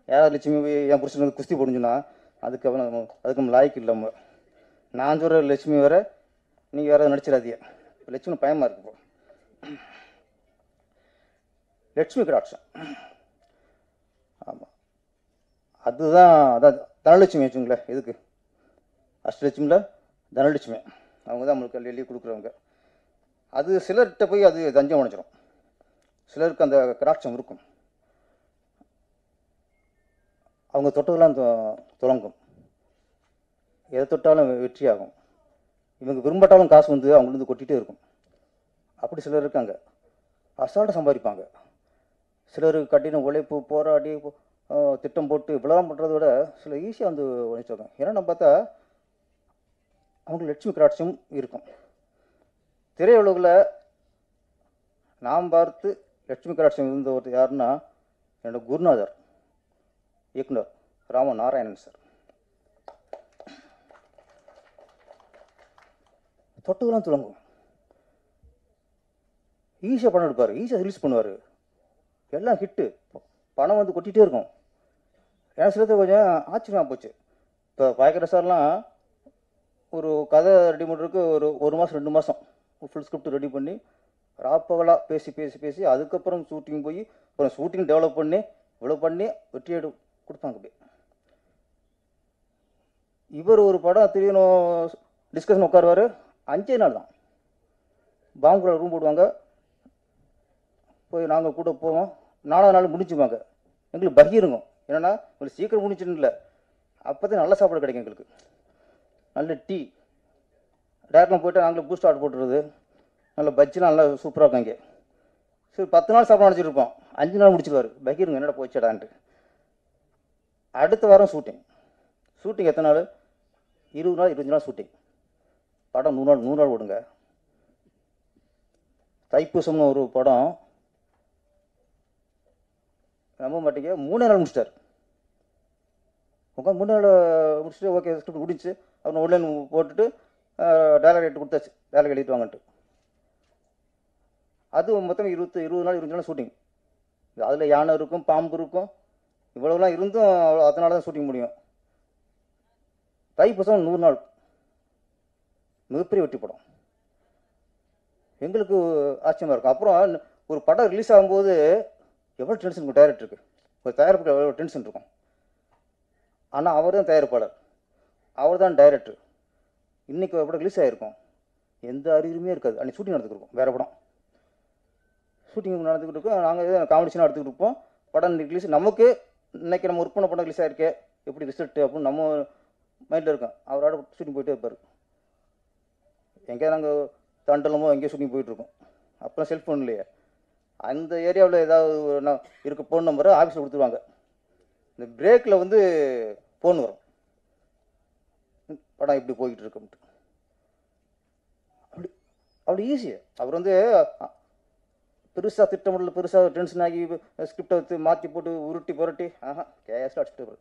யாராவது லட்சுமி போய் என் புருஷன் வந்து குஸ்தி போடுஞ்சுன்னா அதுக்கு அவன் அதுக்கு நம்ம லாய்க்கு இல்லை நம்ம நான் சொல்கிற லட்சுமி வேற நீங்கள் வேற நடிச்சிடாதீங்க இப்போ லட்சுமி பயமாக இருக்கு இப்போ. லட்சுமி கடாட்சம். ஆமாம் அதுதான் அதான் தனலட்சுமி வச்சுங்களேன் எதுக்கு? அஷ்டலட்சுமியில் தனலட்சுமி. அவங்க தான் நம்மளுக்கு எழுதி கொடுக்குறவங்க. அது சிலர்கிட்ட போய் அது தஞ்சம் அடைஞ்சிரும். சிலருக்கு அந்த கடாட்சம் இருக்கும். அவங்க தொட்டதெல்லாம் தொ- எதை தொட்டாலும் வெற்றியாகும் இவங்க விரும்பட்டாலும் காசு வந்து அவங்களுக்கு கொட்டிகிட்டே இருக்கும். அப்படி சிலர் இருக்காங்க. அசால்ட்டாக சம்பாதிப்பாங்க. சிலர் கட்டின உழைப்பு போராடி திட்டம் போட்டு விளம்பரம் பண்ணுறத விட சில ஈஸியாக வந்து உழைச்சாங்க ஏன்னா பார்த்தா அவங்களுக்கு லட்சுமி கிராட்சியும் இருக்கும். திரையுலகில் நாம் பார்த்து லட்சுமி கிராட்சியம் இருந்த ஒருத்தர் யாருன்னா என்னோட குருநாதர் இயக்குனர் ராம நாராயணன் சார். தொட்டுக்கெல்லாம் துளங்கும் ஈஸியாக பணம் எடுப்பார். ஈஸியாக ரிலீஸ் பண்ணுவார். எல்லாம் ஹிட்டு பணம் வந்து கொட்டிகிட்டே இருக்கும். ஏன்னா சிலது கொஞ்சம் ஆச்சரியமாக போச்சு. இப்போ பாய்க்கிற சார்லாம் ஒரு கதை ரெடி பண்ணுறதுக்கு ஒரு ஒரு மாதம் ரெண்டு மாதம் ஃபுல் ஸ்கிரிப்ட் ரெடி பண்ணி ராப்பகலாக பேசி பேசி பேசி அதுக்கப்புறம் ஷூட்டிங் போய் அப்புறம் ஷூட்டிங் டெவலப் பண்ணி இவ்வளோ பண்ணி வெற்றி எடு கொடுப்பாங்க இவர் ஒரு படம் திடீர்னு டிஸ்கஷன் உட்காருவார் அஞ்சே நாள் தான். பாம்புக்குள்ள ரூம் போடுவாங்க. போய் நாங்கள் கூட போவோம். நாலாவது நாள் முடிச்சுவாங்க எங்களுக்கு பகிருங்க என்னன்னா உங்களுக்கு சீக்கிரம் முடிச்சுன்னு இல்லை அப்போ தான் நல்ல சாப்பாடு கிடைக்கும் எங்களுக்கு. நல்ல டீ. டேரக்டாக போயிட்டு நாங்களே பூஸ்ட் ஆர்டர் போட்டுறது. நல்ல பஜ்ஜிலாம் நல்லா சூப்பராக இருக்கும் இங்கே. சரி பத்து நாள் சாப்பாடு நினச்சிட்டு அஞ்சு நாள் முடிச்சிருவார் பகீருங்க என்னடா போச்சடான்ட்டு அடுத்த வாரம் ஷூட்டிங் ஷூட்டிங் எத்தனை நாள்? இருபது நாள் இருபத்தஞ்சு நாள் ஷூட்டிங் படம் நூறு நாள் நூறு நாள் ஓடுங்க. தைப்பூசம்னு ஒரு படம். நம்ப மாட்டீங்க. மூணே நாள் முடிச்சிட்டார். உட்காந்து மூணு நாள் முடிச்சுட்டு ஓகே ஸ்கிரிப்ட் முடிச்சு அப்புறம் ஒன்லைன் போட்டுட்டு டேலர் எடுத்து கொடுத்தாச்சு. டேலர் எழுதிட்டு வாங்கன்ட்டு. அது மொத்தம் இருபத்து இருபது நாள் இருபது நாள் ஷூட்டிங் அதில் யானை இருக்கும் பாம்பு இருக்கும் இவ்வளோலாம் இருந்தும் அவ்வளோ அதனால தான் ஷூட்டிங் முடியும். தைப்பூசம் நூறு நாள். மிகப்பெரிய வெற்றி படம். எங்களுக்கு ஆச்சரியமாக இருக்கும். அப்புறம் ஒரு படம் ரிலீஸ் ஆகும்போது எவ்வளோ டென்ஷன் இருக்கும் டேரக்டருக்கு ஒரு தயாரிப்புக்கு எவ்வளோ டென்ஷன் இருக்கும். ஆனால் அவர் தான் தயாரிப்பாளர். அவர் தான் டைரக்டர் இன்றைக்கி ஒரு படம் ரிலீஸ் ஆகிருக்கும் எந்த அறிகுறியுமே இருக்காது. அன்றைக்கி ஷூட்டிங் நடந்துக்கிருக்கோம் வேறு படம். ஷூட்டிங் நடந்துக்கிட்டு இருக்கோம் நாங்கள் காமெடிஷனாக எடுத்துக்கிட்டு இருப்போம். படம் ரிலீஸ் நமக்கு இன்னைக்கு நம்ம ஒர்க் பண்ண படம் ரிலீஸ் ஆகிருக்கே எப்படி ரிசல்ட்டு அப்படின்னு நம்ம மைண்டில் இருக்கோம். அவரோட ஷூட்டிங் போயிட்டே இருப்பார். எங்கேயா நாங்கள் தண்டலமோ எங்கேயோ ஷூட்டிங் போயிட்டுருக்கோம் அப்போலாம் செல்ஃபோன் இல்லையே. அந்த ஏரியாவில் ஏதாவது இருக்க ஃபோன் நம்பரை ஆஃபீஸில் கொடுத்துருவாங்க. இந்த பிரேக்கில் வந்து ஃபோன் வரும். படம் இப்படி போய்கிட்டு இருக்குன்ட்டு அப்படி அப்படி ஈஸி அவர் வந்து பெருசாக திட்டமிடல பெருசாக டென்ஷன் ஆகி ஸ்கிரிப்டை வச்சு மாற்றி போட்டு உருட்டி புரட்டி ஆஹா கேஸில் அடிச்சுட்டு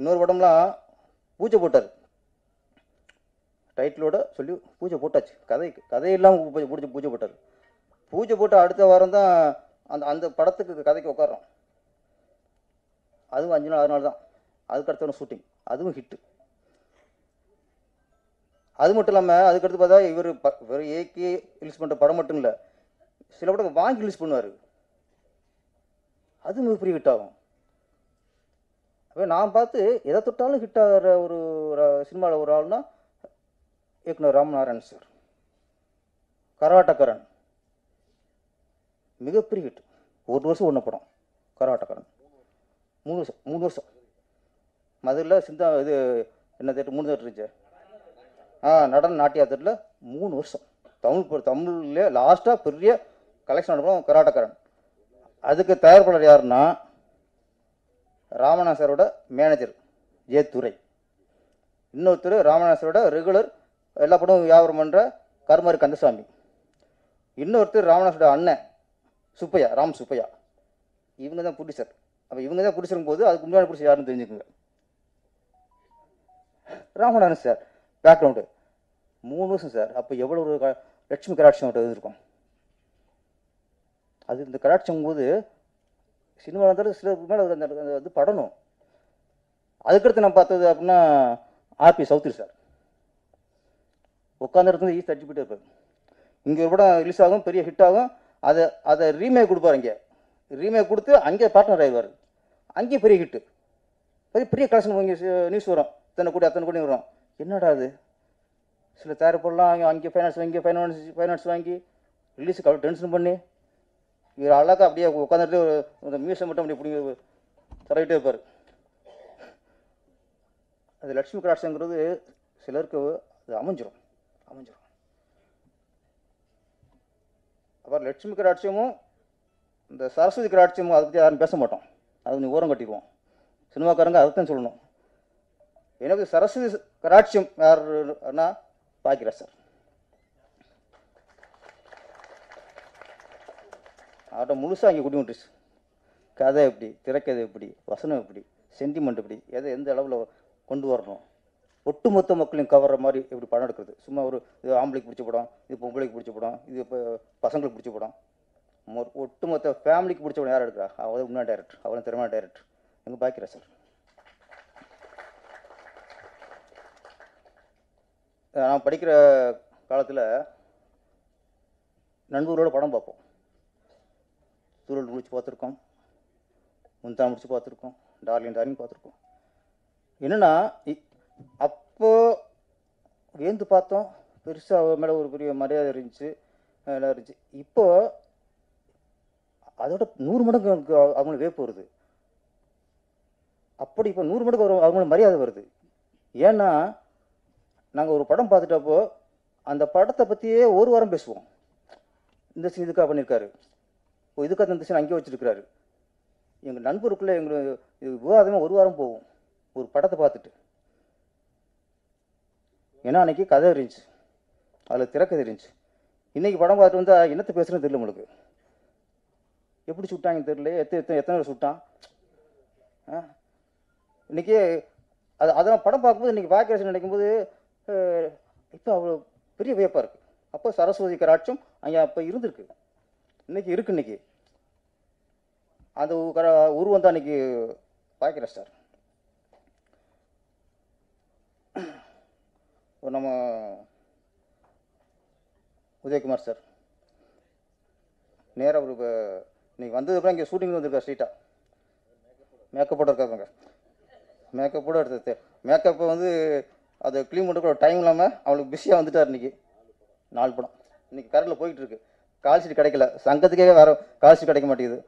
இன்னொரு படம்லாம் பூஜை போட்டார். டைட்டிலோட சொல்லி பூஜை போட்டாச்சு. கதை கதையெல்லாம் பூஜை பூஜை பூஜை போட்டார். பூஜை போட்டு அடுத்த வாரம் தான் அந்த அந்த படத்துக்கு கதைக்கு உட்காரோம் அதுவும் அஞ்சு நாள் ஆறு நாள் தான். அதுக்கு ஷூட்டிங் அதுவும் ஹிட்டு அது மட்டும் இல்லாமல் அதுக்கடுத்து பார்த்தா இவர் இவர் ஏகே ரிலீஸ் பண்ணுற படம் மட்டும் இல்லை சில படம் வாங்கி ரிலீஸ் பண்ணுவார். அது மிகப்பெரிய ஹிட் ஆகும். அப்போ நான் பார்த்து எதை தொட்டாலும் ஹிட் ஆகிற ஒரு சினிமாவில் ஒரு ஆள்னா இயக்குனர் ராமநாராயண் சார் கராட்டக்காரன். மிகப்பெரிய ஹிட் ஒரு வருஷம் ஒன்று படம் கராட்டக்காரன். மூணு வருஷம் மூணு வருஷம். மதுரில் சிந்தா இது என்ன தேட்டர் மூணு தேட்டர் இருந்துச்சு. ஆ நடன நாட்டியா தேட்டரில் மூணு வருஷம். தமிழ் தமிழ்லேயே லாஸ்ட்டாக பெரிய கலெக்ஷன் அனுப்புகிறோம் கராட்டக்காரன். அதுக்கு தயாரிப்பாளர் யாருன்னா ராமநாத சாரோட மேனேஜர் ஜே துரை. இன்னொருத்தர் ராமநாதரோட ரெகுலர் எல்லா படமும் வியாபாரம் பண்ணுற கருமாரி கந்தசாமி. இன்னொருத்தர் ராமநாதரோட அண்ணன் சுப்பையா ராம் சுப்பையா. இவங்க தான் ப்ரொடியூசர் அப்போ இவங்க தான் ப்ரொடியூசரும் போது அதுக்கு முன்னாடி குடிச்சு யாருன்னு தெரிஞ்சுக்கோங்க. ராமநாதன் சார் பேக்ரவுண்டு மூணு வருஷம் சார். அப்போ எவ்வளோ ஒரு லட்சுமி லட்சுமி கராட்சியம் இருந்திருக்கும். அது இந்த கடாட்சம் போது சினிமா இருந்தாலும் சில மேலே அந்த இது படணும். அதுக்கடுத்து நான் பார்த்தது அப்படின்னா ஆர்பி சௌத்ரி சார். உட்காந்த இடத்துல ஈஸ்ட் அடிச்சு போயிட்டு இருப்பார். இங்கே ஒரு படம் ரிலீஸ் ஆகும் பெரிய ஹிட் ஆகும். அதை அதை ரீமேக் கொடுப்பாரு இங்கே. ரீமேக் கொடுத்து அங்கே பார்ட்னர் ஆயிடுவார். அங்கேயும் பெரிய ஹிட்டு பெரிய பெரிய கலெக்ஷன் இங்கே நியூஸ் வரும். இத்தனை கூடி அத்தனை கூடி வரும். என்னடா அது? சில தயாரிப்பெல்லாம் அங்கே அங்கே ஃபைனான்ஸ் வாங்கி ஃபைனான்ஸ் ஃபைனான்ஸ் வாங்கி ரிலீஸுக்கு அவ்வளோ டென்ஷன் பண்ணி இவர் அழகாக அப்படியே உட்காந்துட்டு அந்த மியூசியம் மட்டும் அப்படி பிடிங்க தரவிட்டே இருப்பார். அது லட்சுமி கடாட்சங்கிறது சிலருக்கு அது அமைஞ்சிரும். அமைஞ்சிரும். அப்புறம் லட்சுமி கடாட்சியமும் இந்த சரஸ்வதி கடாட்சியமும் அதை பற்றி யாரும் பேச மாட்டோம். அது நீ ஓரம் கட்டிடுவோம் சினிமாக்காரங்க அதைத்தான் சொல்லணும். எனக்கு சரஸ்வதி கடாட்சியம் யாருன்னா பாக்கியராஜ் சார். அவர்கிட்ட முழுசாக அங்கே குடி விட்டுருச்சு கதை எப்படி திரைக்கதை எப்படி வசனம் எப்படி சென்டிமெண்ட் எப்படி எதை எந்த அளவில் கொண்டு வரணும். ஒட்டுமொத்த மக்களையும் கவர்ற மாதிரி எப்படி படம் எடுக்கிறது? சும்மா ஒரு இது ஆம்பளைக்கு பிடிச்ச படம் இது பொம்பளைக்கு பிடிச்ச படம் இது இப்போ பசங்களுக்கு பிடிச்ச படம். ஒட்டுமொத்த ஃபேமிலிக்கு பிடிச்ச யார் எடுக்கிறா? அவள் தான் உண்மையான டைரக்டர் அவள் திறமையான டைரக்டர் எங்கள் பாக்கிரா சார் நான் படிக்கிற காலத்தில் நண்பர்களோட படம் பார்ப்போம். சூழல் முடிச்சு பார்த்துருக்கோம். முந்தா முடிச்சு பார்த்துருக்கோம். டார்லிங் டார்லிங் பார்த்துருக்கோம். என்னென்னா அப்போ வேந்து பார்த்தோம். பெருசாக அவ மேலே ஒரு பெரிய மரியாதை இருந்துச்சு. நல்லா இருந்துச்சு. இப்போது அதோட நூறு மடங்கு எனக்கு அவ- அவங்களுக்கு வேப்பு வருது. அப்படி இப்போ நூறு மடங்கு வரும் அவங்களுக்கு மரியாதை வருது. ஏன்னா நாங்கள் ஒரு படம் பார்த்துட்டப்போ அந்த படத்தை பற்றியே ஒரு வாரம் பேசுவோம். இந்த சீன் இதுக்காக பண்ணியிருக்காரு. ஓ இதுக்காக இந்த சீன் அங்கேயே வச்சுருக்கிறாரு. எங்கள் நண்பருக்குள்ளே எங்களுக்கு விவாதமே ஒரு வாரம் போகும் ஒரு படத்தை பார்த்துட்டு. ஏன்னா அன்றைக்கி கதை இருந்துச்சு. அதில் திறக்கதை இருந்துச்சு இன்றைக்கி படம் பார்த்துட்டு வந்தால் என்னத்தை பேசுகிறேன்னு தெரியல உங்களுக்கு. எப்படி சுட்டாங்கன்னு தெரியல எத்தனை எத்தனை எத்தனை பேர் சுட்டான்? ஆ? அது அதெல்லாம் படம் பார்க்கும்போது இன்னைக்கு பாக்கியரசன் நினைக்கும்போது இப்போ அவ்வளோ பெரிய வியப்பாக இருக்குது அப்போ சரஸ்வதி கராட்சம் அங்கே அப்போ இருந்திருக்கு. இன்னைக்கு இருக்கு இன்னைக்கு. அந்த கர- உருவம் தான் இன்னைக்கு பாக்கிற சார் நம்ம உதயகுமார் சார் நேராக ஒரு இன்றைக்கி இன்னைக்கு வந்ததுக்கப்புறம் இங்கே ஷூட்டிங் வந்திருக்கார் ஸ்ட்ரீட்டாக மேக்கப்போட இருக்காங்க மேக்கப்போட எடுத்தது. மேக்கப்பை வந்து அதை க்ளீன் பண்ணுறதுக்கு டைம் இல்லாமல் அவளுக்கு பிஸியாக வந்துட்டார் இன்னைக்கு. நாலு படம் இன்னைக்கு கரண்டில் போயிட்டு இருக்கு. கால் ஷீட் கிடைக்கல. சங்கத்துக்கே வேறு கால் ஷீட் கிடைக்க மாட்டேங்குது.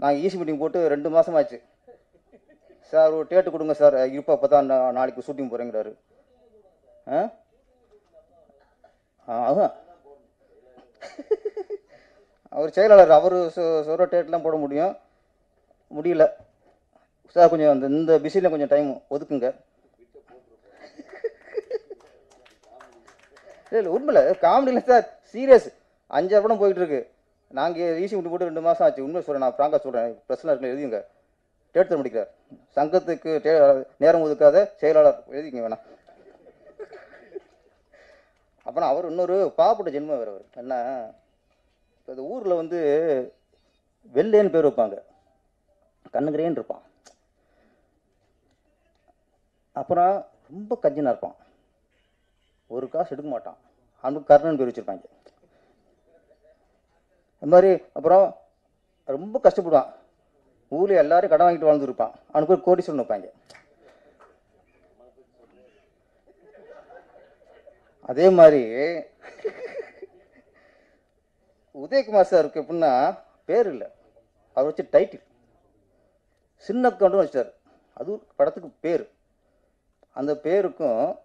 நாங்கள் ஈசி மீட்டிங் போட்டு ரெண்டு மாதம் ஆச்சு. சார் ஒரு டேட்டு கொடுங்க சார் இப்போ அப்போ தான் நான் நாளைக்கு ஷூட்டிங் போகிறேங்கிறாரு ஆ? ஆ, அவர் செயலாளர் அவர் சொல்கிற டேட்லாம் போட முடியும். முடியல. சார் கொஞ்சம் அந்த இந்த பிஸியில் கொஞ்சம் டைம் ஒதுக்குங்க. இல்லை இல்லை உண்மையில இல்லை சார் சீரியஸ் அஞ்சாறு படம் போயிட்டு இருக்கு நாங்கள் ஈசி விட்டு போட்டு ரெண்டு மாதம் ஆச்சு. உண்மை சொல்கிறேன் நான் ஃப்ராங்காக சொல்கிறேன் பிரச்சனை இருக்குல்ல எழுதிங்க தேட்டர் முடிக்கிறார் சங்கத்துக்கு நேரம் ஒதுக்காத செயலாளர் எழுதிங்க வேணாம். அப்புறம் அவர் இன்னொரு பாவப்பட்ட ஜென்மம் வேறு அவர். என்ன? இப்போ இந்த ஊரில் வந்து வெள்ளேன்னு பேர் வைப்பாங்க. கண்ணுங்கிறேன்னு இருப்பான். அப்புறம் ரொம்ப கஞ்சினா இருப்பான். ஒரு காசு எடுக்க மாட்டான். அவனுக்கு கர்ணன் பேர் வச்சுருப்பாங்க. இந்த மாதிரி அப்புறம் ரொம்ப கஷ்டப்படுவான். ஊரில் எல்லாரும் கடன் வாங்கிட்டு வாழ்ந்துருப்பான். அவனுக்கு ஒரு கோடீஸ்வரன் வைப்பாங்க. அதே மாதிரி உதயகுமார் சாருக்கு எப்படின்னா பேர் இல்லை. அவர் வச்சு டைட்டில் சின்ன கவுண்டும் வச்சிட்டார். அது ஒரு படத்துக்கு பேர். அந்த பேருக்கும்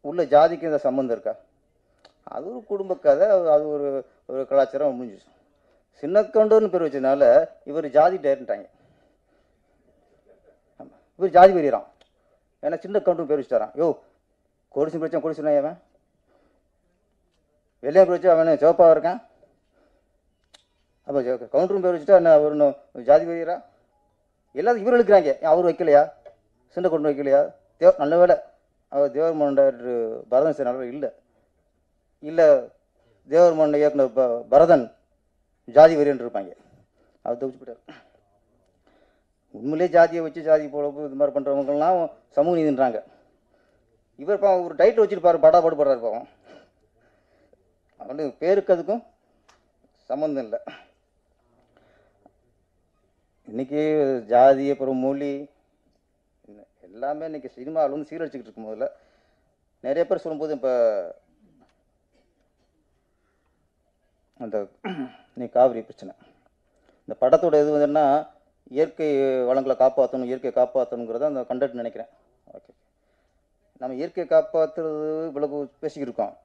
உள்ள ஜாதிக்கு இந்த சம்மந்தம் இருக்கா? அது ஒரு குடும்ப கதை. அது- ஒரு ஒரு கலாச்சாரம் முடிஞ்சிச்சு. சின்ன கவுண்டர்னு பேர் வச்சதுனால இவர் ஜாதி டேர்ன்ட்டாங்க இவர் ஜாதி வெறியறான் ஏன்னா சின்ன கவுண்டர் பேர் வச்சுட்டாரான் யோ கொடிசு பிரச்சனை கொடிசுனா ஏவன் வெள்ளையா பேர் வச்சு அவன் சிவப்பாக இருக்கான்? அப்போ கவுண்டரும் பேர் வச்சுட்டா என்ன அவர் இன்னும் ஜாதி வெறியரா எல்லாத்தையும் இவர் எழுக்கிறாங்க ஏன் அவர் வைக்கலையா? சிண்டை கொண்டு வைக்கலையா? தேவ நல்ல வேலை அவர் தேவர் மண்டர் பரதன் சார் நல்ல இல்லை. இல்லை தேவர் மண்ட இயக்குனர் ப- பரதன் ஜாதி வெறியன் இருப்பாங்க. அவர் தவிச்சு போயிட்டார். உண்மையிலே ஜாதியை வச்சு ஜாதி பொழப்பு இது மாதிரி பண்ணுறவங்கலாம் சமூக நீதின்றாங்க. இவர் பாவம் ஒரு டைட்டில் வச்சுருப்பாரு படா பாடுபடுறாரு பாவம். அவனு பேருக்கு அதுக்கும் சம்மந்தம் இல்லை. இன்றைக்கி ஜாதி அப்புறம் மொழி எல்லாமே இன்னைக்கு சினிமாவில் வந்து சீரழிச்சிக்கிட்டு இருக்கும் முதல்ல. நிறைய பேர் சொல்லும்போது இப்போ அந்த நீ காவிரி பிரச்சனை. இந்த படத்தோட இது வந்துன்னா இயற்கை வளங்களை காப்பாற்றணும் இயற்கையை காப்பாற்றணுங்கிறத அந்த கண்டக்ட் நினைக்கிறேன். ஓகே நம்ம இயற்கையை காப்பாற்றுறது இவ்வளவு பேசிக்கிட்டு இருக்கோம்.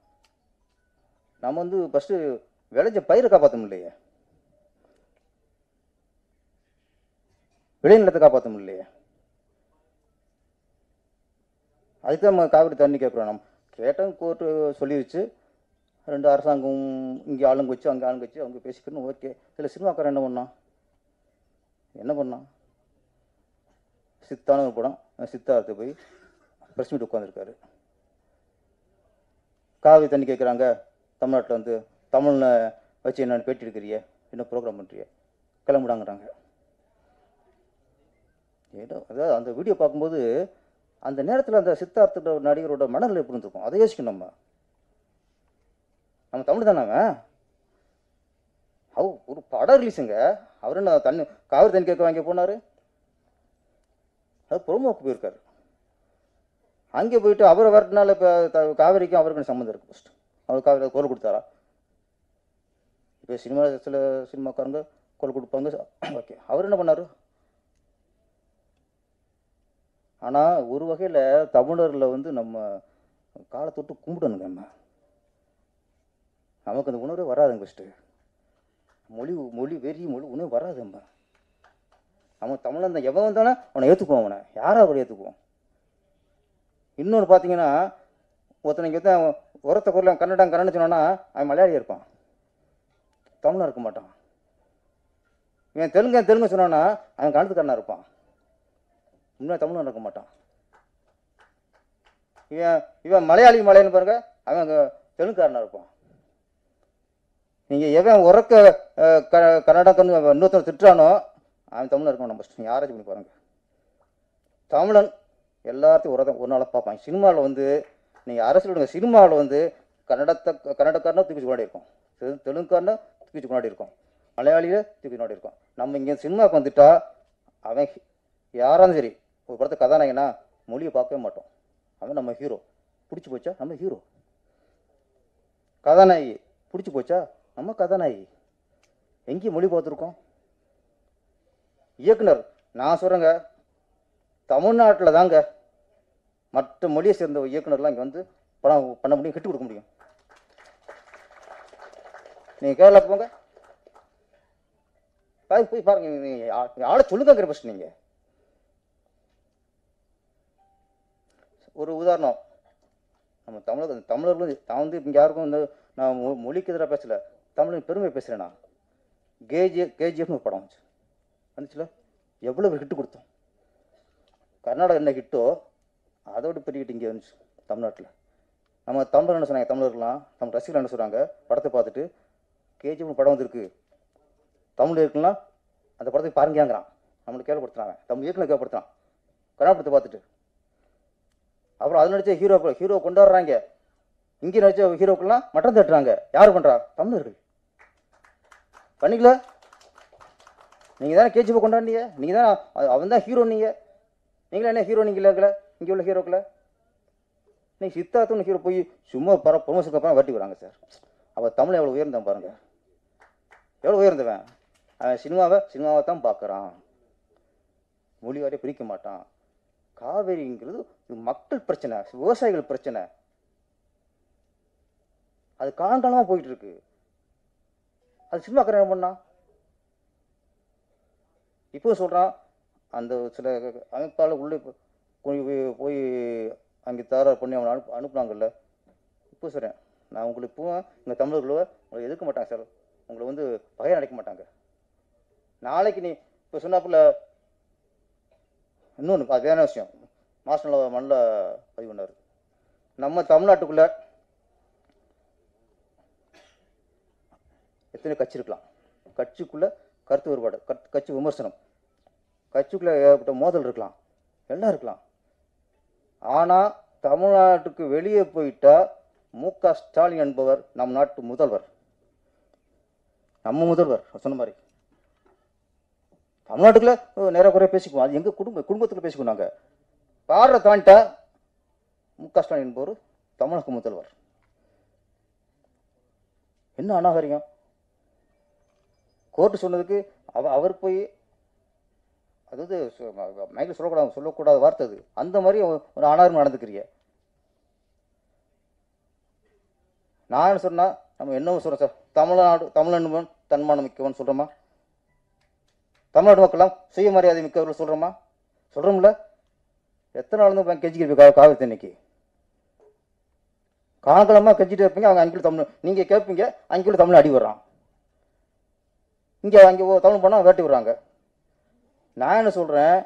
நம்ம வந்து ஃபஸ்ட்டு விளைஞ்ச பயிரை காப்பாற்ற முடியலையே விளைநிலத்தை காப்பாற்ற முடியலையே அதுக்கு தான் நம்ம காவிரி தண்ணி கேட்குறோம். நம்ம கேட்டோம் கோர்ட்டு சொல்லிருச்சு. ரெண்டு அரசாங்கம் இங்கே ஆளுங்க வச்சு அங்கே ஆளுங்க வச்சு அவங்க பேசிக்கணும் ஓகே. இதில் சினிமாக்காரன் என்ன பண்ணான்? என்ன பண்ணான்? சித்தான ஒரு படம். சித்தார்த்து போய் ப்ரெஸ் மீட் உட்காந்துருக்காரு காவிரி தண்ணி கேட்குறாங்க. தமிழ்நாட்டில் வந்து தமிழில் வச்சு என்னென்னு பேட்டி எடுக்கிறிய என்ன ப்ரோக்ராம் பண்ணுறிய கிளம்பிடாங்கிறாங்க. ஏதோ அதாவது அந்த வீடியோ பார்க்கும்போது அந்த நேரத்தில் அந்த சித்தார்த்தோட நடிகரோட மனநிலை எப்படி இருந்திருக்கும்? அதை யோசிக்கணும் நம்ம. நம்ம தமிழ் தானே அவ ஒரு படம் ரிலீஸுங்க அவர் என்ன தண்ணி காவிரி தண்ணி கேட்க வாங்கி போனார்? அது ப்ரோமோக்கு போயிருக்காரு. அங்கே போயிட்டு அவரை வரட்டினால இப்போ காவிரிக்கும் அவருக்கும் சம்மந்தம் இருக்குது ஃபஸ்ட்டு அவர் குரல் கொடுத்தாரா? இப்போ சினிமா சில சினிமாக்காரங்க குரல் கொடுப்பாங்க. ஓகே. அவர் என்ன பண்ணார்? ஆனால் ஒரு வகையில் தமிழரில் வந்து நம்ம காலை தொட்டு கும்பிடணுங்க நம்ம. நமக்கு அந்த உணர்வே வராதுங்க ஃபஸ்ட்டு மொழி மொழி வெறி மொழி உணவு வராது நம்ம. நம்ம தமிழன் தான் எவன் வந்தானே அவனை ஏற்றுக்குவோம் அவனை. யாராக கூட ஏற்றுக்குவோம் இன்னொன்று பார்த்தீங்கன்னா ஒருத்தனைக்கு வந்து அவன் உரத்த குரல் கன்னடம் கன்னடம் சொன்னான்னா அவன் மலையாளி இருப்பான். தமிழன் இருக்க மாட்டான். இவன் தெலுங்கு தெலுங்கு சொன்னான்னா அவன் கணத்துக்காரனாக இருப்பான். உண்மையாக தமிழன் இருக்க மாட்டான். இவன் இவன் மலையாளி மலையன்னு பாருங்க அவன் தெலுங்குக்காரனாக இருப்பான். நீங்கள் எவன் உறக்க க கன்னடக்கன்னு இன்னொருத்தன் திட்டுறானோ அவன் தமிழன் இருக்க மாட்டான் ஃபஸ்ட்டு யாராச்சும் பண்ணி பாருங்க. தமிழன் எல்லாத்தையும் ஒரு ஒரு நாளாக பார்ப்பான். சினிமாவில் வந்து நீங்கள் அரசியலுடைய சினிமாவில் வந்து கன்னடத்தை கன்னடக்காரனை தூக்கி கொண்டாடி இருக்கும். தெலு தெலுங்குக்காரனை தூக்கி கொண்டாடி இருக்கும். மலையாளியில் தூக்கி கொண்டாடி இருக்கும். நம்ம இங்கே சினிமாவுக்கு வந்துட்டா அவன் ஹி- இருந்தாலும் சரி ஒரு படத்தை கதாநாயகனா மொழியை பார்க்கவே மாட்டோம். அவன் நம்ம ஹீரோ பிடிச்சி போச்சா நம்ம ஹீரோ கதாநாயகி பிடிச்சி போச்சா நம்ம கதாநாயகி. எங்கேயும் மொழி பார்த்துருக்கோம். இயக்குனர் நான் சொல்கிறேங்க தமிழ்நாட்டில் தாங்க மற்ற மொழியை சேர்ந்த இயக்குனர்லாம் இங்கே வந்து படம் பண்ண முடியும் ஹிட் கொடுக்க முடியும். நீங்கள் கேரளா போங்க. போய் போய் பாருங்க நீங்கள் ஆளை சொல்லுங்கிற ஃபஸ்ட் நீங்கள் ஒரு உதாரணம். நம்ம தமிழக தமிழர்கள் தான் வந்து இங்கே யாருக்கும் வந்து நான் மொழிக்கு எதிராக பேசலை. தமிழின் பெருமை பேசுகிறேன் நான் கேஜி கேஜிஎஃப்னு ஒரு படம் வந்துச்சு. வந்துச்சுல? எவ்வளோ ஹிட்டு கொடுத்தோம். கர்நாடகா என்ன ஹிட்டோ அதோட பெரிய இங்கே வந்துச்சு தமிழ்நாட்டில். நம்ம தமிழர் என்ன சொன்னாங்க? தமிழர்கள்லாம் நம்ம ரசிகர்கள் என்ன சொல்கிறாங்க படத்தை பார்த்துட்டு கேஜிஎஃப் படம் வந்திருக்கு. தமிழ் இருக்குன்னா அந்த படத்தை பாருங்கிறான் நம்மளுக்கு கேள்விப்படுத்துறாங்க தமிழ் இயக்குனர் கேள்விப்படுத்துறான் கன்னட படத்தை பார்த்துட்டு. அப்புறம் அதில் நடிச்ச ஹீரோ ஹீரோ கொண்டாடுறாங்க. இங்கே நடிச்ச ஹீரோக்கள்லாம் மட்டம் தட்டுறாங்க. யார் பண்ணுறா தமிழர்கள். பண்ணிக்கல? நீங்கள் தானே கேஜிஎஃப் கொண்டாடினீங்க. நீங்கள் தான் அவன் தான் ஹீரோ நீங்கள் நீங்களே என்ன ஹீரோ நீங்கள் இல்லைங்களே இங்கே உள்ள ஹீரோக்களை நீ சித்தார்த்துன்னு ஹீரோ போய் சும்மா பர ப்ரொமோஷனுக்கு அப்புறம் வட்டி வராங்க சார். அப்போ தமிழ் எவ்வளோ உயர்ந்தான் பாருங்க. எவ்வளோ உயர்ந்தவன்? அவன் சினிமாவை சினிமாவை தான் பார்க்குறான். மொழி பிரிக்க மாட்டான். காவேரிங்கிறது மக்கள் பிரச்சனை விவசாயிகள் பிரச்சனை. அது காலங்காலமாக போயிட்டு இருக்கு. அது சினிமா என்ன பண்ணா இப்போ சொல்கிறான் அந்த சில அமைப்பாளர் உள்ளே போய் போய் அங்கே தகராறு பண்ணி அவனை அனுப்பு அனுப்புனாங்கல்ல? இப்போ சொல்கிறேன் நான் உங்களுக்கு இப்போ இந்த தமிழர்களை உங்களை எதிர்க்க மாட்டாங்க சார். உங்களை வந்து பகை நினைக்க மாட்டாங்க. நாளைக்கு நீ இப்போ சொன்னாப்புல இன்னொன்று அது வேற விஷயம். மாஸ்டரில் மண்ணில் பதிவு பண்ணார். நம்ம தமிழ்நாட்டுக்குள்ள எத்தனை கட்சி இருக்கலாம். கட்சிக்குள்ளே கருத்து வேறுபாடு கட்- கட்சி விமர்சனம். கட்சிக்குள்ளே ஏகப்பட்ட மோதல் இருக்கலாம். எல்லாம் இருக்கலாம். ஆனால் தமிழ்நாட்டுக்கு வெளியே போயிட்டா மு க ஸ்டாலின் என்பவர் நம் நாட்டு முதல்வர். நம்ம முதல்வர் சொன்ன மாதிரி. தமிழ்நாட்டுக்குள்ள நேர குறைய பேசிக்குவோம். அது எங்கள் குடும்ப குடும்பத்தில் பேசிக்குவோம் நாங்கள் பாடுற தாண்டிட்டா மு க ஸ்டாலின் என்பவர் தமிழக முதல்வர். என்ன அநாகரிகம்? கோர்ட்டு சொன்னதுக்கு அவ அவர் போய் அதாவது மைக்கில் சொல்லக்கூடாது சொல்லக்கூடாத வார்த்தை அது. அந்த மாதிரி ஒரு அனாரம் நடந்துக்கிறிய நான் என்ன சொன்னா நம்ம என்ன சொல்கிறோம் சார். தமிழ்நாடு தமிழன் தன்மானம் மிக்கவன் சொல்கிறோமா தமிழ்நாடு மக்கள்லாம் சுயமரியாதை மிக்கவர்கள் சொல்கிறோமா சொல்கிறோம்ல எத்தனை நாள் இருந்து கெஞ்சிக்கிட்டு காவிரி தண்ணிக்கு காலங்காலமாக கெஞ்சிட்டு இருப்பீங்க அவங்க அங்கே தமிழ் நீங்கள் கேட்பீங்க அங்கே தமிழ் அடி வர்றான் இங்கே அங்கே தமிழ் பண்ணால் வேட்டி விடுறாங்க. நான் என்ன சொல்கிறேன்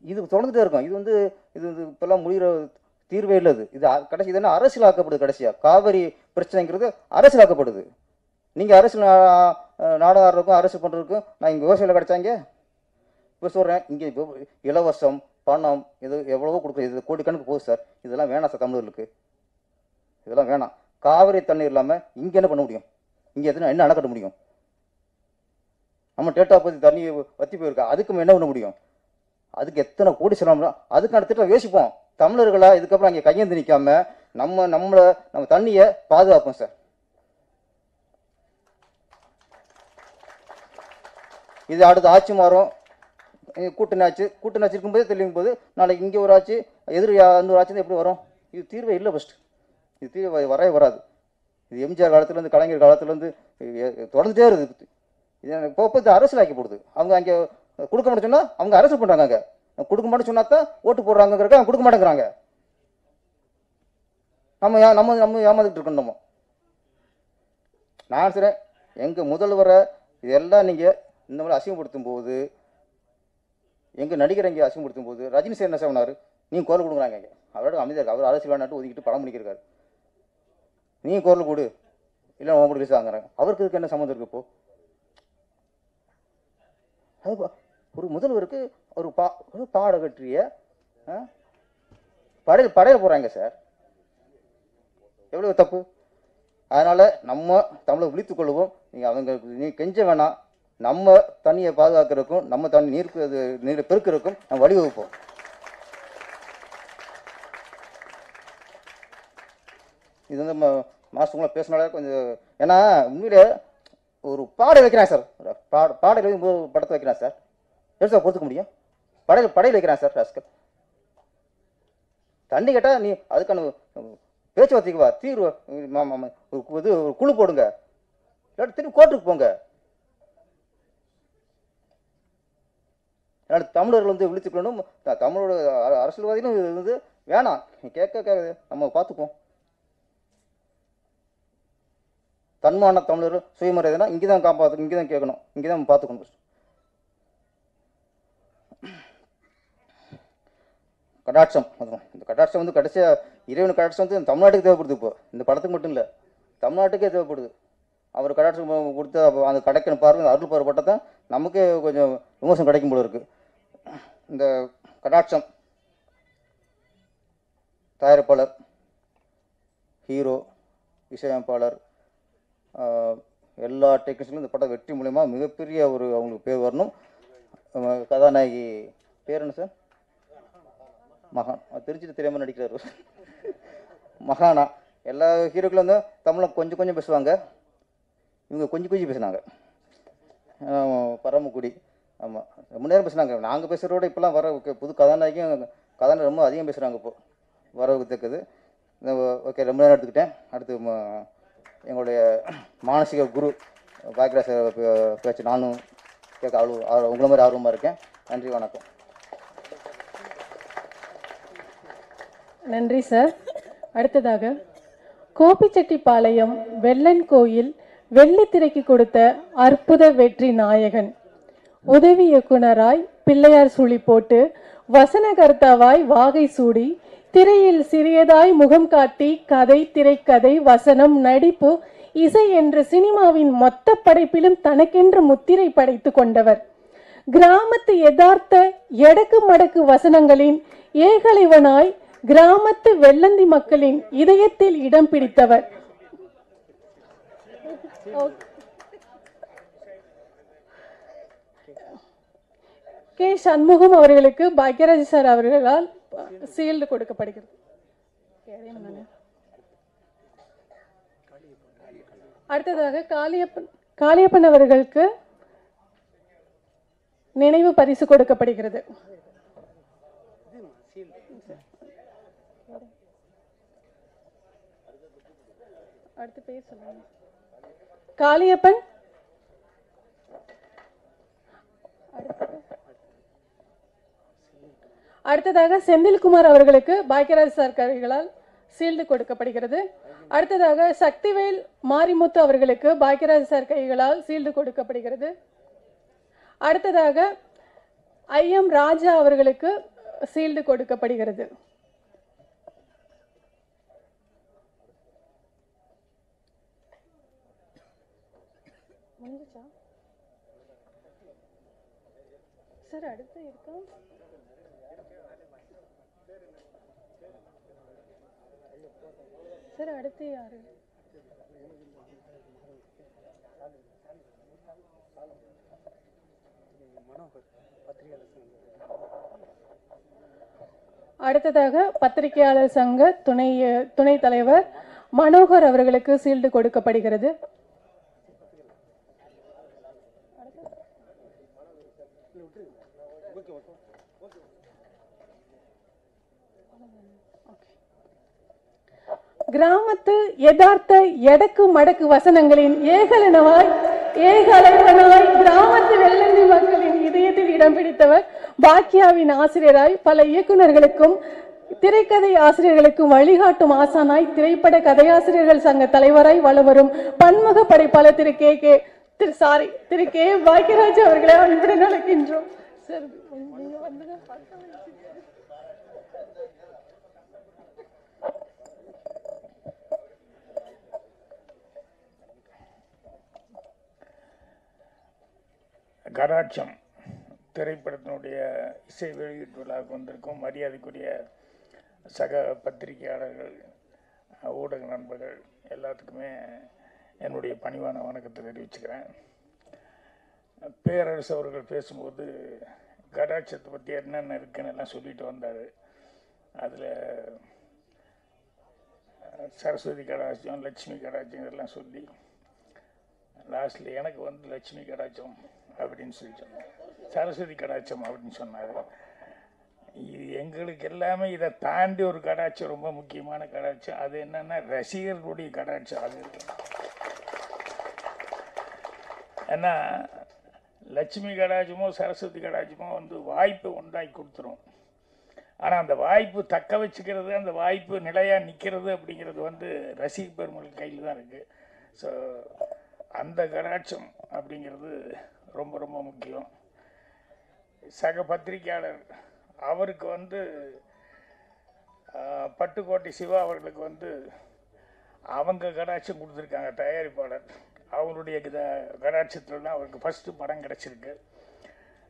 இது தொடர்ந்துட்டே இருக்கும். இது வந்து இது வந்து இப்போல்லாம் முடிகிற தீர்வே இல்லை இது இது கடைசி இது என்ன? அரசியலாக்கப்படுது கடைசியாக காவிரி பிரச்சனைங்கிறது அரசியலாக்கப்படுது. நீங்கள் அரசியல் நா- அரசு பண்ணுறதுக்கும் நான் இங்கே விவசாயியில் கிடைச்சாங்க. இப்போ சொல்கிறேன் இங்கே இலவசம் பணம் இது எவ்வளவோ கொடுக்குறது இது கோடிக்கணக்கு போகுது சார். இதெல்லாம் வேணாம் சார் தமிழர்களுக்கு. இதெல்லாம் வேணாம். காவிரி தண்ணீர் இல்லாமல் இங்கே என்ன பண்ண முடியும்? இங்கே எதுனா என்ன அணை கட்ட முடியும்? நம்ம டேட்டா பற்றி தண்ணி வத்தி போயிருக்கா? அதுக்கு என்ன பண்ண முடியும்? அதுக்கு எத்தனை கோடி செலவு அதுக்கான திட்டம் யோசிப்போம் தமிழர்களா இதுக்கப்புறம் அங்கே கையேந்து நிற்காம நம்ம நம்மளை நம்ம தண்ணியை பாதுகாப்போம் சார் இது அடுத்த ஆட்சி மாறும். இங்க கூட்டணி ஆட்சி கூட்டணி ஆட்சி இருக்கும்போது தெளிவும் போது நாளைக்கு இங்கே ஒரு ஆட்சி எதிர் அந்த ஒரு ஆட்சி எப்படி வரும்? இது தீர்வே இல்லை ஃபஸ்ட்டு இது தீர்வு வரவே வராது. இது எம்ஜிஆர் காலத்துலேருந்து கலைஞர் காலத்துலேருந்து தொடர்ந்துட்டே இருக்குது இது இப்போ இப்போ இது போடுது. அவங்க அங்கே கொடுக்க மாட்டேன்னு சொன்னால் அவங்க அரசு பண்ணுறாங்க அங்கே. கொடுக்க மாட்டேன்னு சொன்னா தான் ஓட்டு போடுறாங்கிறக்க அவங்க கொடுக்க மாட்டேங்கிறாங்க. நம்ம ஏன் நம்ம நம்ம ஏமாந்துட்டு இருக்கோம் நம்ம. நான் சொல்கிறேன் எங்கள் முதல்வரை இதெல்லாம் நீங்கள் இந்த மாதிரி அசிங்கப்படுத்தும் போது எங்கள் நடிகர் இங்கே அசிங்கப்படுத்தும் போது ரஜினி சார் என்ன சொன்னார்? நீங்கள் குரல் கொடுக்குறாங்க இங்கே. அவரோட அமைதியாக இருக்கு. அவர் அரசியல் வேணாட்டு ஒதுக்கிட்டு படம் பண்ணிக்கிறாரு நீ குரல் கொடு. இல்லை உங்களுக்கு ரிலீஸ் ஆகுறாங்க அவருக்கு இதுக்கு என்ன சம்மந்தம் இருக்கு இப்போ? அது ஒரு முதல்வருக்கு ஒரு பா ஒரு பாட படைய படைய போகிறாங்க சார். எவ்வளோ தப்பு? அதனால் நம்ம தமிழை விழித்துக் கொள்வோம். நீங்கள் அவங்க நீ கெஞ்ச வேணாம். நம்ம தண்ணியை பாதுகாக்கிறதுக்கும் நம்ம தண்ணி நீருக்கு நீரை பெருக்கிறதுக்கும் நம்ம வழிவகுப்போம். இது வந்து நம்ம மாஸ்டருங்களாம் பேசினாலே கொஞ்சம் ஏன்னா உண்மையிலே ஒரு பாடல் வைக்கிறேன் சார். பாட பாடையில் படத்தை வைக்கிறேன் சார். எப்படி சார் பொறுத்துக்க முடியும்? படையில் படையில் வைக்கிறேன் சார் ராஸ்கர். தண்ணி கேட்டால் நீ அதுக்கான பேச்சுவார்த்தைக்கு வா. தீர்வு ஒரு கு- இது ஒரு குழு போடுங்க. இல்லாட்டி திரும்பி கோர்ட்டுக்கு போங்க. அதனால தமிழர்கள் வந்து விழித்துக்கணும் த- தமிழோட அ- அரசியல்வாதிகளும் இது வந்து வேணாம். நீ கேட்க கேட்க நம்ம பார்த்துப்போம் தன்மான தமிழர் சுயமரியாதைனா இங்கே தான் காப்பாற்று இங்கே தான் கேட்கணும். இங்கே தான் பார்த்துக்கணும் கடாட்சம் அதுவும் இந்த கடாட்சம் வந்து கடைசியாக இறைவன் கடாட்சம் வந்து தமிழ்நாட்டுக்கு தேவைப்படுது இப்போ. இந்த படத்துக்கு மட்டும் இல்லை. தமிழ்நாட்டுக்கே தேவைப்படுது. அவர் கடாட்சம் கொடுத்து அந்த கிடைக்கிற பார்வை அருள் பார்வை தான் நமக்கே கொஞ்சம் விமர்சனம் கிடைக்கும் போல இருக்குது இந்த கடாட்சம் தயாரிப்பாளர் ஹீரோ இசையமைப்பாளர் எல்லா டெக்னீஷியனும் இந்த படம் வெற்றி மூலயமா மிகப்பெரிய ஒரு அவங்களுக்கு பேர் வரணும். கதாநாயகி பேர் என்ன சார் மகான். அது தெரியாமல் நடிக்கிறார். மகானா. எல்லா ஹீரோக்களும் வந்து தமிழை கொஞ்சம் கொஞ்சம் பேசுவாங்க. இவங்க கொஞ்சம் கொஞ்சம் பேசுனாங்க. பரமக்குடி. ஆமாம் ரொம்ப நேரம் பேசுனாங்க. நாங்கள் பேசுகிறோட இப்போலாம் வர புது கதாநாயகியும் கதாநாயகம் ரொம்ப அதிகம் பேசுகிறாங்க இப்போது வரவுக்கு தக்கது. ஓகே ரொம்ப நேரம் எடுத்துக்கிட்டேன். அடுத்து எங்களுடைய மானசிக குரு பாக்கியராஜ் சார் பேச்சு நானும் கேட்க அவ்வளோ உங்களை மாதிரி ஆர்வமாக இருக்கேன். நன்றி வணக்கம். நன்றி சார். அடுத்ததாக கோபிச்செட்டிப்பாளையம் வெள்ளன் கோயில் வெள்ளித்திரைக்கு கொடுத்த அற்புத வெற்றி நாயகன். உதவி இயக்குனராய் பிள்ளையார் சுழி போட்டு வசனகர்த்தாவாய் வாகை சூடி திரையில் சிறியதாய் முகம் காட்டி கதை திரைக்கதை வசனம் நடிப்பு இசை என்று சினிமாவின் மொத்த படைப்பிலும் தனக்கென்று முத்திரை படைத்து கொண்டவர். கிராமத்து யதார்த்த எடக்கு மடக்கு வசனங்களின் ஏகலைவனாய் கிராமத்து வெள்ளந்தி மக்களின் இதயத்தில் இடம் பிடித்தவர். கே. சண்முகம் அவர்களுக்கு பாக்யராஜ் சார் அவர்களால் சீல்டு கொடுக்கப்படுகிறது அடுத்ததாக காளியப்பன் காளியப்பன் அவர்களுக்கு நினைவு பரிசு கொடுக்கப்படுகிறது. அடுத்து பேர் சொல்லுங்க காளியப்பன் அடுத்ததாக செந்தில்குமார் அவர்களுக்கு பாக்கியராஜ் சார் கருவிகளால் சீல்டு கொடுக்கப்படுகிறது. அடுத்ததாக சக்திவேல் மாரிமுத்து அவர்களுக்கு பாக்கியராஜ் சார் கைகளால் சீல்டு கொடுக்கப்படுகிறது. அடுத்ததாக ஐ எம் ராஜா அவர்களுக்கு சீல்டு கொடுக்கப்படுகிறது. சார் அடுத்து இருக்கா? சார் அடுத்து யாரு? அடுத்ததாக பத்திரிகையாளர் சங்க துணை துணைத் தலைவர் மனோகர் அவர்களுக்கு சீல்டு கொடுக்கப்படுகிறது. கிராமத்து யதார்த்த எடக்கு மடக்கு வசனங்களின் ஏகலனவாய் ஏகலனவாய் கிராமத்து வெள்ளந்தி மக்களின் இதயத்தில் இடம் பிடித்தவர் பாக்கியாவின் ஆசிரியராய் பல இயக்குனர்களுக்கும் திரைக்கதை ஆசிரியர்களுக்கும் வழிகாட்டும் ஆசானாய் திரைப்பட கதையாசிரியர்கள் சங்க தலைவராய் வளவரும் பன்முக படைப்பாளர் Thiru K K Thiru sorry Thiru K. Bhagyaraj அவர்களை அன்புடன் அழைக்கின்றோம். சார் கராட்சம் திரைப்படத்தினுடைய இசை வெளியீட்டு விழாவுக்கு வந்திருக்கும் மரியாதைக்குரிய சக பத்திரிகையாளர்கள் ஊடக நண்பர்கள் எல்லாத்துக்குமே என்னுடைய பணிவான வணக்கத்தை தெரிவிச்சுக்கிறேன். பேரரசு அவர்கள் பேசும்போது கடாட்சத்தை பற்றி என்னென்ன இருக்குன்னு எல்லாம் சொல்லிட்டு வந்தார். அதில் சரஸ்வதி கடாட்சம் லட்சுமி கடாட்சம் இதெல்லாம் சொல்லி லாஸ்ட்டில் எனக்கு வந்து லட்சுமி கடாட்சம் அப்படின்னு சொல்லி சொன்னார் சரஸ்வதி கடாட்சம் அப்படின்னு சொன்னார். இது எங்களுக்கு எல்லாமே இதை தாண்டி ஒரு கடாட்சம் ரொம்ப முக்கியமான கடாட்சம். அது என்னன்னா ரசிகர்களுடைய கடாட்சம் அது ஏன்னா லட்சுமி கடாட்சமோ சரஸ்வதி கடாட்சமோ வந்து வாய்ப்பை உண்டாக்கி கொடுத்துரும். ஆனால் அந்த வாய்ப்பு தக்க வச்சுக்கிறது அந்த வாய்ப்பு நிலையாக நிற்கிறது அப்படிங்கிறது வந்து ரசிக பெருமள் கையில் தான் இருக்குது ஸோ அந்த கடாட்சம் அப்படிங்கிறது ரொம்ப ரொம்ப முக்கியம். சக பத்திரிக்கையாளர் அவருக்கு வந்து பட்டுக்கோட்டை சிவா அவர்களுக்கு வந்து அவங்க கடாட்சம் கொடுத்துருக்காங்க தயாரிப்பாளர். அவருடைய க- கடாட்சத்துலலாம் அவருக்கு ஃபஸ்ட்டு படம் கிடச்சிருக்கு.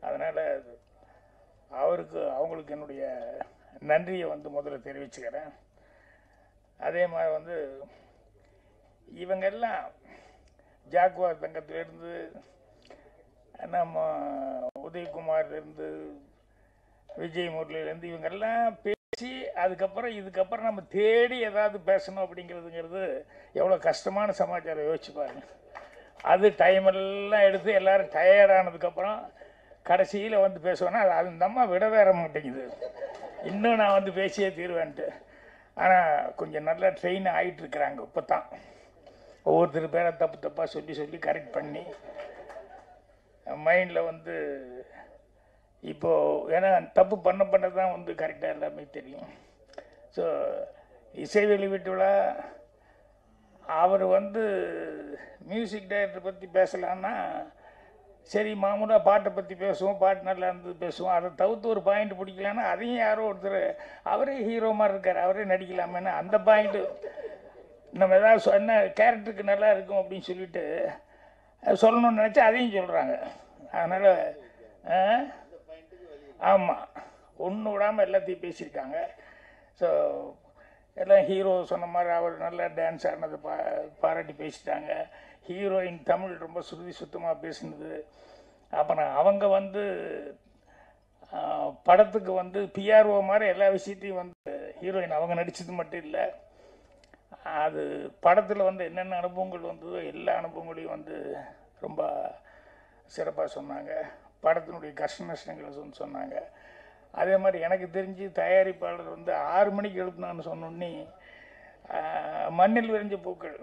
அதனால் அவருக்கு அவங்களுக்கு என்னுடைய நன்றியை வந்து முதல்ல தெரிவிச்சுக்கிறேன். அதே மாதிரி வந்து இவங்கெல்லாம் ஜாக்குவார் தங்கத்திலேருந்து நம்ம உதயகுமார்லேருந்து விஜய் முரளிலேருந்து இவங்கெல்லாம் பேசி அதுக்கப்புறம் இதுக்கப்புறம் நம்ம தேடி ஏதாவது பேசணும் அப்படிங்கிறதுங்கிறது எவ்வளோ கஷ்டமான சமாச்சாரம் யோசிச்சு பாருங்க. அது டைம் எல்லாம் எடுத்து எல்லோரும் டயர்ட் ஆனதுக்கப்புறம் கடைசியில் வந்து பேசுவேன்னா அது அது இந்த அம்மா விட வேற மாட்டேங்குது. இன்னும் நான் வந்து பேசியே தீருவேன்ட்டு. ஆனால் கொஞ்சம் நல்லா ட்ரெயின் ஆகிட்டுருக்குறாங்க இப்போ தான் ஒவ்வொருத்தர் பேரை தப்பு தப்பாக சொல்லி சொல்லி கரெக்ட் பண்ணி மைண்டில் வந்து இப்போது ஏன்னா தப்பு பண்ண பண்ண தான் வந்து கரெக்டாக எல்லாமே தெரியும். ஸோ இசை வெளியீட்டு விழா அவர் வந்து மியூசிக் டைரக்டர் பற்றி பேசலான்னா சரி மாமூலாக பாட்டை பற்றி பேசுவோம் பாட்டு நல்லா இருந்தது பேசுவோம் அதை தவிர்த்து ஒரு பாயிண்ட் பிடிக்கலன்னா அதையும் யாரோ ஒருத்தர் அவரே ஹீரோ மாதிரி இருக்கார் அவரே நடிக்கலாமேன்னு அந்த பாயிண்ட்டு நம்ம ஏதாவது சொன்ன கேரக்டருக்கு நல்லா இருக்கும் அப்படின்னு சொல்லிட்டு சொல்லணும்னு நினச்சா அதையும் சொல்கிறாங்க அதனால் ஆமாம் ஒன்று விடாமல் எல்லாத்தையும் பேசியிருக்காங்க. ஸோ எல்லாம் ஹீரோ சொன்ன மாதிரி அவர் நல்லா டான்ஸ் ஆடினது பா பாராட்டி பேசிட்டாங்க. ஹீரோயின் தமிழ் ரொம்ப சுருதி சுத்தமாக பேசினது. அப்புறம் அவங்க வந்து படத்துக்கு வந்து பிஆர்ஓ மாதிரி எல்லா விஷயத்தையும் வந்து ஹீரோயின் அவங்க நடித்தது மட்டும் இல்லை. அது படத்தில் வந்து என்னென்ன அனுபவங்கள் வந்ததோ எல்லா அனுபவங்களையும் வந்து ரொம்ப சிறப்பாக சொன்னாங்க. படத்தினுடைய கஷ்ட நஷ்டங்களை சொன்ன சொன்னாங்க. அதே மாதிரி எனக்கு தெரிஞ்சு தயாரிப்பாளர் வந்து ஆறு மணிக்கு எழுப்பினான்னு சொன்னோன்னே மண்ணில் விரிஞ்ச பூக்கள்.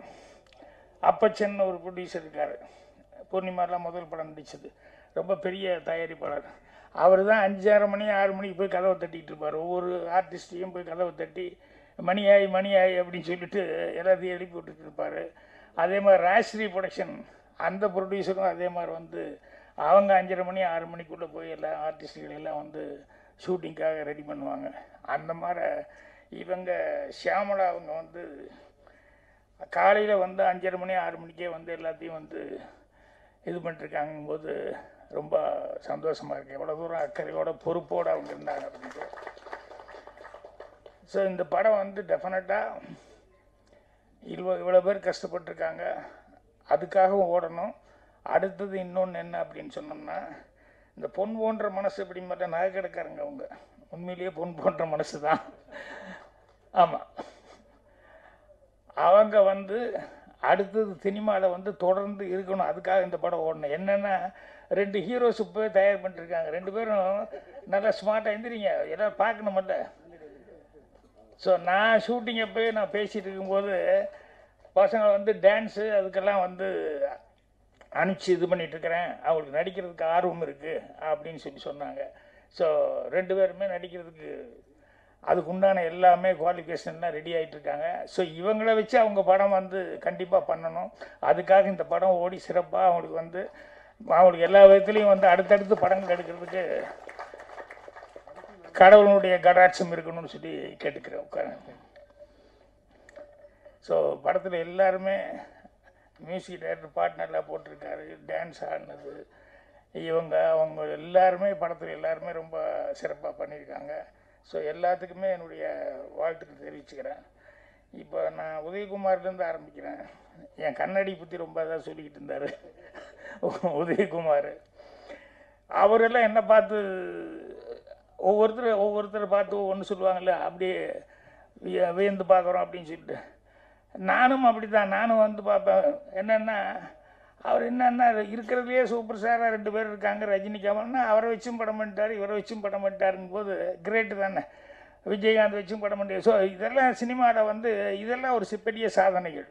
அப்பச்சன் ஒரு ப்ரொடியூசர் இருக்கார். பூர்ணிமாலாம் முதல் படம் நடிச்சது. ரொம்ப பெரிய தயாரிப்பாளர். அவர் தான் அஞ்சாறு மணி ஆறு மணிக்கு போய் கதவை தட்டிட்டு இருப்பார். ஒவ்வொரு ஆர்டிஸ்ட்டையும் போய் கதவை தட்டி மணியாய் மணியாய் அப்படின்னு சொல்லிட்டு எல்லாத்தையும் எழுப்பி விட்டுட்டு இருப்பார் அதே மாதிரி ராஜ்ஸ்ரீ ப்ரொடக்ஷன் அந்த ப்ரொடியூசரும் அதே மாதிரி வந்து அவங்க அஞ்சரை மணி ஆறு மணிக்குள்ளே போய் எல்லா ஆர்டிஸ்ட்கள் எல்லாம் வந்து ஷூட்டிங்காக ரெடி பண்ணுவாங்க. அந்த மாதிரி இவங்க ஷியாமலா அவங்க வந்து காலையில் வந்து அஞ்சரை மணி ஆறு மணிக்கே வந்து எல்லாத்தையும் வந்து இது பண்ணிருக்காங்கும் போது ரொம்ப சந்தோஷமாக இருக்குது எவ்வளோ தூரம் அக்கறையோட பொறுப்போடு அவங்க இருந்தாங்க அப்படின்ட்டு ஸோ இந்த படம் வந்து டெஃபினட்டாக இவ்வளோ இவ்வளோ பேர் கஷ்டப்பட்டிருக்காங்க. அதுக்காகவும் ஓடணும். அடுத்தது இன்னொன்று என்ன அப்படின்னு சொன்னோம்னா இந்த பொன் போன்ற மனசு இப்படி மாதிரி நகைக்கடைக்காரங்க அவங்க? உண்மையிலேயே பொன் போன்ற மனசு தான் ஆமாம் அவங்க வந்து அடுத்தது சினிமாவில் வந்து தொடர்ந்து இருக்கணும். அதுக்காக இந்த படம் ஓடணும். என்னென்னா ரெண்டு ஹீரோஸ் இப்போ தயார் பண்ணிருக்காங்க ரெண்டு பேரும் நல்லா ஸ்மார்ட்டாக எழுந்திரிங்க எல்லோரும் பார்க்கணுமில்ல? ஸோ நான் ஷூட்டிங் அப்போயே நான் பேசிகிட்டு இருக்கும்போது பசங்க வந்து டான்ஸு அதுக்கெல்லாம் வந்து அனுப்பிச்சி இது பண்ணிகிட்ருக்கிறேன் அவங்களுக்கு நடிக்கிறதுக்கு ஆர்வம் இருக்குது அப்படின்னு சொல்லி சொன்னாங்க. ஸோ ரெண்டு பேருமே நடிக்கிறதுக்கு அதுக்கு உண்டான எல்லாமே குவாலிஃபிகேஷன்லாம் ரெடி ஆகிட்டு இருக்காங்க. ஸோ இவங்கள வச்சு அவங்க படம் வந்து கண்டிப்பாக பண்ணணும். அதுக்காக இந்த படம் ஓடி சிறப்பாக அவங்களுக்கு வந்து அவங்களுக்கு எல்லா விதத்துலேயும் வந்து அடுத்தடுத்து படங்கள் எடுக்கிறதுக்கு கடவுளுடைய கடாட்சம் இருக்கணும்னு சொல்லி கேட்டுக்கிறேன் உட்காருங்க. ஸோ படத்தில் எல்லாருமே மியூசிக் டைரக்டர் பார்ட்னர்லாம் போட்டிருக்காரு டான்ஸ் ஆடினது. இவங்க அவங்க எல்லாருமே படத்தில் எல்லாருமே ரொம்ப சிறப்பாக பண்ணியிருக்காங்க. ஸோ எல்லாத்துக்குமே என்னுடைய வாழ்த்துக்கள் தெரிவிச்சுக்கிறேன். இப்போ நான் உதயகுமார்லேருந்து ஆரம்பிக்கிறேன். என் கண்ணாடி பற்றி ரொம்ப இதாக சொல்லிக்கிட்டு இருந்தார். உதயகுமார். அவரெல்லாம் என்ன பார்த்து ஒவ்வொருத்தர் ஒவ்வொருத்தரை பார்த்து ஒவ்வொன்று சொல்லுவாங்கள்ல அப்படியே விய- வியந்து பார்க்குறோம் அப்படின்னு சொல்லிட்டு. நானும் அப்படி தான் நானும் வந்து பார்ப்பேன். என்னென்னா அவர் என்னென்னா இருக்கிறதுலையே சூப்பர் ஸ்டாராக ரெண்டு பேர் இருக்காங்க ரஜினி கமல்னா அவரை வச்சும் படம் பண்ணிட்டார் இவரை வச்சும் படம் பண்ணிட்டாருங்கும் போது கிரேட்டு தானே. விஜயகாந்த் வச்சும் படம் பண்ணி ஸோ இதெல்லாம் சினிமாவில் வந்து இதெல்லாம் ஒரு சிப்பெரிய பெரிய சாதனைகள்.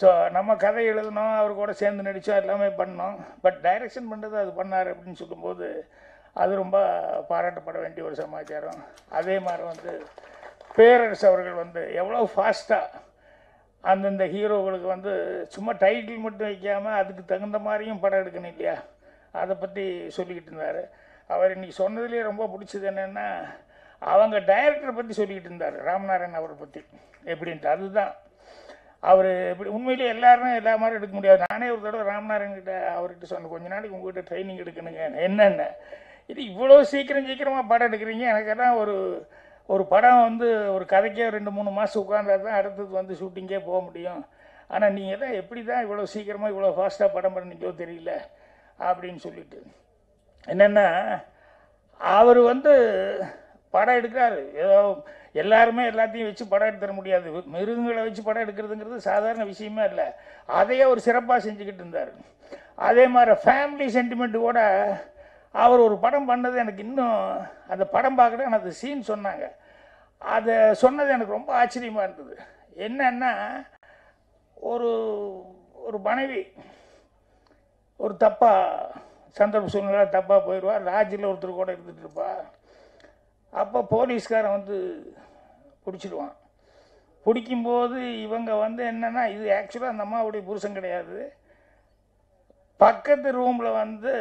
ஸோ நம்ம கதை எழுதணும் அவர் கூட சேர்ந்து நடித்தோம் எல்லாமே பண்ணோம். பட் டைரக்ஷன் பண்ணுறது அது பண்ணார் அப்படின்னு சொல்லும்போது அது ரொம்ப பாராட்டப்பட வேண்டிய ஒரு சமாச்சாரம். அதே மாதிரி வந்து பேரரசு அவர்கள் வந்து எவ்வளோ ஃபாஸ்ட்டாக அந்தந்த ஹீரோகளுக்கு வந்து சும்மா டைட்டில் மட்டும் வைக்காமல் அதுக்கு தகுந்த மாதிரியும் படம் எடுக்கணும் இல்லையா? அதை பற்றி சொல்லிக்கிட்டு இருந்தார். அவர் இன்னைக்கு சொன்னதுலேயே ரொம்ப பிடிச்சது என்னென்னா அவங்க டைரக்டரை பற்றி சொல்லிக்கிட்டு இருந்தார் ராமநாராயண் அவரை பற்றி எப்படின்ட்டு. அதுதான். அவர் எப்படி உண்மையிலேயே எல்லாரும் எல்லா மாதிரி எடுக்க முடியாது. நானே ஒரு தடவை ராமநாராயண் கிட்ட அவர்கிட்ட சொன்னேன் கொஞ்ச நாளைக்கு உங்ககிட்ட ட்ரைனிங் எடுக்கணுங்க. என்னென்ன? இது இவ்வளோ சீக்கிரம் சீக்கிரமாக படம் எடுக்கிறீங்க? எனக்கெல்லாம் ஒரு ஒரு படம் வந்து ஒரு கதைக்கே ரெண்டு மூணு மாதம் உட்காந்தா தான் அடுத்தது வந்து ஷூட்டிங்கே போக முடியும். ஆனால் நீங்கள் தான் எப்படி தான் இவ்வளோ சீக்கிரமாக இவ்வளோ ஃபாஸ்ட்டாக படம் பண்ணிக்கோ தெரியல அப்படின்னு சொல்லிட்டு. என்னென்னா அவர் வந்து படம் எடுக்கிறாரு. ஏதோ எல்லாருமே எல்லாத்தையும் வச்சு படம் எடுத்துட முடியாது. மிருகங்களை வச்சு படம் எடுக்கிறதுங்கிறது சாதாரண விஷயமே இல்லை அதையே ஒரு சிறப்பாக செஞ்சுக்கிட்டு இருந்தார். அதே மாதிரி ஃபேமிலி சென்டிமெண்ட்டு கூட அவர் ஒரு படம் பண்ணது எனக்கு இன்னும் அந்த படம் பார்க்கல எனக்கு அந்த சீன் சொன்னாங்க. அதை சொன்னது எனக்கு ரொம்ப ஆச்சரியமாக இருந்தது. என்னன்னா ஒரு ஒரு மனைவி ஒரு தப்பாக சந்தர்ப்ப சூழ்நிலை தப்பாக போயிடுவா லாட்ஜில் ஒருத்தர் கூட இருந்துகிட்டு இருப்பா. அப்போ போலீஸ்காரன் வந்து பிடிச்சிடுவான். பிடிக்கும்போது இவங்க வந்து என்னென்னா இது ஆக்சுவலாக அந்த அம்மாவுடைய புருஷன் கிடையாது. பக்கத்து ரூமில் வந்து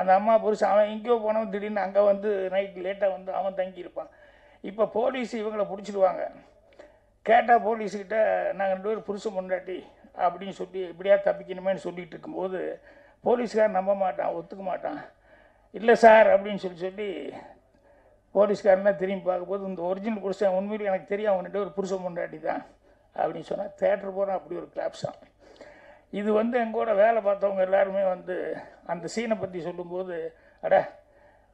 அந்த அம்மா புருஷன் அவன் எங்கேயோ போனவன் திடீர்னு அங்கே வந்து நைட் லேட்டாக வந்து அவன் தங்கியிருப்பான். இப்போ போலீஸ் இவங்களை பிடிச்சிடுவாங்க. கேட்டால் போலீஸ்கிட்ட நாங்கள் ரெண்டு பேரும் புருஷன் பொண்டாட்டி அப்படின்னு சொல்லி இப்படியா தப்பிக்கணுமேன்னு சொல்லிகிட்டு இருக்கும்போது போலீஸ்காரன் நம்ப மாட்டான் ஒத்துக்க மாட்டான். இல்லை சார் அப்படின்னு சொல்லி சொல்லி போலீஸ்காரனா திரும்பி பார்க்கும்போது இந்த ஒரிஜினல் புருஷன் உண்மையிலே எனக்கு தெரியும் அவங்க ரெண்டு பேர் புருஷன் பொண்டாட்டி தான். அப்படின்னு சொன்னால் தேட்டர் போகிறோம் அப்படி ஒரு கிளாப்ஸான் இது வந்து எங்கூட வேலை பார்த்தவங்க எல்லாருமே வந்து அந்த சீனை பற்றி சொல்லும்போது அட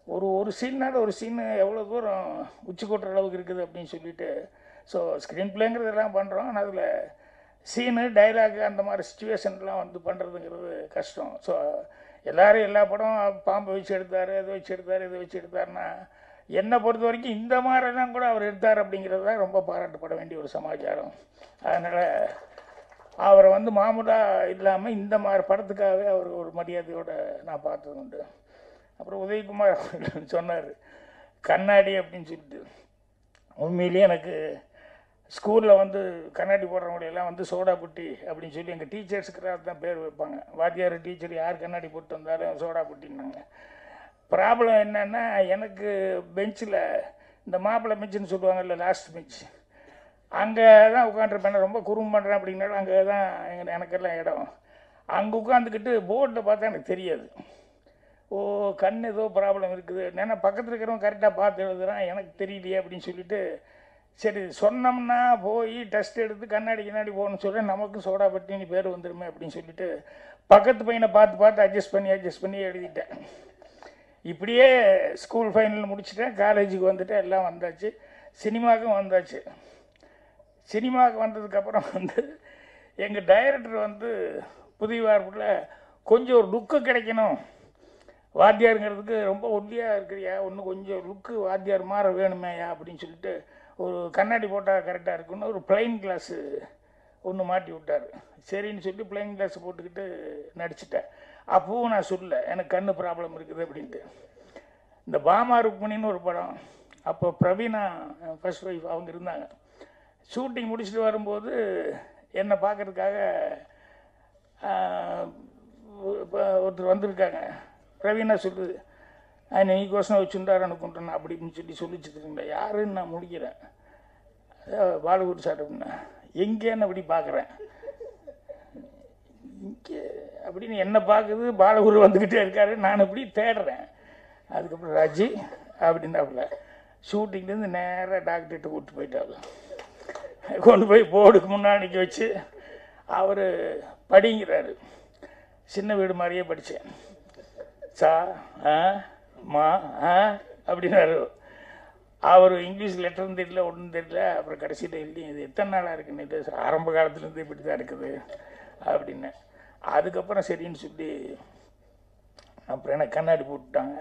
ஒரு ஒரு சீன்னால ஒரு சீனு எவ்வளோ தூரம் உச்சி கொட்டுற அளவுக்கு இருக்குது அப்படின்னு சொல்லிட்டு ஸோ ஸ்க்ரீன் பிளேங்கிறதெல்லாம் பண்ணுறோம் ஆனால் அதில் சீனு டைலாக் அந்த மாதிரி சுச்சுவேஷன்லாம் வந்து பண்ணுறதுங்கிறது கஷ்டம். ஸோ எல்லாரும் எல்லா படம் பாம்பை வச்சு எடுத்தார் இதை வச்சு எடுத்தார் இதை வச்சு எடுத்தாருன்னா என்னை பொறுத்த வரைக்கும் இந்த மாதிரிலாம் கூட அவர் எடுத்தார் அப்படிங்கிறது தான் ரொம்ப பாராட்டப்பட வேண்டிய ஒரு சமாச்சாரம். அதனால் அவரை வந்து மாமூலாக இல்லாமல் இந்த மாதிரி படத்துக்காகவே அவர் ஒரு மரியாதையோடு நான் பார்த்தது உண்டு. அப்புறம் உதயகுமார் சொன்னார் கண்ணாடி அப்படின்னு சொல்லிட்டு. உண்மையிலேயே எனக்கு ஸ்கூலில் வந்து கண்ணாடி போடுறவங்களையெல்லாம் வந்து சோடா புட்டி அப்படின்னு சொல்லி எங்கள் டீச்சர்ஸுக்கு தான் பேர் வைப்பாங்க. வாத்தியார் டீச்சர் யார் கண்ணாடி போட்டு வந்தாலும் சோடா புட்டின்னாங்க ப்ராப்ளம் என்னென்னா எனக்கு பெஞ்சில் இந்த மாப்பிள்ளை பெஞ்சுன்னு சொல்லுவாங்கல்ல லாஸ்ட் பெஞ்சு. அங்கே தான் உட்காந்துருப்பேன் ரொம்ப குறும் பண்ணுறேன் அப்படின்னாலும் அங்கே தான் எங்கள் எனக்கெல்லாம் இடம். அங்கே உட்காந்துக்கிட்டு போர்டில் பார்த்தா எனக்கு தெரியாது. ஓ கண் ஏதோ ப்ராப்ளம் இருக்குது. ஏன்னா பக்கத்தில் இருக்கிறவங்க கரெக்டாக பார்த்து எழுதுறான். எனக்கு தெரியலையே அப்படின்னு சொல்லிட்டு சரி சொன்னோம்னா போய் டெஸ்ட் எடுத்து கண்ணாடி கண்ணாடி போகணும்னு சொல்லி நமக்கு சோடா பட்டினி பேர் வந்துடுமே அப்படின்னு சொல்லிட்டு பக்கத்து பையனை பார்த்து பார்த்து அட்ஜஸ்ட் பண்ணி அட்ஜஸ்ட் பண்ணி எழுதிட்டேன். இப்படியே ஸ்கூல் ஃபைனல் முடிச்சுட்டேன். காலேஜுக்கு வந்துட்டு எல்லாம் வந்தாச்சு. சினிமாவுக்கும் வந்தாச்சு. சினிமாவுக்கு வந்ததுக்கப்புறம் வந்து எங்கள் டைரக்டர் வந்து புதிய வார்ப்பில் கொஞ்சம் ஒரு லுக்கு கிடைக்கணும். வாத்தியாருங்கிறதுக்கு ரொம்ப ஒல்லியாக இருக்கிறியா? ஒன்று கொஞ்சம் லுக்கு வாத்தியார் மாற வேணுமேயா? அப்படின்னு சொல்லிட்டு ஒரு கண்ணாடி போட்டால் கரெக்டாக இருக்குன்னு ஒரு பிளைன் கிளாஸு ஒன்று மாட்டி விட்டார். சரின்னு சொல்லி பிளைன் கிளாஸ் போட்டுக்கிட்டு நடிச்சிட்டேன். அப்பவும் நான் சொல்லல எனக்கு கண்ணு ப்ராப்ளம் இருக்குது அப்படின்ட்டு. இந்த பாமா ருக்மணின்னு ஒரு படம். அப்போ பிரவீனா ஃபர்ஸ்ட் ஒய்ஃப் அவங்க இருந்தாங்க. ஷூட்டிங் முடிச்சுட்டு வரும்போது என்னை பார்க்கறதுக்காக ஆஹ், ஒ- ஒருத்தர் வந்திருக்காங்க பிரவீனா சொல்லுது ఆయన నీకోసం వచ్చింటారు అనుకుంటున్నా அப்படின்னு சொல்லி சொல்லிச்சுருங்க யாருன்னு நான் முடிக்கிறேன் அதான் பாலகுரு சார் அப்படின்னா எங்கேன்னு அப்படி பார்க்குறேன் இங்கே அப்படின்னு என்ன பார்க்குது பாலகுரு வந்துக்கிட்டே இருக்காரு நான் இப்படி தேடுறேன் அதுக்கப்புறம் ராஜி அப்படின்னாப்புல ஷூட்டிங்லேருந்து நேராக டாக்டர்கிட்ட கூப்பிட்டு போயிட்டாப்புல கொண்டு போய் போர்டுக்கு முன்னாடி வச்சு அவர் படிங்கிறாரு. சின்ன வீடு மாதிரியே படித்தேன் சா ஆ மா ஆ அப்படின்னாரு. அவர் இங்கிலீஷ் லெட்டரும் தெரியல ஒன்றும் தெரியல அப்புறம் கடைசியில் எழுதி இது எத்தனை நாளாக இருக்குன்னு ஆரம்ப காலத்துலேருந்து இப்படி தான் இருக்குது அப்படின்னு அதுக்கப்புறம் சரின்னு சொல்லி அப்புறம் எனக்கு கண்ணாடி போட்டுட்டாங்க.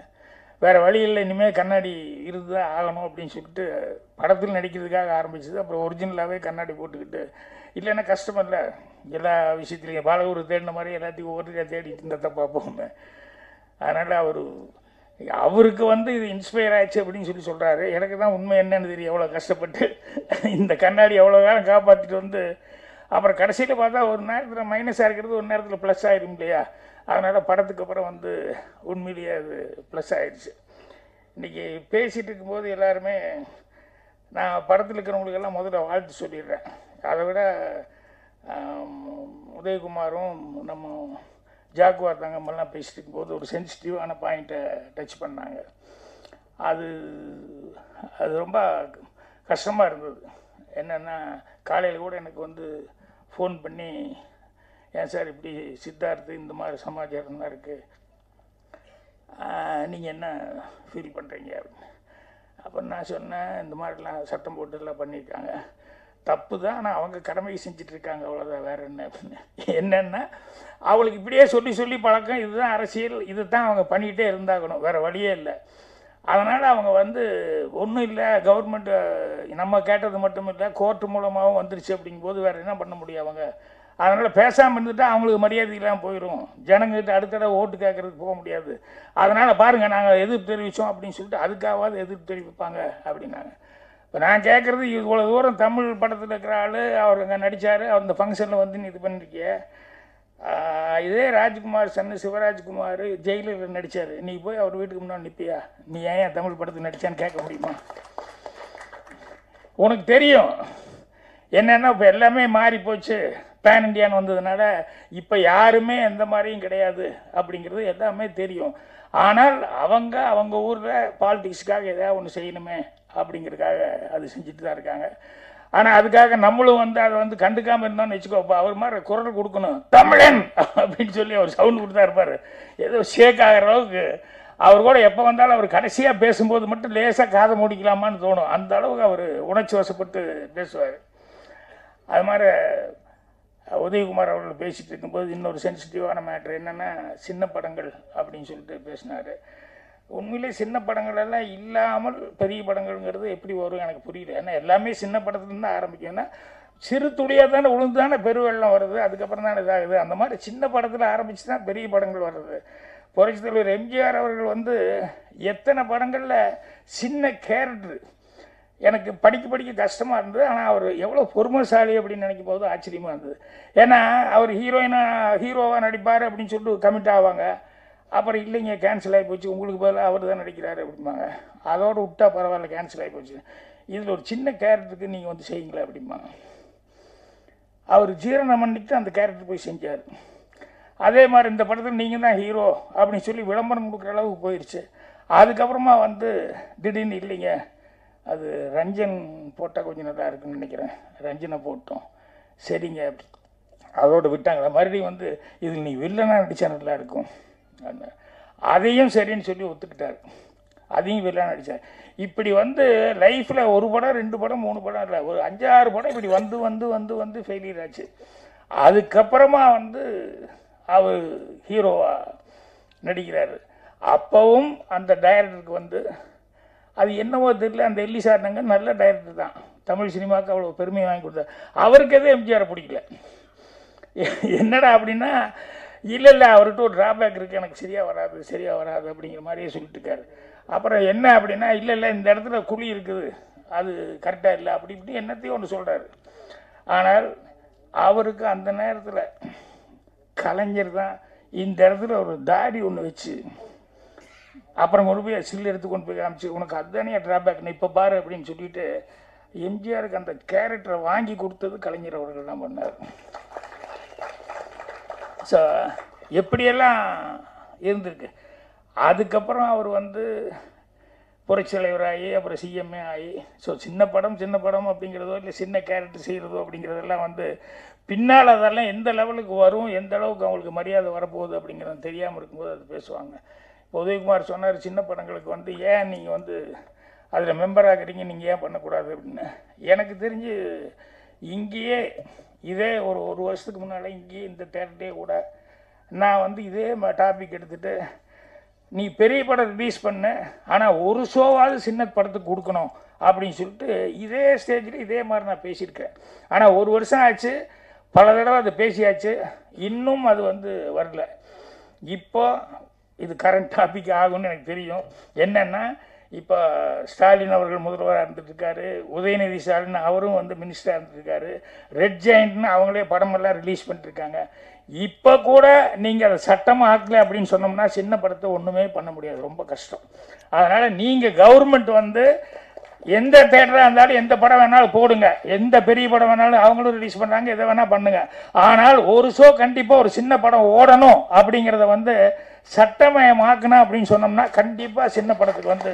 வேறு வழி இல்லை இனிமேல் கண்ணாடி இருந்து தான் ஆகணும் அப்படின்னு சொல்லிட்டு படத்தில் நடிக்கிறதுக்காக ஆரம்பிச்சது. அப்புறம் ஒரிஜினலாகவே கண்ணாடி போட்டுக்கிட்டு இல்லைன்னா கஷ்டம் இல்லை எல்லா விஷயத்துலையும் பாலகூர் தேடின மாதிரி எல்லாத்தையும் ஒவ்வொருத்தையும் தேடிட்டு இருந்தால் பார்ப்போமே. அதனால் அவர் அவருக்கு வந்து இது இன்ஸ்பயர் ஆச்சு அப்படின்னு சொல்லி சொல்கிறாரு எனக்கு தான் உண்மை என்னன்னு தெரியும் எவ்வளோ கஷ்டப்பட்டு இந்த கண்ணாடி எவ்வளோ காலம் காப்பாற்றிட்டு வந்து அப்புறம் கடைசியில் பார்த்தா ஒரு நேரத்தில் மைனஸாக இருக்கிறது ஒரு நேரத்தில் ப்ளஸ் ஆகிரும் இல்லையா? அதனால் படத்துக்கு அப்புறம் வந்து உண்மையிலேயே அது ப்ளஸ் ஆயிடுச்சு. இன்றைக்கி பேசிகிட்டு இருக்கும்போது எல்லாருமே நான் படத்தில் இருக்கிறவங்களுக்கெல்லாம் முதல்ல வாழ்த்து சொல்லிடுறேன். அதை விட உதயகுமாரும் நம்ம ஜாக்குவார் தங்கம்மெல்லாம் பேசிட்டு இருக்கும்போது ஒரு சென்சிட்டிவான பாயிண்ட்டை டச் பண்ணாங்க. அது அது ரொம்ப கஷ்டமாக இருந்தது. என்னென்னா காலையில் கூட எனக்கு வந்து ஃபோன் பண்ணி ஏன் சார் இப்படி சித்தார்த்து இந்த மாதிரி சமாச்சாரம்லாம் இருக்குது நீங்கள் என்ன ஃபீல் பண்ணுறீங்க அப்படின்னு. அப்போ நான் சொன்னேன் இந்த மாதிரிலாம் சட்டம் போட்டுலாம் பண்ணியிருக்காங்க. தப்பு தான் ஆனால் அவங்க கடமையை செஞ்சிட்ருக்காங்க அவ்வளோதான் வேற என்ன அப்படின்னு. என்னென்னா அவளுக்கு இப்படியே சொல்லி சொல்லி பழக்கம் இதுதான் அரசியல் இது தான் அவங்க பண்ணிகிட்டே இருந்தாகணும். வேறு வழியே இல்லை. அதனால் அவங்க வந்து ஒன்றும் இல்லை கவர்மெண்ட்டு நம்ம கேட்டது மட்டும் இல்லை கோர்ட்டு மூலமாகவும் வந்துருச்சு அப்படிங்கும்போது வேறு என்ன பண்ண முடியும் அவங்க? அதனால் பேசாமல் இருந்துட்டால் அவங்களுக்கு மரியாதை இல்லாமல் போயிடும் ஜனங்கிட்ட அடுத்தடவை ஓட்டு கேட்கறதுக்கு போக முடியாது. அதனால் பாருங்கள் நாங்கள் எதிர்ப்பு தெரிவித்தோம் அப்படின்னு சொல்லிட்டு அதுக்காவது எதிர்ப்பு தெரிவிப்பாங்க அப்படின்னாங்க. இப்போ நான் கேட்குறது இவ்வளோ தூரம் தமிழ் படத்தில் இருக்கிற ஆள் அவர் அங்கே நடித்தார் அந்த ஃபங்க்ஷனில் வந்து நீ இது பண்ணிருக்கிய. இதே ராஜ்குமார் சன்னு சிவராஜ்குமார் ஜெயிலில் நடித்தார் நீ போய் அவர் வீட்டுக்கு முன்னாடி நிற்பியா நீ ஏன் தமிழ் படத்துக்கு நடித்தான்னு கேட்க முடியுமா? உனக்கு தெரியும். என்னென்னா இப்போ எல்லாமே மாறி போச்சு பேன் இண்டியான்னு வந்ததுனால இப்போ யாருமே எந்த மாதிரியும் கிடையாது அப்படிங்கிறது எல்லாமே தெரியும். ஆனால் அவங்க அவங்க ஊரில் பாலிடிக்ஸுக்காக எதாவது ஒன்று செய்யணுமே அப்படிங்கிறதுக்காக அது செஞ்சுட்டு தான் இருக்காங்க. ஆனால் அதுக்காக நம்மளும் வந்து அதை வந்து கண்டுக்காமல் இருந்தோம்னு வச்சுக்கோ அப்போ அவர் மாதிரி குரல் கொடுக்கணும். தமிழன் அப்படின்னு சொல்லி அவர் சவுண்ட் கொடுத்தா இருப்பார். ஏதோ ஷேக் ஆகிற அளவுக்கு. அவர் கூட எப்போ வந்தாலும் அவர் கடைசியாக பேசும்போது மட்டும் லேசாக காதை மூடிக்கலாமான்னு தோணும். அந்த அளவுக்கு அவர் உணர்ச்சி வசப்பட்டு பேசுவார். அது மாதிரி உதயகுமார் அவர்கள் பேசிகிட்டு இருக்கும்போது இன்னொரு சென்சிட்டிவான மேட்ரு என்னென்னா சின்ன படங்கள் அப்படின்னு சொல்லிட்டு பேசினார். உண்மையிலே சின்ன படங்கள் எல்லாம் இல்லாமல் பெரிய படங்கள்ங்கிறது எப்படி வரும் எனக்கு புரியல. ஏன்னா எல்லாமே சின்ன படத்துலேருந்து தான் ஆரம்பிக்கும். ஏன்னா சிறு துளியாக தானே உளுந்து தானே பெருவெள்ளம் வருது. அதுக்கப்புறம் தான் இதாகுது. அந்த மாதிரி சின்ன படத்தில் ஆரம்பித்து தான் பெரிய படங்கள் வர்றது புரட்சி தலைவர் எம்ஜிஆர் அவர்கள் வந்து எத்தனை படங்களில் சின்ன கேரக்டர் எனக்கு படிக்க படிக்க கஷ்டமாக இருந்தது. ஆனால் அவர் எவ்வளோ பொறுமைசாலி அப்படின்னு நினைக்கும் போது ஆச்சரியமாக இருந்தது. ஏன்னா அவர் ஹீரோயினாக ஹீரோவாக நடிப்பார் அப்படின்னு சொல்லிட்டு கமிட் ஆவாங்க. அப்புறம் இல்லைங்க கேன்சல் ஆகி போச்சு. உங்களுக்கு பதிலாக அவர் தான் நடிக்கிறாரு அப்படிம்பாங்க. அதோடு விட்டா பரவாயில்ல கேன்சல் ஆகி போச்சு. இதில் ஒரு சின்ன கேரக்டருக்கு நீங்கள் வந்து செய்யுங்களேன் அப்படிம்பாங்க. அவர் ஜீரணம் பண்ணிட்டு அந்த கேரக்டர் போய் செஞ்சார். அதே மாதிரி இந்த படத்தில் நீங்கள் தான் ஹீரோ அப்படின்னு சொல்லி விளம்பரம் கொடுக்குற அளவுக்கு போயிடுச்சு அதுக்கப்புறமா வந்து திடீர்னு இல்லைங்க. அது ரஞ்சன் போட்டால் கொஞ்சம் நல்லா இருக்குன்னு நினைக்கிறேன். ரஞ்சனை போட்டோம். சரிங்க. அதோடு விட்டாங்களா? மறுபடியும் வந்து இதில் நீ வில்லனாக நடித்தா நல்லா இருக்கும். அந்த- அதையும் சரின்னு சொல்லி ஒத்துக்கிட்டார். அதையும் வில்லனாக நடித்தார் இப்படி வந்து லைஃப்பில் ஒரு படம் ரெண்டு படம் மூணு படம் இல்லை ஒரு அஞ்சாறு படம் இப்படி வந்து வந்து வந்து வந்து ஃபெயிலியர் ஆச்சு. அதுக்கப்புறமா வந்து அவர் ஹீரோவாக நடிக்கிறாரு. அப்பவும் அந்த டைரக்டருக்கு வந்து அது என்னவோ தெரியல. அந்த எல்லி சார்னங்க நல்ல டைரக்டர் தான். தமிழ் சினிமாவுக்கு அவ்வளோ பெருமை வாங்கி கொடுத்தார் அவருக்கு எதுவும் எம்ஜிஆர் பிடிக்கல. என்னடா அப்படின்னா இல்லை இல்லை அவர்கிட்ட ஒரு ட்ராபேக் இருக்குது எனக்கு சரியாக வராது சரியாக வராது அப்படிங்கிற மாதிரியே சொல்லிட்டுருக்காரு அப்புறம் என்ன அப்படின்னா இல்லை இல்லை இந்த இடத்துல குழி இருக்குது. அது கரெக்டாக இல்லை அப்படி இப்படி என்னத்தையும் ஒன்று சொல்கிறாரு ஆனால் அவருக்கு அந்த நேரத்தில் கலைஞர் தான் இந்த இடத்துல ஒரு தாடி ஒன்று வச்சு அப்புறம் கொண்டு போய் சில்லு எடுத்து கொண்டு போய் காமிச்சு உனக்கு அதுதானே ட்ராபேக் நீ இப்போ பாரு அப்படின்னு சொல்லிட்டு எம்ஜிஆருக்கு அந்த கேரக்டரை வாங்கி கொடுத்தது கலைஞர் அவர்கள் தான் பண்ணார். ஸோ எப்படியெல்லாம் இருந்திருக்கு? அதுக்கப்புறம் அவர் வந்து புரட்சித்தலைவராகி அப்புறம் சிஎம்ஏ ஆகி ஸோ சின்ன படம் சின்ன படம் அப்படிங்கிறதோ இல்லை சின்ன கேரக்டர் செய்கிறதோ அப்படிங்கிறதெல்லாம் வந்து பின்னால் அதெல்லாம் எந்த லெவலுக்கு வரும் எந்த அளவுக்கு அவங்களுக்கு மரியாதை வரப்போகுது அப்படிங்கிறது தெரியாமல் இருக்கும்போது அது பேசுவாங்க. இப்போ உதயகுமார் சொன்னார் சின்ன படங்களுக்கு வந்து ஏன் நீங்கள் வந்து அதில் மெம்பராகிறீங்க நீங்கள் ஏன் பண்ணக்கூடாது? அப்படின்னு. எனக்கு தெரிஞ்சு இங்கேயே இதே ஒரு ஒரு வருஷத்துக்கு முன்னால் இங்கேயே இந்த தேட்டர்லேயே கூட நான் வந்து இதே டாபிக் எடுத்துகிட்டு நீ பெரிய படம் ரிலீஸ் பண்ணு ஆனால் ஒரு ஷோவாவது சின்ன படத்துக்கு கொடுக்கணும் அப்படின்னு சொல்லிட்டு இதே ஸ்டேஜில் இதே மாதிரி நான் பேசியிருக்கேன். ஆனால் ஒரு வருஷம் ஆச்சு பல தடவை அதை பேசியாச்சு இன்னும் அது வந்து வரல. இப்போ இது கரண்ட் டாபிக் ஆகும்னு எனக்கு தெரியும். என்னென்னா இப்போ ஸ்டாலின் அவர்கள் முதல்வராக இருந்துட்டுருக்காரு உதயநிதி ஸ்டாலின் அவரும் வந்து மினிஸ்டராக இருந்துருக்காரு ரெட் ஜெயிண்ட்னு அவங்களே படமெல்லாம் ரிலீஸ் பண்ணிட்டுருக்காங்க. இப்போ கூட நீங்கள் அதை சட்டமாக ஆக்கலை அப்படின்னு சொன்னோம்னா சின்ன படத்தை ஒன்றுமே பண்ண முடியாது ரொம்ப கஷ்டம். அதனால் நீங்கள் கவர்மெண்ட் வந்து எந்த தேட்டராக இருந்தாலும் எந்த படம் வேணாலும் போடுங்க. எந்த பெரிய படம் வேணாலும் அவங்களும் ரிலீஸ் பண்ணுறாங்க எதை வேணால் பண்ணுங்கள் ஆனால் ஒரு ஷோ கண்டிப்பாக ஒரு சின்ன படம் ஓடணும் அப்படிங்கிறத வந்து சட்டமயமாக்கணும் அப்படின்னு சொன்னோம்னா கண்டிப்பாக சின்ன படத்துக்கு வந்து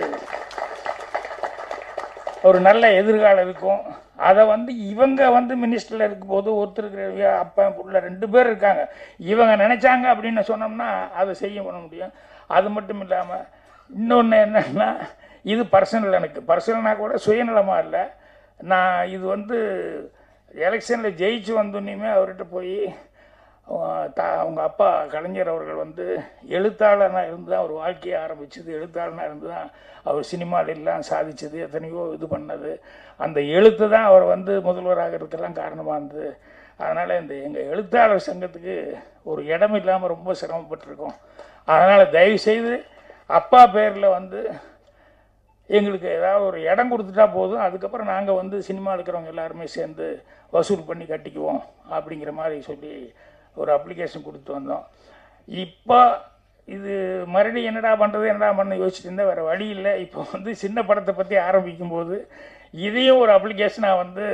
ஒரு நல்ல எதிர்காலம் இருக்கும். அதை வந்து இவங்க வந்து மினிஸ்டரில் இருக்கும்போது ஒருத்தருக்கு அப்பா புள்ள ரெண்டு பேர் இருக்காங்க. இவங்க நினச்சாங்க அப்படின்னு சொன்னோம்னா அதை செய்ய பண்ண முடியும். அது மட்டும் இல்லாமல் இன்னொன்று என்னன்னா இது பர்சனல் எனக்கு. பர்சனல்னால் கூட சுயநலமாக இல்லை. நான் இது வந்து எலெக்ஷனில் ஜெயிச்சு வந்தோன்னையுமே அவர்கிட்ட போய் த அவங்க அப்பா கலைஞர் அவர்கள் வந்து எழுத்தாளனாக இருந்து தான் அவர் வாழ்க்கையை ஆரம்பித்தது எழுத்தாளனாக இருந்து தான் அவர் சினிமாவில் எல்லாம் எத்தனையோ இது பண்ணது. அந்த எழுத்து தான் அவர் வந்து முதல்வராகிறதுக்கெல்லாம் காரணமாக இருந்தது. அதனால் இந்த எங்கள் எழுத்தாளர் சங்கத்துக்கு ஒரு இடம் இல்லாமல் ரொம்ப சிரமப்பட்டிருக்கோம். அதனால் தயவுசெய்து அப்பா பேரில் வந்து எங்களுக்கு ஏதாவது ஒரு இடம் கொடுத்துட்டா போதும். அதுக்கப்புறம் நாங்கள் வந்து சினிமா இருக்கிறவங்க எல்லாருமே சேர்ந்து வசூல் பண்ணி கட்டிக்குவோம் அப்படிங்கிற மாதிரி சொல்லி ஒரு அப்ளிகேஷன் கொடுத்து வந்தோம். இப்போ இது மறுபடியும் என்னடா பண்ணுறது என்னடா பண்ண யோசிச்சுட்டு இருந்தேன். வேறு வழி இல்லை. இப்போ வந்து சின்ன படத்தை பற்றி ஆரம்பிக்கும் போது இதையும் ஒரு அப்ளிகேஷனாக வந்து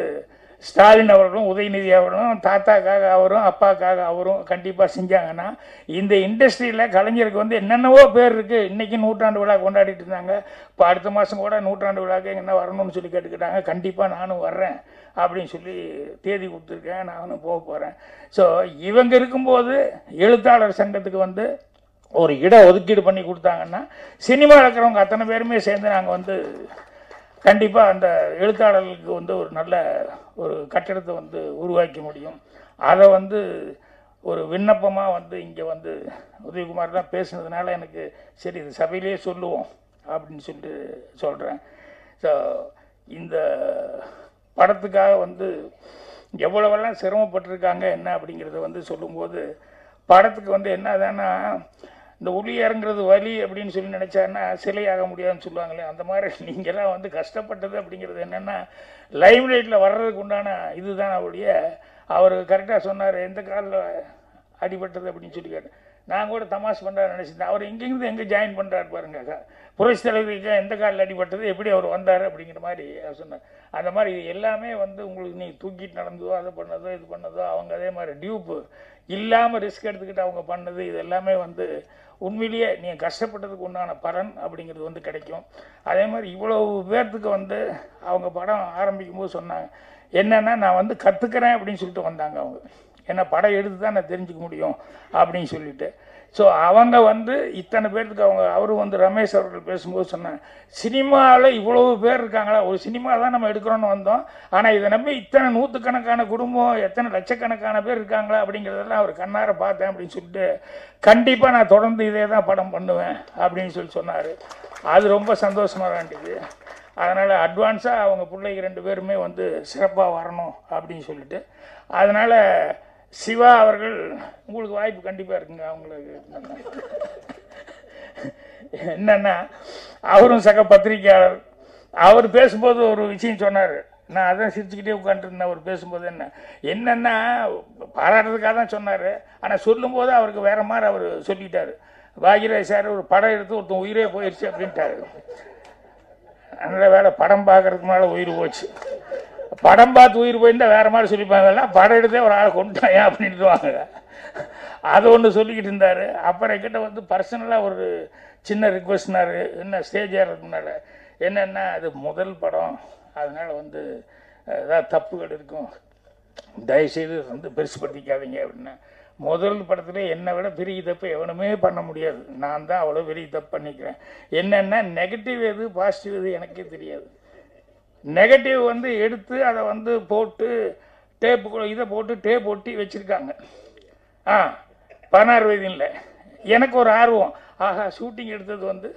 ஸ்டாலின் அவர்களும் உதயநிதி அவர்களும் தாத்தாக்காக அவரும் அப்பாக்காக அவரும் கண்டிப்பாக செஞ்சாங்கன்னா இந்த இண்டஸ்ட்ரியில் கலைஞருக்கு வந்து என்னென்னவோ பேர் இருக்குது இன்றைக்கி நூற்றாண்டு விழா கொண்டாடிட்டு இருந்தாங்க. இப்போ அடுத்த மாதம் கூட நூற்றாண்டு விழாக்கு என்ன வரணும்னு சொல்லி கேட்டுக்கிட்டாங்க. கண்டிப்பாக நானும் வர்றேன். அப்படின்னு சொல்லி தேதி கொடுத்துருக்கேன் நானும் போக போகிறேன் ஸோ இவங்க இருக்கும்போது எழுத்தாளர் சங்கத்துக்கு வந்து ஒரு இட ஒதுக்கீடு பண்ணி கொடுத்தாங்கன்னா சினிமா இருக்கிறவங்க அத்தனை பேருமே சேர்ந்து நாங்கள் வந்து கண்டிப்பாக அந்த எழுத்தாளர்களுக்கு வந்து ஒரு நல்ல ஒரு கட்டிடத்தை வந்து உருவாக்க முடியும். அதை வந்து ஒரு விண்ணப்பமாக வந்து இங்கே வந்து உதயகுமார் தான் பேசுனதுனால எனக்கு சரி இது சபையிலே சொல்லுவோம் அப்படின்னு சொல்லிட்டு சொல்கிறேன் ஸோ இந்த படத்துக்காக வந்து எவ்வளவெல்லாம் சிரமப்பட்டிருக்காங்க என்ன அப்படிங்கிறத வந்து சொல்லும்போது படத்துக்கு வந்து என்னதானா இந்த உளி இறங்குறது வலி அப்படின்னு சொல்லி நினச்சான்னா சிலையாக முடியாதுன்னு சொல்லுவாங்களே அந்த மாதிரி நீங்களாம் வந்து கஷ்டப்பட்டது அப்படிங்கிறது என்னென்னா லைவ் லைட்டில் வர்றதுக்கு உண்டான இதுதான் அவருடைய அவர் கரெக்டாக சொன்னார் எந்த காலில் அடிபட்டது? அப்படின்னு சொல்லி கேட்டேன் நான் கூட தமாஷ் பண்ணுறாரு நினச்சிருந்தேன். அவர் எங்கேருந்து எங்கே ஜாயின் பண்ணுறாரு பாருங்க. புரட்சி தலைவர்களுக்கு எந்த காலில் அடிபட்டது எப்படி அவர் வந்தார் அப்படிங்கிற மாதிரி சொன்னார். அந்த மாதிரி இது எல்லாமே வந்து உங்களுக்கு நீ தூக்கிட்டு நடந்ததோ அதை பண்ணதோ இது பண்ணதோ அவங்க அதே மாதிரி டியூப்பு இல்லாமல் ரிஸ்க் எடுத்துக்கிட்டு அவங்க பண்ணது இது எல்லாமே வந்து உண்மையிலேயே நீங்கள் கஷ்டப்பட்டதுக்கு உண்டான பலன் அப்படிங்கிறது வந்து கிடைக்கும். அதே மாதிரி இவ்வளோ பேர்த்துக்கு வந்து அவங்க படம் ஆரம்பிக்கும் போது சொன்னாங்க என்னென்னா நான் வந்து கற்றுக்கிறேன் அப்படின்னு சொல்லிட்டு வந்தாங்க அவங்க. ஏன்னா படம் எடுத்து தான் நான் தெரிஞ்சுக்க முடியும் அப்படின்னு சொல்லிட்டு. ஸோ அவங்க வந்து இத்தனை பேர்த்துக்கு அவங்க அவரும் வந்து ரமேஷ் அவர்கள் பேசும்போது சொன்னாங்க சினிமாவில் இவ்வளவு பேர் இருக்காங்களா? ஒரு சினிமா தான் நம்ம எடுக்கிறோன்னு வந்தோம். ஆனால் இதை நம்பி இத்தனை நூற்றுக்கணக்கான குடும்பம் எத்தனை லட்சக்கணக்கான பேர் இருக்காங்களா? அப்படிங்கிறதெல்லாம் அவர் கண்ணார பார்த்தேன் அப்படின்னு சொல்லிட்டு கண்டிப்பாக நான் தொடர்ந்து இதே தான் படம் பண்ணுவேன் அப்படின்னு சொல்லி சொன்னார். அது ரொம்ப சந்தோஷமாக வேண்டியது அதனால் அட்வான்ஸாக அவங்க பிள்ளைங்க ரெண்டு பேருமே வந்து சிறப்பாக வரணும் அப்படின்னு சொல்லிட்டு அதனால் சிவா அவர்கள் உங்களுக்கு வாய்ப்பு கண்டிப்பாக இருக்குங்க அவங்களுக்கு என்னன்னா அவரும் சக பத்திரிக்கையாளர் அவர் பேசும்போது ஒரு விஷயம் சொன்னார். நான் அதான் சிரிச்சுக்கிட்டே உட்காந்துருந்தேன் அவர் பேசும்போது என்ன. என்னென்னா பாராட்டுறதுக்காக தான் சொன்னார். ஆனால் சொல்லும்போது அவருக்கு வேறு மாதிரி அவர் சொல்லிட்டார். பாகிராஜ் சார் ஒரு படம் எடுத்து ஒருத்தன் உயிரே போயிடுச்சு அப்படின்ட்டாரு. நல்ல வேலை படம் பார்க்கறதுக்கு மேலே உயிர் போச்சு. படம் பார்த்து உயிர் போயிருந்தா வேறு மாதிரி சொல்லிப்பாங்கல்ல படம் எடுத்தே ஒரு ஆளை கொண்டாயா அப்படின்ட்டுவாங்க அதை ஒன்று சொல்லிக்கிட்டு இருந்தார். அப்புறம் என்கிட்ட வந்து பர்சனலாக ஒரு சின்ன ரிக்வஸ்ட்னார் என்ன ஸ்டேஜ் ஏறதுனால என்னென்னா அது முதல் படம். அதனால் வந்து ஏதாவது தப்புகள் இருக்கும். தயவுசெய்து வந்து பெருசுப்படுத்திக்காதீங்க அப்படின்னா. முதல் படத்தில் என்னை விட பெரிய தப்பு எவனுமே பண்ண முடியாது. நான் தான் அவ்வளோ பெரிய தப்பு பண்ணிக்கிறேன். என்னென்னா நெகட்டிவ் எது பாசிட்டிவ் எது எனக்கே தெரியாது. நெகட்டிவ் வந்து எடுத்து அதை வந்து போட்டு டேப்பு இதை போட்டு டேப் ஒட்டி வச்சுருக்காங்க. ஆ பதினாறு வயதில் எனக்கு ஒரு ஆர்வம். ஆஹா ஷூட்டிங் எடுத்தது வந்து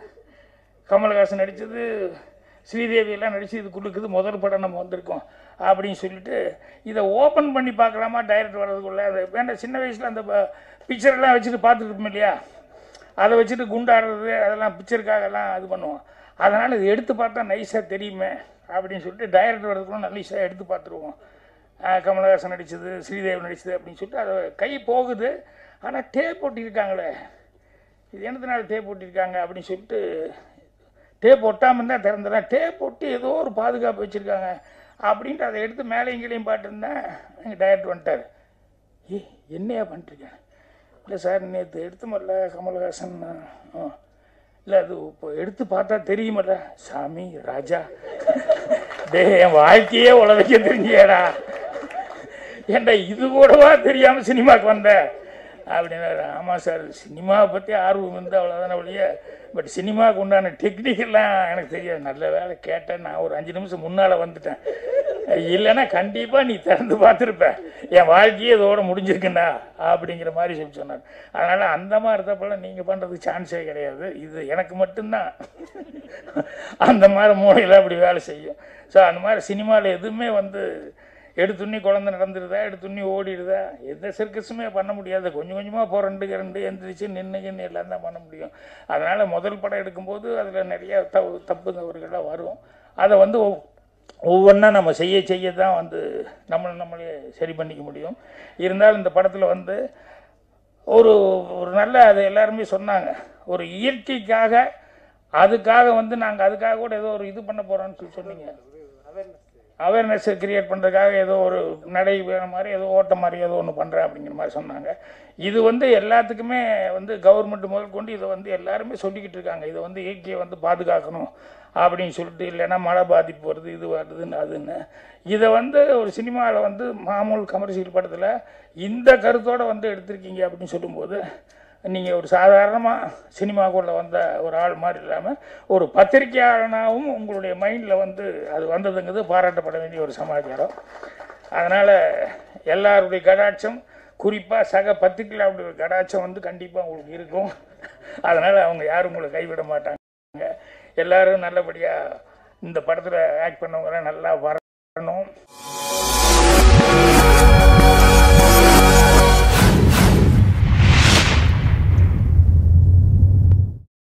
கமல்ஹாசன் நடித்தது ஸ்ரீதேவியெல்லாம் நடித்து இது கொடுக்குது முதல் படம் நம்ம வந்திருக்கோம் அப்படின்னு சொல்லிட்டு இதை ஓப்பன் பண்ணி பார்க்கலாமா? டைரக்ட் வர்றதுக்குள்ளே அது வேண்டாம் சின்ன வயசில் அந்த பிக்சரெல்லாம் வச்சுட்டு பார்த்துருப்போம் இல்லையா? அதை வச்சுட்டு குண்டாடுறது அதெல்லாம் பிக்சருக்காக எல்லாம் இது பண்ணுவோம். அதனால் இது எடுத்து பார்த்தா நைஸாக தெரியுமே. அப்படின்னு சொல்லிட்டு டைரக்ட் வர்றதுக்குள்ள நைஸாக எடுத்து பார்த்துருவோம். கமலஹாசன் நடித்தது ஸ்ரீதேவ் நடித்தது அப்படின்னு சொல்லிட்டு அதை கை போகுது. ஆனால் டேப் ஒட்டியிருக்காங்களே. இது என்னத்தினால டேப் ஒட்டியிருக்காங்க அப்படின்னு சொல்லிட்டு டேப் ஒட்டாமல் இருந்தால் திறந்துடலாம் டேப் ஒட்டி ஏதோ ஒரு பாதுகாப்பு வச்சுருக்காங்க. அப்படின்ட்டு அதை எடுத்து மேலேயும் கீழையும் பாட்டுருந்தேன் எங்கள் டைரக்டர் வந்துட்டார். ஏ என்னையா பண்ணிட்டுருக்கேன் இல்லை சார் நேற்று எடுத்து மரல கமல்ஹாசன் ஆ இல்லை அது இப்போ எடுத்து பார்த்தா தெரியுமல்ல. சாமி ராஜா. டே என் வாழ்க்கையே உலகைக்க தெரிஞ்சியடா ஏன்டா இது கூடவா தெரியாமல் சினிமாவுக்கு வந்தேன் அப்படின்னா ஆமாம் சார் சினிமாவை பற்றி ஆர்வம் இருந்தால் அவ்வளோதானே ஒழிய பட் சினிமாவுக்கு உண்டான டெக்னிக்கெல்லாம் எனக்கு தெரியாது. நல்ல வேலை கேட்டேன். நான் ஒரு அஞ்சு நிமிஷம் முன்னால் வந்துட்டேன். இல்லைன்னா கண்டிப்பாக நீ திறந்து பார்த்துருப்ப. என் வாழ்க்கையே இதோட முடிஞ்சிருக்குண்ணா அப்படிங்கிற மாதிரி சொல்லி சொன்னார். அதனால் அந்த மாதிரி இருந்தப்பெல்லாம் நீங்கள் பண்ணுறதுக்கு சான்ஸே கிடையாது. இது எனக்கு மட்டும்தான். அந்த மாதிரி மூளையில் அப்படி வேலை செய்யும். ஸோ அந்த மாதிரி சினிமாவில் எதுவுமே வந்து எடுத்துண்ணி குழந்தை நடந்துடுதா எடுத்துண்ணி ஓடிடுதா எந்த சர்க்கஸுமே பண்ண முடியாது. கொஞ்சம் கொஞ்சமாக போகிற ரெண்டு எந்திரிச்சு நின்று கின்னு எல்லாம் தான் பண்ண முடியும். அதனால் முதல் படம் எடுக்கும்போது அதில் நிறையா தப்பு தப்பு தவறுகள்லாம் வரும். அதை வந்து ஒவ்வொன்றா நம்ம செய்ய செய்ய தான் வந்து நம்மளை நம்மளே சரி பண்ணிக்க முடியும். இருந்தாலும் இந்த படத்தில் வந்து ஒரு ஒரு நல்ல அது எல்லாருமே சொன்னாங்க. ஒரு இயற்கைக்காக அதுக்காக வந்து நாங்கள் அதுக்காக கூட ஏதோ ஒரு இது பண்ண போகிறோம்னு சொல்லி சொன்னீங்க. அவேர்னஸ் கிரியேட் பண்ணுறதுக்காக ஏதோ ஒரு நடை வேற மாதிரி ஏதோ ஓட்ட மாதிரி ஏதோ ஒன்று பண்ணுறேன் அப்படிங்கிற மாதிரி சொன்னாங்க. இது வந்து எல்லாத்துக்குமே வந்து கவர்மெண்ட் முதல் கொண்டு இதை வந்து எல்லாருமே சொல்லிக்கிட்டு இருக்காங்க. இதை வந்து இயற்கையை வந்து பாதுகாக்கணும். அப்படின்னு சொல்லிட்டு இல்லைன்னா மழை பாதிப்பு வருது இது வருதுன்னு அதுன்னு இதை வந்து ஒரு சினிமாவில் வந்து மாமூல் கமர்ஷியல் படத்தில் இந்த கருத்தோடு வந்து எடுத்திருக்கீங்க அப்படின்னு சொல்லும்போது நீங்கள் ஒரு சாதாரணமாக சினிமாக்குள்ளே வந்த ஒரு ஆள் மாதிரி இல்லாமல் ஒரு பத்திரிக்கையாளனாகவும் உங்களுடைய மைண்டில் வந்து அது வந்ததுங்கிறது பாராட்டப்பட வேண்டிய ஒரு சமாச்சாரம். அதனால் எல்லாருடைய கடாட்சம் குறிப்பாக சக பத்திரிகையாளருடைய கடாட்சம் வந்து கண்டிப்பாக உங்களுக்கு இருக்கும். அதனால் அவங்க யாரும் உங்களை கைவிட மாட்டாங்க. எல்லோரும் நல்லபடியாக இந்த படத்தில் ஆக்ட் பண்ணவங்களாம் நல்லா வரணும்.